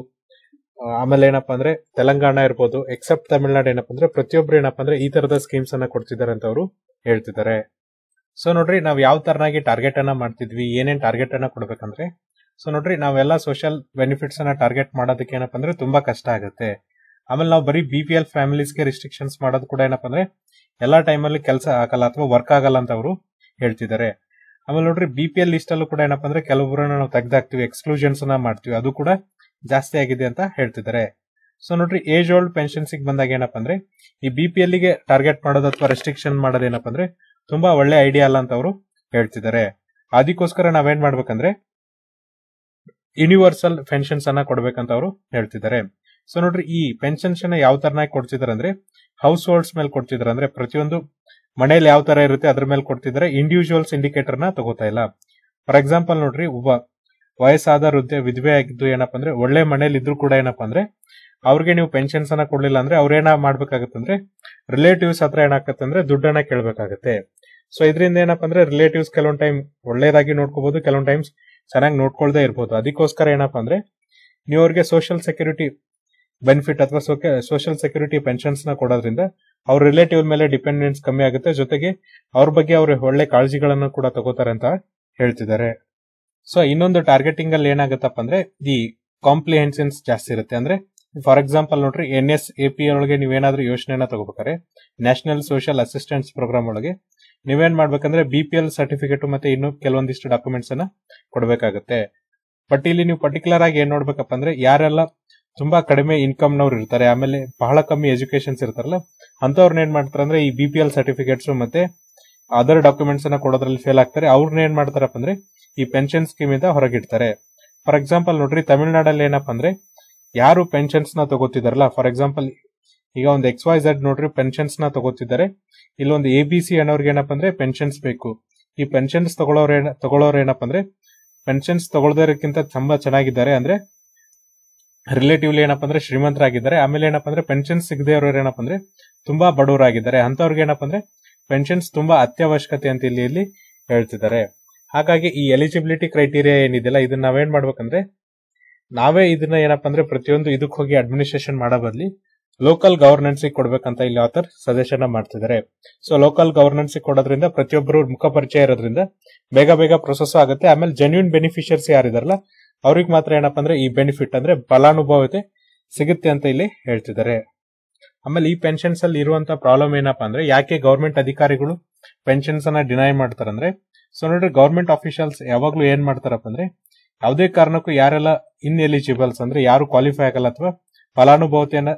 ಆಮೇಲೆ ಏನಪ್ಪಾ ಅಂದ್ರೆ ತೆಲಂಗಾಣ ಇರ್ಬೋದು ಎಕ್ಸೆಪ್ಟ್ ತಮಿಳ್ನಾಡು ಏನಪ್ಪಾ ಅಂದ್ರೆ ಪ್ರತಿಯೊಬ್ರು ಏನಪ್ಪಾ ಅಂದ್ರೆ ಈ ತರದ ಸ್ಕೀಮ್ಸ್ ಅನ್ನ ಕೊಡ್ತಿದ್ದಾರೆ ಅಂತ ಅವರು ಹೇಳ್ತಿದ್ದಾರೆ. ಸೊ ನೋಡ್ರಿ, ನಾವು ಯಾವ ತರನಾಗಿ ಟಾರ್ಗೆಟ್ ಅನ್ನ ಮಾಡ್ತಿದ್ವಿ, ಏನೇನ್ ಟಾರ್ಗೆಟ್ ಅನ್ನ ಕೊಡ್ಬೇಕಂದ್ರೆ ಸೊ ನೋಡ್ರಿ ನಾವೆಲ್ಲ ಸೋಷಿಯಲ್ ಬೆನಿಫಿಟ್ಸ್ ಅನ್ನ ಟಾರ್ಗೆಟ್ ಮಾಡೋದಕ್ಕೆ ಏನಪ್ಪಾ ಅಂದ್ರೆ ತುಂಬಾ ಕಷ್ಟ ಆಗುತ್ತೆ. ಆಮೇಲೆ ನಾವು ಬರೀ ಬಿ ಪಿ ಎಲ್ ಫ್ಯಾಮಿಲೀಸ್ಗೆ ರಿಸ್ಟ್ರಿಕ್ಷನ್ಸ್ ಮಾಡೋದು ಕೂಡ ಏನಪ್ಪಾ ಅಂದ್ರೆ ಎಲ್ಲಾ ಟೈಮಲ್ಲಿ ಕೆಲಸ ಆಗಲ್ಲ ಅಥವಾ ವರ್ಕ್ ಆಗಲ್ಲ ಅಂತ ಅವರು ಹೇಳ್ತಿದ್ದಾರೆ. ಆಮೇಲೆ ನೋಡ್ರಿ ಬಿ ಪಿ ಎಲ್ ಲಿಸ್ಟ್ ಅಲ್ಲೂ ಕೂಡ ಏನಪ್ಪಾ ಅಂದ್ರೆ ಕೆಲವೊಬ್ಬರನ್ನ ನಾವು ತೆಗ್ದಾಕ್ತಿವಿ ಎಕ್ಸ್ಕ್ಲೂಷನ್ಸ್ ಅನ್ನ ಮಾಡ್ತೀವಿ. ಅದು ಕೂಡ ಜಾಸ್ತಿ ಆಗಿದೆ ಅಂತ ಹೇಳ್ತಿದ್ದಾರೆ. ಸೊ ನೋಡ್ರಿ ಏಜ್ ಓಲ್ಡ್ ಪೆನ್ಷನ್ಸ್ ಬಂದಾಗ ಏನಪ್ಪಾ ಅಂದ್ರೆ, ಈ ಬಿ ಪಿ ಎಲ್ಗೆ ಟಾರ್ಗೆಟ್ ಮಾಡೋದು ಅಥವಾ ರೆಸ್ಟ್ರಿಕ್ಷನ್ ಮಾಡೋದು ಏನಪ್ಪಾ ಅಂದ್ರೆ, ತುಂಬಾ ಒಳ್ಳೆ ಐಡಿಯಾ ಅಲ್ಲ ಅಂತ ಅವರು ಹೇಳ್ತಿದ್ದಾರೆ. ಅದಕ್ಕೋಸ್ಕರ ನಾವೇನ್ ಮಾಡ್ಬೇಕಂದ್ರೆ ಯೂನಿವರ್ಸಲ್ ಪೆನ್ಷನ್ಸ್ ಅನ್ನ ಕೊಡ್ಬೇಕಂತ ಅವರು ಹೇಳ್ತಿದ್ದಾರೆ. ಸೊ ನೋಡ್ರಿ, ಈ ಪೆನ್ಷನ್ಸ್ ಯಾವ ತರನಾಗಿ ಕೊಡ್ತಿದ್ದಾರೆ ಅಂದ್ರೆ ಹೌಸ್ ಹೋಲ್ಡ್ಸ್ ಮೇಲೆ ಕೊಡ್ತಿದ್ದಾರೆ ಅಂದ್ರೆ ಪ್ರತಿಯೊಂದು ಮನೇಲಿ ಯಾವ ತರ ಇರುತ್ತೆ ಅದ್ರ ಮೇಲೆ ಕೊಡ್ತಿದ್ರೆ ಇಂಡಿವಿಜುವಲ್ಸ್ ಇಂಡಿಕೇಟರ್ನ ತಗೋತಾ ಇಲ್ಲ. ಫಾರ್ ಎಕ್ಸಾಂಪಲ್ ನೋಡ್ರಿ, ಒಬ್ಬ ವಯಸ್ಸಾದ ವೃದ್ಧೆ, ವಿಧವೆ ಆಗಿದ್ದು ಏನಪ್ಪಾ ಅಂದ್ರೆ, ಒಳ್ಳೆ ಮನೇಲಿ ಇದ್ರು ಕೂಡ ಏನಪ್ಪಾ ಅಂದ್ರೆ, ಅವ್ರಿಗೆ ನೀವು ಪೆನ್ಷನ್ಸ್ ಅನ್ನ ಕೊಡ್ಲಿಲ್ಲ ಅಂದ್ರೆ ಅವ್ರೇನ ಮಾಡ್ಬೇಕಾಗತ್ತಂದ್ರೆ ರಿಲೇಟಿವ್ಸ್ ಹತ್ರ ಏನಾಗತ್ತೆ ಅಂದ್ರೆ ದುಡ್ಡನ್ನ ಕೇಳ್ಬೇಕಾಗತ್ತೆ. ಸೊ ಇದರಿಂದ ಏನಪ್ಪಾ ಅಂದ್ರೆ ರಿಲೇಟಿವ್ಸ್ ಕೆಲವೊಂದ್ ಟೈಮ್ ಒಳ್ಳೇದಾಗಿ ನೋಡ್ಕೋಬಹುದು ಕೆಲವೊಂದ್ ಟೈಮ್ಸ್ ಚೆನ್ನಾಗಿ ನೋಡ್ಕೊಳ್ದೇ ಇರ್ಬೋದು. ಅದಕ್ಕೋಸ್ಕರ ಏನಪ್ಪಾ ಅಂದ್ರೆ ನೀವು ಅವ್ರಿಗೆ ಸೋಷಿಯಲ್ ಸೆಕ್ಯೂರಿಟಿ ಬೆನಿಫಿಟ್ ಅಥವಾ ಸೋಷಿಯಲ್ ಸೆಕ್ಯೂರಿಟಿ ಪೆನ್ಷನ್ಸ್ನ ಕೊಡೋದ್ರಿಂದ ಅವ್ರ ರಿಲೇಟಿವ್ ಮೇಲೆ ಡಿಪೆಂಡೆನ್ಸ್ ಕಮ್ಮಿ ಆಗುತ್ತೆ. ಜೊತೆಗೆ ಅವ್ರ ಬಗ್ಗೆ ಅವ್ರ ಒಳ್ಳೆ ಕಾಳಜಿಗಳನ್ನು ಕೂಡ ತಗೋತಾರೆ ಅಂತ ಹೇಳ್ತಿದ್ದಾರೆ. ಸೊ ಇನ್ನೊಂದು ಟಾರ್ಗೆಟಿಂಗ್ ಅಲ್ಲಿ ಏನಾಗುತ್ತಪ್ಪ ಅಂದ್ರೆ ದಿ ಕಾಂಪ್ಲಿಹೆನ್ಸೆನ್ಸ್ ಜಾಸ್ತಿ ಇರುತ್ತೆ. ಅಂದ್ರೆ ಫಾರ್ ಎಕ್ಸಾಂಪಲ್ ನೋಡ್ರಿ ಎನ್ ಎಸ್ ಎ ಪಿ ಒಳಗೆ ನೀವೇನಾದ್ರೂ ಯೋಜನೆನ ತಗೋಬೇಕಾರೆ ನ್ಯಾಷನಲ್ ಸೋಷಿಯಲ್ ಅಸಿಸ್ಟೆನ್ಸ್ ಪ್ರೋಗ್ರಾಮ್ ಒಳಗೆ ನೀವೇನ್ ಮಾಡ್ಬೇಕಂದ್ರೆ ಬಿ ಪಿ ಎಲ್ ಸರ್ಟಿಫಿಕೇಟ್ ಮತ್ತೆ ಇನ್ನು ಕೆಲವೊಂದಿಷ್ಟು ಡಾಕ್ಯುಮೆಂಟ್ಸ್ ಅನ್ನ ಕೊಡಬೇಕಾಗುತ್ತೆ. ಬಟ್ ಇಲ್ಲಿ ನೀವು ಪರ್ಟಿಕ್ಯುಲರ್ ಆಗಿ ಏನ್ ನೋಡ್ಬೇಕಪ್ಪ ಅಂದ್ರೆ, ಯಾರೆಲ್ಲ ತುಂಬಾ ಕಡಿಮೆ ಇನ್ಕಮ್ ನವ್ರು ಇರ್ತಾರೆ. ಆಮೇಲೆ ಬಹಳ ಕಮ್ಮಿ ಎಜುಕೇಶನ್ಸ್ ಇರ್ತಾರಲ್ಲ ಅಂತವ್ರನ್ನ ಏನ್ ಮಾಡ್ತಾರೆ ಅಂದ್ರೆ ಈ ಬಿ ಪಿ ಸರ್ಟಿಫಿಕೇಟ್ಸ್ ಮತ್ತೆ ಅದರ್ ಡಾಕ್ಯುಮೆಂಟ್ಸ್ ಅನ್ನ ಕೊಡೋದ್ರಲ್ಲಿ ಫೇಲ್ ಆಗ್ತಾರೆ. ಅವ್ರನ್ನ ಏನ್ ಮಾಡ್ತಾರಪ್ಪ ಅಂದ್ರೆ ಈ ಪೆನ್ಷನ್ ಸ್ಕೀಮ್ ಇಂದ ಹೊರಗಿಡ್ತಾರೆ. ಫಾರ್ ಎಕ್ಸಾಂಪಲ್ ನೋಡ್ರಿ, ತಮಿಳ್ನಾಡಲ್ಲಿ ಏನಪ್ಪಾ ಅಂದ್ರೆ ಯಾರು ಪೆನ್ಷನ್ಸ್ನ ತಗೋತಿದಾರಲ್ಲ ಫಾರ್ ಎಕ್ಸಾಂಪಲ್ ಈಗ ಒಂದು ಎಕ್ಸ್ ವೈ ಝೆಡ್ ನೋಡ್ರಿ ಪೆನ್ಷನ್ಸ್ನ ತಗೋತಿದ್ದಾರೆ. ಇಲ್ಲೊಂದು ಎ ಬಿ ಸಿ ಅನ್ನೋರ್ಗೆ ಏನಪ್ಪಾ ಅಂದ್ರೆ ಪೆನ್ಷನ್ಸ್ ಬೇಕು. ಈ ಪೆನ್ಷನ್ಸ್ ತಗೊಳ್ಳೋರ್ ಏನ ತಗೊಳ್ಳೋರ್ ಏನಪ್ಪಾ ಅಂದ್ರೆ ಪೆನ್ಷನ್ಸ್ ತಗೊಳ್ದಕ್ಕಿಂತ ತುಂಬಾ ಚೆನ್ನಾಗಿದ್ದಾರೆ. ಅಂದ್ರೆ ರಿಲೇಟಿವ್ಲಿ ಏನಪ್ಪಾ ಅಂದ್ರೆ ಶ್ರೀಮಂತರಾಗಿದ್ದಾರೆ. ಆಮೇಲೆ ಏನಪ್ಪಾ ಅಂದ್ರೆ ಪೆನ್ಷನ್ ಸಿಗದೆ ಇರೋರು ಏನಪ್ಪ ಅಂದ್ರೆ ತುಂಬಾ ಬಡವರಾಗಿದ್ದಾರೆ. ಅಂತವ್ರಿಗೆ ಏನಪ್ಪಾ ಅಂದ್ರೆ ಪೆನ್ಷನ್ಸ್ ತುಂಬಾ ಅತ್ಯವಶ್ಯಕತೆ ಅಂತ ಇಲ್ಲಿ ಇಲ್ಲಿ ಹೇಳ್ತಿದ್ದಾರೆ. ಹಾಗಾಗಿ ಈ ಎಲಿಜಿಬಿಲಿಟಿ ಕ್ರೈಟೀರಿಯಾ ಏನಿದೆಯಲ್ಲ, ಇದನ್ನ ನಾವೇನ್ ಮಾಡ್ಬೇಕಂದ್ರೆ ನಾವೇ ಇದನ್ನ ಏನಪ್ಪಾ ಅಂದ್ರೆ ಪ್ರತಿಯೊಂದು ಇದಕ್ಕೆ ಹೋಗಿ ಅಡ್ಮಿನಿಸ್ಟ್ರೇಷನ್ ಮಾಡೋ ಬದ್ಲಿ ಲೋಕಲ್ ಗವರ್ನೆನ್ಸ್ ಕೊಡ್ಬೇಕಂತ ಇಲ್ಲಿ ಆಥರ್ ಸಜೆಷನ್ ಮಾಡ್ತಿದ್ದಾರೆ. ಸೊ ಲೋಕಲ್ ಗವರ್ನೆನ್ಸ್ ಕೊಡೋದ್ರಿಂದ ಪ್ರತಿಯೊಬ್ಬರು ಮುಖ ಪರಿಚಯ ಇರೋದ್ರಿಂದ ಬೇಗ ಬೇಗ ಪ್ರೊಸೆಸ್ ಆಗುತ್ತೆ. ಆಮೇಲೆ ಜೆನ್ಯೂನ್ ಬೆನಿಫಿಷಿಯರ್ಸ್ ಯಾರಿದಾರಲ್ಲ ಅವ್ರಿಗೆ ಮಾತ್ರ ಏನಪ್ಪಾ ಅಂದ್ರೆ ಈ ಬೆನಿಫಿಟ್ ಅಂದ್ರೆ ಫಲಾನುಭವತೆ ಸಿಗುತ್ತೆ ಅಂತ ಇಲ್ಲಿ ಹೇಳ್ತಿದ್ದಾರೆ. ಆಮೇಲೆ ಈ ಪೆನ್ಷನ್ಸ್ ಅಲ್ಲಿ ಇರುವಂತ ಪ್ರಾಬ್ಲಮ್ ಏನಪ್ಪಾ ಅಂದ್ರೆ ಯಾಕೆ ಗೌರ್ಮೆಂಟ್ ಅಧಿಕಾರಿಗಳು ಪೆನ್ಷನ್ಸ್ ಅನ್ನ ಡಿನೈ ಮಾಡ್ತಾರಂದ್ರೆ ಸೊ ನೋಡ್ರಿ ಗೌರ್ಮೆಂಟ್ ಅಫಿಷಿಯಲ್ಸ್ ಯಾವಾಗ್ಲೂ ಏನ್ ಮಾಡ್ತಾರಪ್ಪ ಅಂದ್ರೆ ಯಾವುದೇ ಕಾರಣಕ್ಕೂ ಯಾರೆಲ್ಲ ಇನ್ ಎಲಿಜಿಬಲ್ಸ್ ಅಂದ್ರೆ ಯಾರು ಕ್ವಾಲಿಫೈ ಆಗಲ್ಲ ಅಥವಾ ಫಲಾನುಭವತೆಯನ್ನ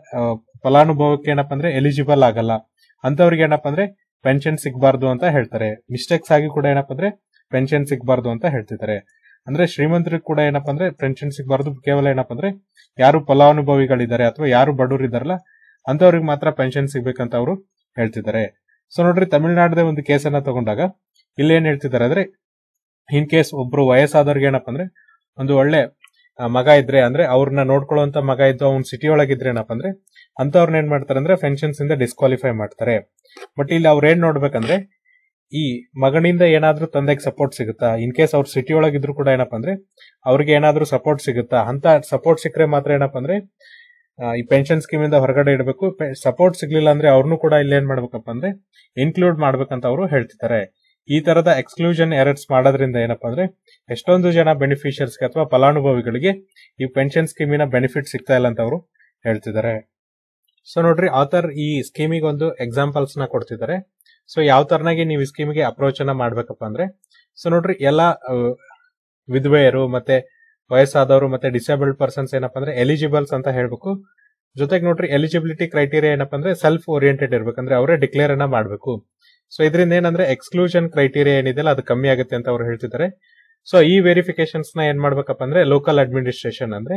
ಫಲಾನುಭವಕ್ಕೆ ಏನಪ್ಪಾ ಅಂದ್ರೆ ಎಲಿಜಿಬಲ್ ಆಗಲ್ಲ. ಅಂತವ್ರಿಗೆ ಏನಪ್ಪಾ ಅಂದ್ರೆ ಪೆನ್ಷನ್ ಸಿಗಬಾರ್ದು ಅಂತ ಹೇಳ್ತಾರೆ. ಮಿಸ್ಟೇಕ್ಸ್ ಆಗಿ ಕೂಡ ಏನಪ್ಪಾ ಅಂದ್ರೆ ಪೆನ್ಷನ್ ಸಿಗಬಾರ್ದು ಅಂತ ಹೇಳ್ತಿದ್ದಾರೆ. ಅಂದ್ರೆ ಶ್ರೀಮಂತರಿಗೆ ಕೂಡ ಏನಪ್ಪಾ ಅಂದ್ರೆ ಪೆನ್ಷನ್ ಸಿಗಬಾರ್ದು. ಕೇವಲ ಏನಪ್ಪಾ ಅಂದ್ರೆ ಯಾರು ಫಲಾನುಭವಿಗಳಿದ್ದಾರೆ ಅಥವಾ ಯಾರು ಬಡವರು ಇದಾರಲ್ಲ ಅಂತವ್ರಿಗೆ ಮಾತ್ರ ಪೆನ್ಷನ್ ಸಿಗ್ಬೇಕಂತ ಅವರು ಹೇಳ್ತಿದ್ದಾರೆ. ಸೊ ನೋಡ್ರಿ, ತಮಿಳುನಾಡದ ಒಂದು ಕೇಸನ್ನ ತಗೊಂಡಾಗ ಇಲ್ಲಿ ಏನ್ ಹೇಳ್ತಿದ್ದಾರೆ ಅಂದ್ರೆ ಇನ್ ಕೇಸ್ ಒಬ್ರು ವಯಸ್ಸಾದವ್ರಿಗೆ ಏನಪ್ಪಾ ಅಂದ್ರೆ ಒಂದು ಒಳ್ಳೆ ಮಗ ಇದ್ರೆ ಅಂದ್ರೆ ಅವ್ರನ್ನ ನೋಡ್ಕೊಳ್ಳುವಂತ ಮಗ ಇದ್ದು ಅವ್ನ ಸಿಟಿ ಒಳಗಿದ್ರೆ ಏನಪ್ಪಾ ಅಂದ್ರೆ ಅಂತವ್ರನ್ನ ಏನ್ ಮಾಡ್ತಾರೆ ಅಂದ್ರೆ ಪೆನ್ಷನ್ಸ್ ಇಂದ ಡಿಸ್ಕ್ವಾಲಿಫೈ ಮಾಡ್ತಾರೆ. ಬಟ್ ಇಲ್ಲಿ ಅವ್ರ ಏನ್ ನೋಡ್ಬೇಕಂದ್ರೆ ಈ ಮಗನಿಂದ ಏನಾದ್ರೂ ತಂದೆಗೆ ಸಪೋರ್ಟ್ ಸಿಗುತ್ತಾ? ಇನ್ ಕೇಸ್ ಅವ್ರ ಸಿಟಿ ಒಳಗಿದ್ರು ಕೂಡ ಏನಪ್ಪಾ ಅಂದ್ರೆ, ಅವ್ರಿಗೆ ಏನಾದ್ರೂ ಸಪೋರ್ಟ್ ಸಿಗುತ್ತಾ? ಅಂತ ಸಪೋರ್ಟ್ ಸಿಕ್ಕರೆ ಮಾತ್ರ ಏನಪ್ಪ ಅಂದ್ರೆ ಈ ಪೆನ್ಷನ್ ಸ್ಕೀಮ್ ಇಂದ ಹೊರಗಡೆ ಇಡಬೇಕು. ಸಪೋರ್ಟ್ ಸಿಗ್ಲಿಲ್ಲ ಅಂದ್ರೆ ಅವ್ರನ್ನು ಕೂಡ ಇಲ್ಲಿ ಏನ್ ಮಾಡ್ಬೇಕಪ್ಪ ಅಂದ್ರೆ ಇನ್ಕ್ಲೂಡ್ ಮಾಡ್ಬೇಕಂತ ಅವರು ಹೇಳ್ತಿದ್ದಾರೆ. ಈ ತರದ ಎಕ್ಸ್ಕ್ಲೂಷನ್ ಎರರ್ಸ್ ಮಾಡೋದ್ರಿಂದ ಏನಪ್ಪಾ ಅಂದ್ರೆ, ಎಷ್ಟೊಂದು ಜನ ಬೆನಿಫಿಷಿಯರ್ಸ್ಗೆ ಅಥವಾ ಫಲಾನುಭವಿಗಳಿಗೆ ಈ ಪೆನ್ಷನ್ ಸ್ಕೀಮಿನ ಬೆನಿಫಿಟ್ ಸಿಗ್ತಾ ಇಲ್ಲ ಅಂತ ಅವರು ಹೇಳ್ತಿದ್ದಾರೆ. ಸೊ ನೋಡ್ರಿ ಆಥರ್ ಈ ಸ್ಕೀಮಿಗೆ ಒಂದು ಎಕ್ಸಾಂಪಲ್ಸ್ನ ಕೊಡ್ತಿದ್ದಾರೆ. ಸೊ ಯಾವ ತರನಾಗಿ ನೀವು ಈ ಸ್ಕೀಮ್ಗೆ ಅಪ್ರೋಚ್ ಅನ್ನ ಮಾಡ್ಬೇಕಪ್ಪ ಅಂದ್ರೆ ಸೊ ನೋಡ್ರಿ ಎಲ್ಲಾ ವಿಧವೆಯರು ಮತ್ತೆ ವಯಸ್ಸಾದವರು ಮತ್ತೆ ಡಿಸೇಬಲ್ಡ್ ಪರ್ಸನ್ಸ್ ಏನಪ್ಪಾ ಅಂದ್ರೆ ಎಲಿಜಿಬಲ್ಸ್ ಅಂತ ಹೇಳ್ಬೇಕು. ಜೊತೆಗೆ ನೋಡ್ರಿ ಎಲಿಜಿಬಿಲಿಟಿ ಕ್ರೈಟೀರಿಯಾ ಏನಪ್ಪ ಅಂದ್ರೆ ಸೆಲ್ಫ್ ಓರಿಯೆಂಟೆಡ್ ಇರ್ಬೇಕಂದ್ರೆ ಅವರೇ ಡಿಕ್ಲೇರ್ ಅನ್ನ ಮಾಡಬೇಕು. ಸೊ ಇದರಿಂದ ಏನಂದ್ರೆ ಎಕ್ಸ್ಕ್ಲೂಷನ್ ಕ್ರೈಟೀರಿಯಾ ಏನಿದೆಯಲ್ಲ, ಅದು ಕಮ್ಮಿ ಆಗುತ್ತೆ ಅಂತ ಅವ್ರು ಹೇಳ್ತಿದ್ದಾರೆ. ಸೊ ಈ ವೆರಿಫಿಕೇಶನ್ಸ್ನ ಏನ್ ಮಾಡ್ಬೇಕಪ್ಪ ಅಂದ್ರೆ ಲೋಕಲ್ ಅಡ್ಮಿನಿಸ್ಟ್ರೇಷನ್ ಅಂದ್ರೆ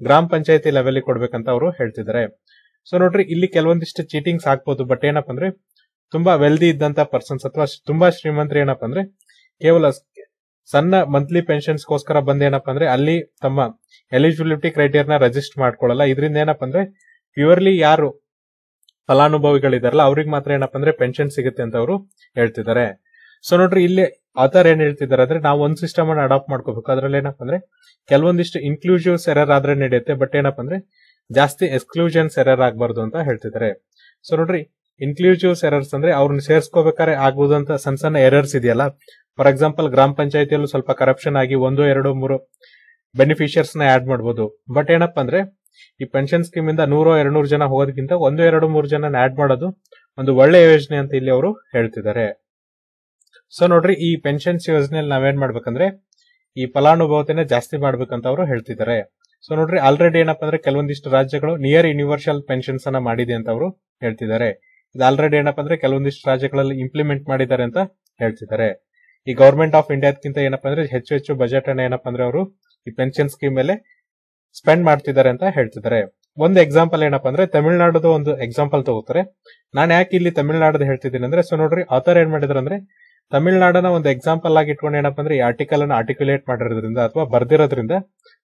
ಗ್ರಾಮ ಪಂಚಾಯತಿ ಲೆವೆಲ್ ಕೊಡ್ಬೇಕಂತ ಅವರು ಹೇಳ್ತಿದ್ದಾರೆ. ಸೊ ನೋಡ್ರಿ ಇಲ್ಲಿ ಕೆಲವೊಂದಿಷ್ಟು ಚೀಟಿಂಗ್ಸ್ ಆಗ್ಬೋದು ಬಟ್ ಏನಪ್ಪ ಅಂದ್ರೆ ತುಂಬಾ ವೆಲ್ದಿ ಇದ್ದಂತ ಪರ್ಸನ್ಸ್ ಅಥವಾ ತುಂಬಾ ಶ್ರೀಮಂತರು ಏನಪ್ಪ ಅಂದ್ರೆ ಕೇವಲ ಸಣ್ಣ ಮಂತ್ಲಿ ಪೆನ್ಷನ್ಸ್ಗೋಸ್ಕರ ಬಂದ ಏನಪ್ಪ ಅಂದ್ರೆ ಅಲ್ಲಿ ತಮ್ಮ ಎಲಿಜಿಬಿಲಿಟಿ ಕ್ರೈಟೀರಿಯಾ ರಿಜಿಸ್ಟರ್ ಮಾಡ್ಕೊಳ್ಳಲ್ಲ. ಇದರಿಂದ ಏನಪ್ಪ ಅಂದ್ರೆ ಪ್ಯೂರ್ಲಿ ಯಾರು ಫಲಾನುಭವಿಗಳಿದಾರಲ್ಲ, ಅವ್ರಿಗೆ ಮಾತ್ರ ಏನಪ್ಪ ಅಂದ್ರೆ ಪೆನ್ಷನ್ ಸಿಗುತ್ತೆ ಅಂತ ಅವರು ಹೇಳ್ತಿದ್ದಾರೆ. ಸೊ ನೋಡ್ರಿ, ಇಲ್ಲಿ ಆತರ ಏನ್ ಹೇಳ್ತಿದ್ದಾರೆ ಅಂದ್ರೆ ನಾವು ಒಂದ್ ಸಿಸ್ಟಮ್ ಅನ್ನ ಅಡಾಪ್ಟ್ ಮಾಡ್ಕೋಬೇಕು. ಅದ್ರಲ್ಲಿ ಏನಪ್ಪ ಅಂದ್ರೆ ಕೆಲವೊಂದಿಷ್ಟು ಇನ್ಕ್ಲೂಸಿವ್ ಸೆರರ್ ಆದ್ರೆ ನಡೆಯುತ್ತೆ ಬಟ್ ಏನಪ್ಪ ಅಂದ್ರೆ ಜಾಸ್ತಿ ಎಕ್ಸ್ಕ್ಲೂಷನ್ ಸೆರರ್ ಆಗಬಾರ್ದು ಅಂತ ಹೇಳ್ತಿದ್ದಾರೆ. ಸೊ ನೋಡ್ರಿ ಇನ್ಕ್ಲೂಸಿವ್ಸ್ ಎರರ್ಸ್ ಅಂದ್ರೆ ಅವ್ರನ್ನ ಸೇರ್ಸ್ಕೋಬೇಕಾದ್ರೆ ಆಗ್ಬೋದಂತ ಸಣ್ಣ ಸಣ್ಣ ಎರರ್ಸ್ ಇದೆಯಲ್ಲ? ಫಾರ್ ಎಕ್ಸಾಂಪಲ್ ಗ್ರಾಮ ಪಂಚಾಯತಿಯಲ್ಲೂ ಸ್ವಲ್ಪ ಕರಪ್ಷನ್ ಆಗಿ ಒಂದು, ಎರಡು, ಮೂರು ಬೆನಿಫಿಷಿಯರ್ಸ್ನ ಆಡ್ ಮಾಡಬಹುದು ಬಟ್ ಏನಪ್ಪ ಅಂದ್ರೆ, ಈ ಪೆನ್ಷನ್ ಸ್ಕೀಮ್ ಇಂದ ನೂರೋ, ಎರಡ್ನೂರು ಜನ ಹೋಗೋದಕ್ಕಿಂತ ಒಂದು, ಎರಡು, ಮೂರು ಜನ ಆಡ್ ಮಾಡೋದು ಒಂದು ಒಳ್ಳೆ ಯೋಜನೆ ಅಂತ ಇಲ್ಲಿ ಅವರು ಹೇಳ್ತಿದ್ದಾರೆ. ಸೊ ನೋಡ್ರಿ, ಈ ಪೆನ್ಷನ್ಸ್ ಯೋಜನೆಯಲ್ಲಿ ನಾವೇನ್ ಮಾಡ್ಬೇಕಂದ್ರೆ, ಈ ಫಲಾನುಭವತೆನ ಜಾಸ್ತಿ ಮಾಡ್ಬೇಕಂತ ಅವರು ಹೇಳ್ತಿದ್ದಾರೆ. ಸೊ ನೋಡ್ರಿ ಆಲ್ರೆಡಿ ಏನಪ್ಪಾ ಅಂದ್ರೆ ಕೆಲವೊಂದಿಷ್ಟು ರಾಜ್ಯಗಳು ನಿಯರ್ ಯೂನಿವರ್ಸಲ್ ಪೆನ್ಷನ್ಸ್ ಅನ್ನ ಮಾಡಿದೆ ಅಂತ ಅವರು ಹೇಳ್ತಿದ್ದಾರೆ. ಇದು ಆಲ್ರೆಡಿ ಏನಪ್ಪಾ ಅಂದ್ರೆ ಕೆಲವೊಂದಿಷ್ಟು ರಾಜ್ಯಗಳಲ್ಲಿ ಇಂಪ್ಲಿಮೆಂಟ್ ಮಾಡಿದ್ದಾರೆ ಅಂತ ಹೇಳ್ತಿದ್ದಾರೆ. ಈ ಗವರ್ಮೆಂಟ್ ಆಫ್ ಇಂಡಿಯಾದಕ್ಕಿಂತ ಏನಪ್ಪಾ ಅಂದ್ರೆ ಹೆಚ್ಚು ಹೆಚ್ಚು ಬಜೆಟ್ ಅನ್ನ ಏನಪ್ಪಾ ಅಂದ್ರೆ ಅವರು ಈ ಪೆನ್ಷನ್ ಸ್ಕೀಮ್ ಮೇಲೆ ಸ್ಪೆಂಡ್ ಮಾಡ್ತಿದ್ದಾರೆ ಅಂತ ಹೇಳ್ತಿದ್ದಾರೆ. ಒಂದು ಎಕ್ಸಾಂಪಲ್ ಏನಪ್ಪಾ ಅಂದ್ರೆ ತಮಿಳ್ನಾಡು ಒಂದು ಎಕ್ಸಾಂಪಲ್ ತಗೋತಾರೆ. ನಾನು ಯಾಕೆ ಇಲ್ಲಿ ತಮಿಳ್ನಾಡದ ಹೇಳ್ತಿದ್ದೀನಿ ಅಂದ್ರೆ ಸೊ ನೋಡ್ರಿ ಆಥರ್ ಏನ್ ಮಾಡಿದ್ರು ಅಂದ್ರೆ ತಮಿಳ್ನಾಡನ ಒಂದು ಎಕ್ಸಾಂಪಲ್ ಆಗಿ ಇಟ್ಕೊಂಡು ಏನಪ್ಪಾ ಅಂದ್ರೆ ಈ ಆರ್ಟಿಕಲ್ ಅನ್ನ ಆರ್ಟಿಕ್ಯುಲೇಟ್ ಮಾಡಿರೋದ್ರಿಂದ ಅಥವಾ ಬರ್ದಿರೋದ್ರಿಂದ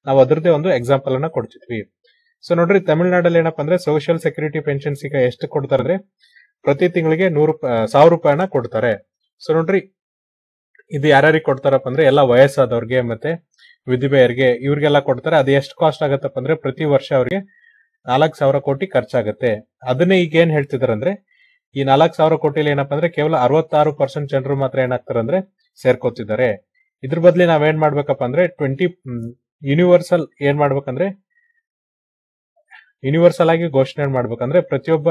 ನಾವು ಅದರದೇ ಒಂದು ಎಕ್ಸಾಂಪಲ್ ಅನ್ನ ಕೊಡ್ತಿದ್ವಿ. ಸೊ ನೋಡ್ರಿ, ತಮಿಳ್ನಾಡಲ್ಲಿ ಏನಪ್ಪಾ ಅಂದ್ರೆ ಸೋಷಿಯಲ್ ಸೆಕ್ಯೂರಿಟಿ ಪೆನ್ಷನ್ಸ್ ಈಗ ಎಷ್ಟು ಕೊಡ್ತಾರೆ ಅಂದ್ರೆ ಪ್ರತಿ ತಿಂಗಳಿಗೆ ನೂರು ಸಾವಿರ ರೂಪಾಯಿನ ಕೊಡ್ತಾರೆ. ಸೊ ನೋಡ್ರಿ, ಇದು ಯಾರ್ಯಾರಿಗೆ ಕೊಡ್ತಾರಪ್ಪ ಅಂದ್ರೆ ಎಲ್ಲ ವಯಸ್ಸಾದವ್ರಿಗೆ ಮತ್ತೆ ವಿಧಿವೆಯರಿಗೆ ಇವ್ರಿಗೆಲ್ಲ ಕೊಡ್ತಾರೆ. ಅದು ಎಷ್ಟು ಕಾಸ್ಟ್ ಆಗತ್ತಪ್ಪ ಅಂದ್ರೆ ಪ್ರತಿ ವರ್ಷ ಅವ್ರಿಗೆ ನಾಲ್ಕು ಸಾವಿರ ಕೋಟಿ ಖರ್ಚಾಗುತ್ತೆ. ಅದನ್ನೇ ಈಗ ಏನ್ ಹೇಳ್ತಿದಾರೆ ಅಂದ್ರೆ ಈ ನಾಲ್ಕು ಸಾವಿರ ಕೋಟಿಲಿ ಏನಪ್ಪಾ ಅಂದ್ರೆ ಕೇವಲ ಅರವತ್ತಾರು ಪರ್ಸೆಂಟ್ ಜನರು ಮಾತ್ರ ಏನಾಗ್ತಾರೆ ಅಂದ್ರೆ ಸೇರ್ಕೋತಿದ್ದಾರೆ. ಇದ್ರ ಬದ್ಲಿ ಏನ್ ಮಾಡ್ಬೇಕಪ್ಪ ಅಂದ್ರೆ ಟ್ವೆಂಟಿ ಯೂನಿವರ್ಸಲ್ ಏನ್ ಮಾಡ್ಬೇಕಂದ್ರೆ ಯೂನಿವರ್ಸಲ್ ಆಗಿ ಘೋಷಣೆ ಮಾಡ್ಬೇಕಂದ್ರೆ ಪ್ರತಿಯೊಬ್ಬ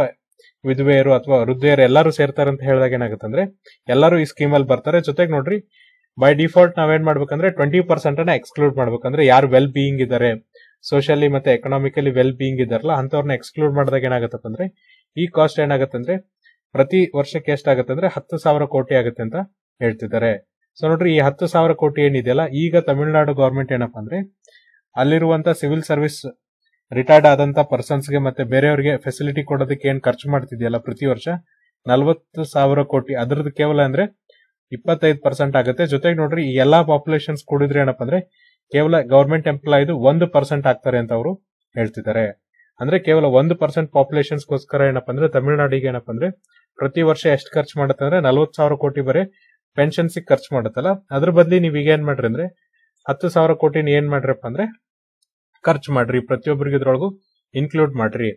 ವಿಧವೆಯರು ಅಥವಾ ವೃದ್ಧೆಯರು ಎಲ್ಲರೂ ಸೇರ್ತಾರೆ ಅಂತ ಹೇಳಿದಾಗ ಏನಾಗುತ್ತೆ ಅಂದ್ರೆ ಎಲ್ಲರೂ ಈ ಸ್ಕೀಮ್ ಅಲ್ಲಿ ಬರ್ತಾರೆ. ಜೊತೆಗೆ ನೋಡ್ರಿ ಬೈ ಡಿಫಾಲ್ಟ್ ನಾವೇನ್ ಮಾಡ್ಬೇಕಂದ್ರೆ ಟ್ವೆಂಟಿ ಪರ್ಸೆಂಟ್ ಅನ್ನ ಎಕ್ಸ್ಕ್ಲೂಡ್ ಮಾಡ್ಬೇಕಂದ್ರೆ ಯಾರು ವೆಲ್ ಬೀಯಿಂಗ್ ಇದ್ದಾರೆ ಸೋಷಿಯಲಿ ಮತ್ತೆ ಎಕನಾಮಿಕಲಿ ವೆಲ್ ಬೀಯಿಂಗ್ ಇದಾರಲ್ಲ ಅಂತವ್ರನ್ನ ಎಕ್ಸ್ಕ್ಲೂಡ್ ಮಾಡಿದಾಗ ಏನಾಗುತ್ತೆ ಅಂದ್ರೆ ಈ ಕಾಸ್ಟ್ ಏನಾಗುತ್ತೆ ಅಂದ್ರೆ ಪ್ರತಿ ವರ್ಷಕ್ಕೆ ಎಷ್ಟಾಗುತ್ತೆ ಅಂದ್ರೆ ಹತ್ತು ಸಾವಿರ ಕೋಟಿ ಆಗುತ್ತೆ ಅಂತ ಹೇಳ್ತಿದ್ದಾರೆ. ಸೊ ನೋಡ್ರಿ, ಈ ಹತ್ತು ಸಾವಿರ ಕೋಟಿ ಏನಿದೆಯಲ್ಲ, ಈಗ ತಮಿಳುನಾಡು ಗೌರ್ಮೆಂಟ್ ಏನಪ್ಪಾ ಅಂದ್ರೆ, ಅಲ್ಲಿರುವಂತ ಸಿವಿಲ್ ಸರ್ವಿಸ್ ರಿಟೈರ್ಡ್ ಆದಂತ ಪರ್ಸನ್ಸ್ಗೆ ಮತ್ತೆ ಬೇರೆಯವರಿಗೆ ಫೆಸಿಲಿಟಿ ಕೊಡೋದಕ್ಕೆ ಏನ್ ಖರ್ಚು ಮಾಡ್ತಿದ್ಯಲ್ಲ ಪ್ರತಿ ವರ್ಷ? ನಲ್ವತ್ತು ಸಾವಿರ ಕೋಟಿ. ಅದ್ರದ್ದು ಕೇವಲ ಅಂದ್ರೆ ಇಪ್ಪತ್ತೈದು ಪರ್ಸೆಂಟ್ ಆಗುತ್ತೆ. ಜೊತೆಗೆ ನೋಡ್ರಿ, ಈ ಎಲ್ಲಾ ಪಾಪ್ಯುಲೇಷನ್ಸ್ ಕೂಡಿದ್ರೆ ಏನಪ್ಪಾ ಅಂದ್ರೆ ಕೇವಲ ಗವರ್ಮೆಂಟ್ ಎಂಪ್ಲಾಯ್ದು ಒಂದು ಪರ್ಸೆಂಟ್ ಆಗ್ತಾರೆ ಅಂತ ಅವರು ಹೇಳ್ತಿದ್ದಾರೆ. ಅಂದ್ರೆ ಕೇವಲ ಒಂದು ಪರ್ಸೆಂಟ್ ಪಾಪ್ಯುಲೇಷನ್ಸ್ಗೋಸ್ಕರ ಏನಪ್ಪಾ ಅಂದ್ರೆ ತಮಿಳುನಾಡಿಗೆ ಏನಪ್ಪಾ ಅಂದ್ರೆ ಪ್ರತಿ ವರ್ಷ ಎಷ್ಟು ಖರ್ಚು ಮಾಡುತ್ತೆ ಅಂದ್ರೆ ನಲ್ವತ್ತು ಸಾವಿರ ಕೋಟಿ ಬರೀ ಪೆನ್ಷನ್ಸ್ ಖರ್ಚು ಮಾಡುತ್ತಲ್ಲ. ಅದ್ರ ಬದಲಿ ನೀವು ಈಗ ಏನ್ ಮಾಡ್ರಿ ಅಂದ್ರೆ ಹತ್ತು ಸಾವಿರ ಕೋಟಿನ ಏನ್ ಮಾಡ್ರಪ್ಪ ಅಂದ್ರೆ ಖರ್ಚು ಮಾಡ್ರಿ ಪ್ರತಿಯೊಬ್ಬರಿಗೆ ಇದ್ರೊಳಗು ಇನ್ಕ್ಲೂಡ್ ಮಾಡ್ರಿ.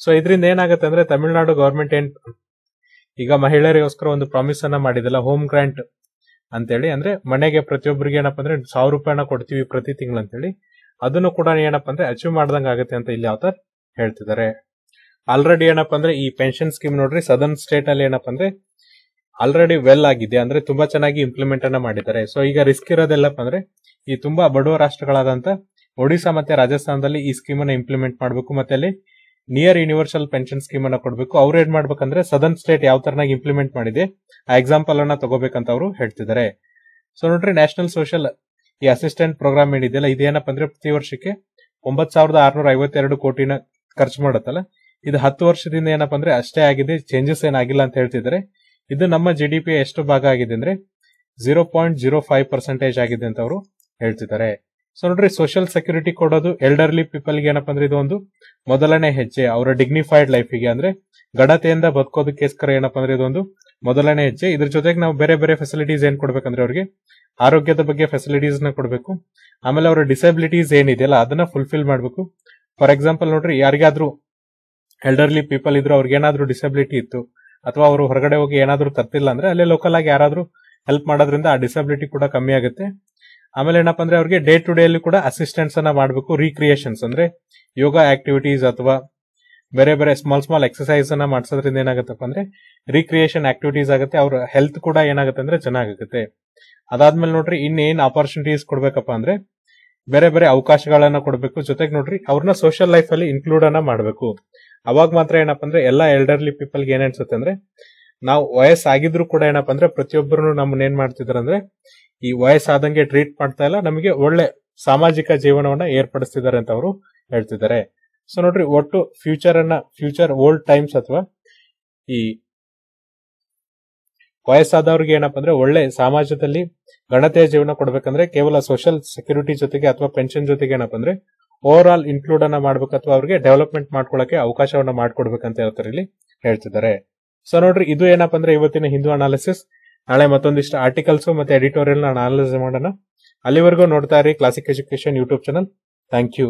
ಸೊ ಇದರಿಂದ ಏನಾಗುತ್ತೆ ಅಂದ್ರೆ ತಮಿಳುನಾಡು ಗವರ್ಮೆಂಟ್ ಏನ್, ಈಗ ಮಹಿಳೆಯರಿಗೋಸ್ಕರ ಒಂದು ಪ್ರಾಮಿಸ್ ಅನ್ನ ಮಾಡಿದಲ್ಲ ಹೋಮ್ ಗ್ರಾಂಟ್ ಅಂತೇಳಿ, ಅಂದ್ರೆ ಮನೆಗೆ ಪ್ರತಿಯೊಬ್ಬರಿಗೆ ಏನಪ್ಪಾ ಅಂದ್ರೆ ಸಾವಿರ ರೂಪಾಯಿನ ಕೊಡ್ತೀವಿ ಪ್ರತಿ ತಿಂಗಳು ಅಂತೇಳಿ, ಅದನ್ನು ಕೂಡ ಏನಪ್ಪಾ ಅಂದ್ರೆ ಅಚೀವ್ ಮಾಡ್ದಂಗ ಆಗುತ್ತೆ ಅಂತ ಇಲ್ಲಿ ಯಾವ ಹೇಳ್ತಿದ್ದಾರೆ ಆಲ್ರೆಡಿ ಏನಪ್ಪಾ ಅಂದ್ರೆ ಈ ಪೆನ್ಷನ್ ಸ್ಕೀಮ್ ನೋಡ್ರಿ ಸದರ್ನ್ ಸ್ಟೇಟ್ ಅಲ್ಲಿ ಏನಪ್ಪಾ ಅಂದ್ರೆ ಆಲ್ರೆಡಿ ವೆಲ್ ಆಗಿದೆ, ಅಂದ್ರೆ ತುಂಬಾ ಚೆನ್ನಾಗಿ ಇಂಪ್ಲಿಮೆಂಟ್ ಅನ್ನ ಮಾಡಿದ್ದಾರೆ. ಸೊ ಈಗ ರಿಸ್ಕ್ ಇರೋದೆಲ್ಲಪ್ಪ ಅಂದ್ರೆ ಈ ತುಂಬಾ ಬಡವ ರಾಷ್ಟ್ರಗಳಾದಂತ ಒಡಿಶಾ ಮತ್ತೆ ರಾಜಸ್ಥಾನದಲ್ಲಿ ಈ ಸ್ಕೀಮ್ ಅನ್ನ ಇಂಪ್ಲಿಮೆಂಟ್ ಮಾಡಬೇಕು, ಮತ್ತೆ ಅಲ್ಲಿ ನಿಯರ್ ಯೂನಿವರ್ಸಲ್ ಪೆನ್ಷನ್ ಸ್ಕೀಮ್ ಅನ್ನ ಕೊಡಬೇಕು. ಅವ್ರು ಏನ್ ಮಾಡ್ಬೇಕಂದ್ರೆ ಸದರ್ನ್ ಸ್ಟೇಟ್ ಯಾವ ತರನಾಗಿ ಇಂಪ್ಲಿಮೆಂಟ್ ಮಾಡಿದೆ, ಆ ಎಕ್ಸಾಂಪಲ್ ಅನ್ನ ತಗೋಬೇಕಂತ ಅವರು ಹೇಳ್ತಿದ್ದಾರೆ ಸೊ ನೋಡ್ರಿ ನ್ಯಾಷನಲ್ ಸೋಷಿಯಲ್ ಈ ಅಸಿಸ್ಟೆಂಟ್ ಪ್ರೋಗ್ರಾಮ್ ಏನಿದೆಯಲ್ಲ, ಇದೇನಪ್ಪ ಅಂದ್ರೆ ಪ್ರತಿ ವರ್ಷಕ್ಕೆ ಒಂಬತ್ ಸಾವಿರದ ಆರ್ನೂರ ಐವತ್ತೆರಡು ಕೋಟಿನ ಖರ್ಚು ಮಾಡುತ್ತಲ್ಲ. ಇದು ಹತ್ತು ವರ್ಷದಿಂದ ಏನಪ್ಪಾ ಅಂದ್ರೆ ಅಷ್ಟೇ ಆಗಿದೆ ಚೇಂಜಸ್ ಏನಾಗಿಲ್ಲ ಅಂತ ಹೇಳ್ತಿದ್ದಾರೆ ಇದು ನಮ್ಮ ಜಿ ಡಿ ಪಿ ಎಷ್ಟು ಭಾಗ ಆಗಿದೆ ಅಂದ್ರೆ zero point zero five percentage ಆಗಿದೆ ಅಂತ ಅವರು ಹೇಳ್ತಿದ್ದಾರೆ ಸೊ ನೋಡ್ರಿ ಸೋಷಿಯಲ್ ಸೆಕ್ಯೂರಿಟಿ ಕೊಡೋದು ಎಲ್ಡರ್ಲಿ ಪೀಪಲ್ಗೆ ಏನಪ್ಪ ಅಂದ್ರೆ ಇದು ಒಂದು ಮೊದಲನೇ ಹೆಜ್ಜೆ. ಅವರ ಡಿಗ್ನಿಫೈಡ್ ಲೈಫಿಗೆ ಅಂದ್ರೆ ಗಡತೆಯಿಂದ ಬದುಕೋದಕ್ಕೋಸ್ಕರ ಏನಪ್ಪ ಅಂದ್ರೆ ಇದೊಂದು ಮೊದಲನೇ ಹೆಜ್ಜೆ. ಇದ್ರ ಜೊತೆಗೆ ನಾವು ಬೇರೆ ಬೇರೆ ಫೆಸಿಲಿಟೀಸ್ ಏನ್ ಕೊಡ್ಬೇಕಂದ್ರೆ ಅವ್ರಿಗೆ ಆರೋಗ್ಯದ ಬಗ್ಗೆ ಫೆಸಿಲಿಟೀಸ್ನ ಕೊಡಬೇಕು. ಆಮೇಲೆ ಅವರ ಡಿಸಬಿಲಿಟೀಸ್ ಏನಿದೆಯಲ್ಲ, ಅದನ್ನ ಫುಲ್ಫಿಲ್ ಮಾಡಬೇಕು. ಫಾರ್ ಎಕ್ಸಾಂಪಲ್ ನೋಡ್ರಿ, ಯಾರಿಗಾದ್ರೂ ಎಲ್ಡರ್ಲಿ ಪೀಪಲ್ ಇದ್ರು ಅವ್ರಿಗೆ ಏನಾದ್ರೂ ಡಿಸಬಿಲಿಟಿ ಇತ್ತು, ಅಥವಾ ಅವರು ಹೊರಗಡೆ ಹೋಗಿ ಏನಾದ್ರೂ ತರ್ತಿಲ್ಲ ಅಂದ್ರೆ ಅಲ್ಲೇ ಲೋಕಲ್ ಆಗಿ ಯಾರಾದ್ರೂ ಹೆಲ್ಪ್ ಮಾಡೋದ್ರಿಂದ ಆ ಡಿಸಬಿಲಿಟಿ ಕೂಡ ಕಮ್ಮಿ ಆಗುತ್ತೆ. ಆಮೇಲೆ ಏನಪ್ಪಾ ಅಂದ್ರೆ ಅವ್ರಿಗೆ ಡೇ ಟು ಡೇ ಅಲ್ಲಿ ಕೂಡ ಅಸಿಸ್ಟೆನ್ಸ್ ಅನ್ನ ಮಾಡಬೇಕು ರೀಕ್ರಿಯೇಷನ್ಸ್ ಅಂದ್ರೆ ಯೋಗ ಆಕ್ಟಿವಿಟೀಸ್ ಅಥವಾ ಬೇರೆ ಬೇರೆ ಸ್ಮಾಲ್ ಸ್ಮಾಲ್ ಎಕ್ಸಸೈಸ್ ಅನ್ನ ಮಾಡಿಸೋದ್ರಿಂದ ಏನಾಗುತ್ತಪ್ಪ ಅಂದ್ರೆ ರೀಕ್ರಿಯೇಷನ್ ಆಕ್ಟಿವಿಟೀಸ್ ಆಗುತ್ತೆ, ಅವ್ರ ಹೆಲ್ತ್ ಕೂಡ ಏನಾಗುತ್ತೆ ಅಂದ್ರೆ ಚೆನ್ನಾಗುತ್ತೆ ಅದಾದ್ಮೇಲೆ ನೋಡ್ರಿ ಇನ್ನೇನ್ ಆಪರ್ಚುನಿಟೀಸ್ ಕೊಡ್ಬೇಕಪ್ಪ ಅಂದ್ರೆ ಬೇರೆ ಬೇರೆ ಅವಕಾಶಗಳನ್ನ ಕೊಡಬೇಕು. ಜೊತೆಗೆ ನೋಡ್ರಿ ಅವ್ರನ್ನ ಸೋಷಿಯಲ್ ಲೈಫ್ ಅಲ್ಲಿ ಇನ್ಕ್ಲೂಡ್ ಅನ್ನ ಮಾಡಬೇಕು. ಅವಾಗ ಮಾತ್ರ ಏನಪ್ಪ ಅಂದ್ರೆ ಎಲ್ಲಾ ಎಲ್ಡರ್ಲಿ ಪೀಪಲ್ಗೆ ಏನ್ ಅನ್ಸುತ್ತೆ ಅಂದ್ರೆ ನಾವು ವಯಸ್ಸಾಗಿದ್ರು ಕೂಡ ಏನಪ್ಪ ಅಂದ್ರೆ ಪ್ರತಿಯೊಬ್ಬರು ನಮ್ಮನ್ನ ಏನ್ ಮಾಡ್ತಿದ್ರು ಅಂದ್ರೆ ಈ ವಯಸ್ಸಾದಂಗೆ ಟ್ರೀಟ್ ಮಾಡ್ತಾ ಇಲ್ಲ, ನಮಗೆ ಒಳ್ಳೆ ಸಾಮಾಜಿಕ ಜೀವನವನ್ನ ಏರ್ಪಡಿಸ್ತಿದ್ದಾರೆ ಅಂತ ಅವರು ಹೇಳ್ತಿದ್ದಾರೆ. ಸೊ ನೋಡ್ರಿ, ಒಟ್ಟು ಫ್ಯೂಚರ್ ಅನ್ನ ಫ್ಯೂಚರ್ ಓಲ್ಡ್ ಟೈಮ್ಸ್ ಅಥವಾ ಈ ವಯಸ್ಸಾದವ್ರಿಗೆ ಏನಪ್ಪಾ ಅಂದ್ರೆ ಒಳ್ಳೆ ಸಮಾಜದಲ್ಲಿ ಗಣತೆಯ ಜೀವನ ಕೊಡ್ಬೇಕಂದ್ರೆ ಕೇವಲ ಸೋಷಿಯಲ್ ಸೆಕ್ಯೂರಿಟಿ ಜೊತೆಗೆ ಅಥವಾ ಪೆನ್ಷನ್ ಜೊತೆಗೆ ಏನಪ್ಪ ಅಂದ್ರೆ ಓವರ್ ಆಲ್ ಇನ್ಕ್ಲೂಡ್ ಅನ್ನ ಮಾಡ್ಬೇಕು ಅಥವಾ ಅವ್ರಿಗೆ ಡೆವಲಪ್ಮೆಂಟ್ ಮಾಡ್ಕೊಳಕ್ಕೆ ಅವಕಾಶವನ್ನ ಮಾಡ್ಕೊಡ್ಬೇಕಂತ ಹೇಳ್ತಾರೆ ಇಲ್ಲಿ ಹೇಳ್ತಿದ್ದಾರೆ. ಸೊ ನೋಡ್ರಿ, ಇದು ಏನಪ್ಪ ಅಂದ್ರೆ ಇವತ್ತಿನ ಹಿಂದೂ ಅನಾಲಿಸಿಸ್ ನಾಳೆ ಮತ್ತೊಂದಿಷ್ಟು ಆರ್ಟಿಕಲ್ಸ್ ಮತ್ತೆ ಎಡಿಟೋರಿಯಲ್ ಅನಾಲಿಸ್ ಮಾಡೋಣ. ಅಲ್ಲಿವರೆಗೂ ನೋಡ್ತಾ ಇರಿ classic education YouTube channel thank you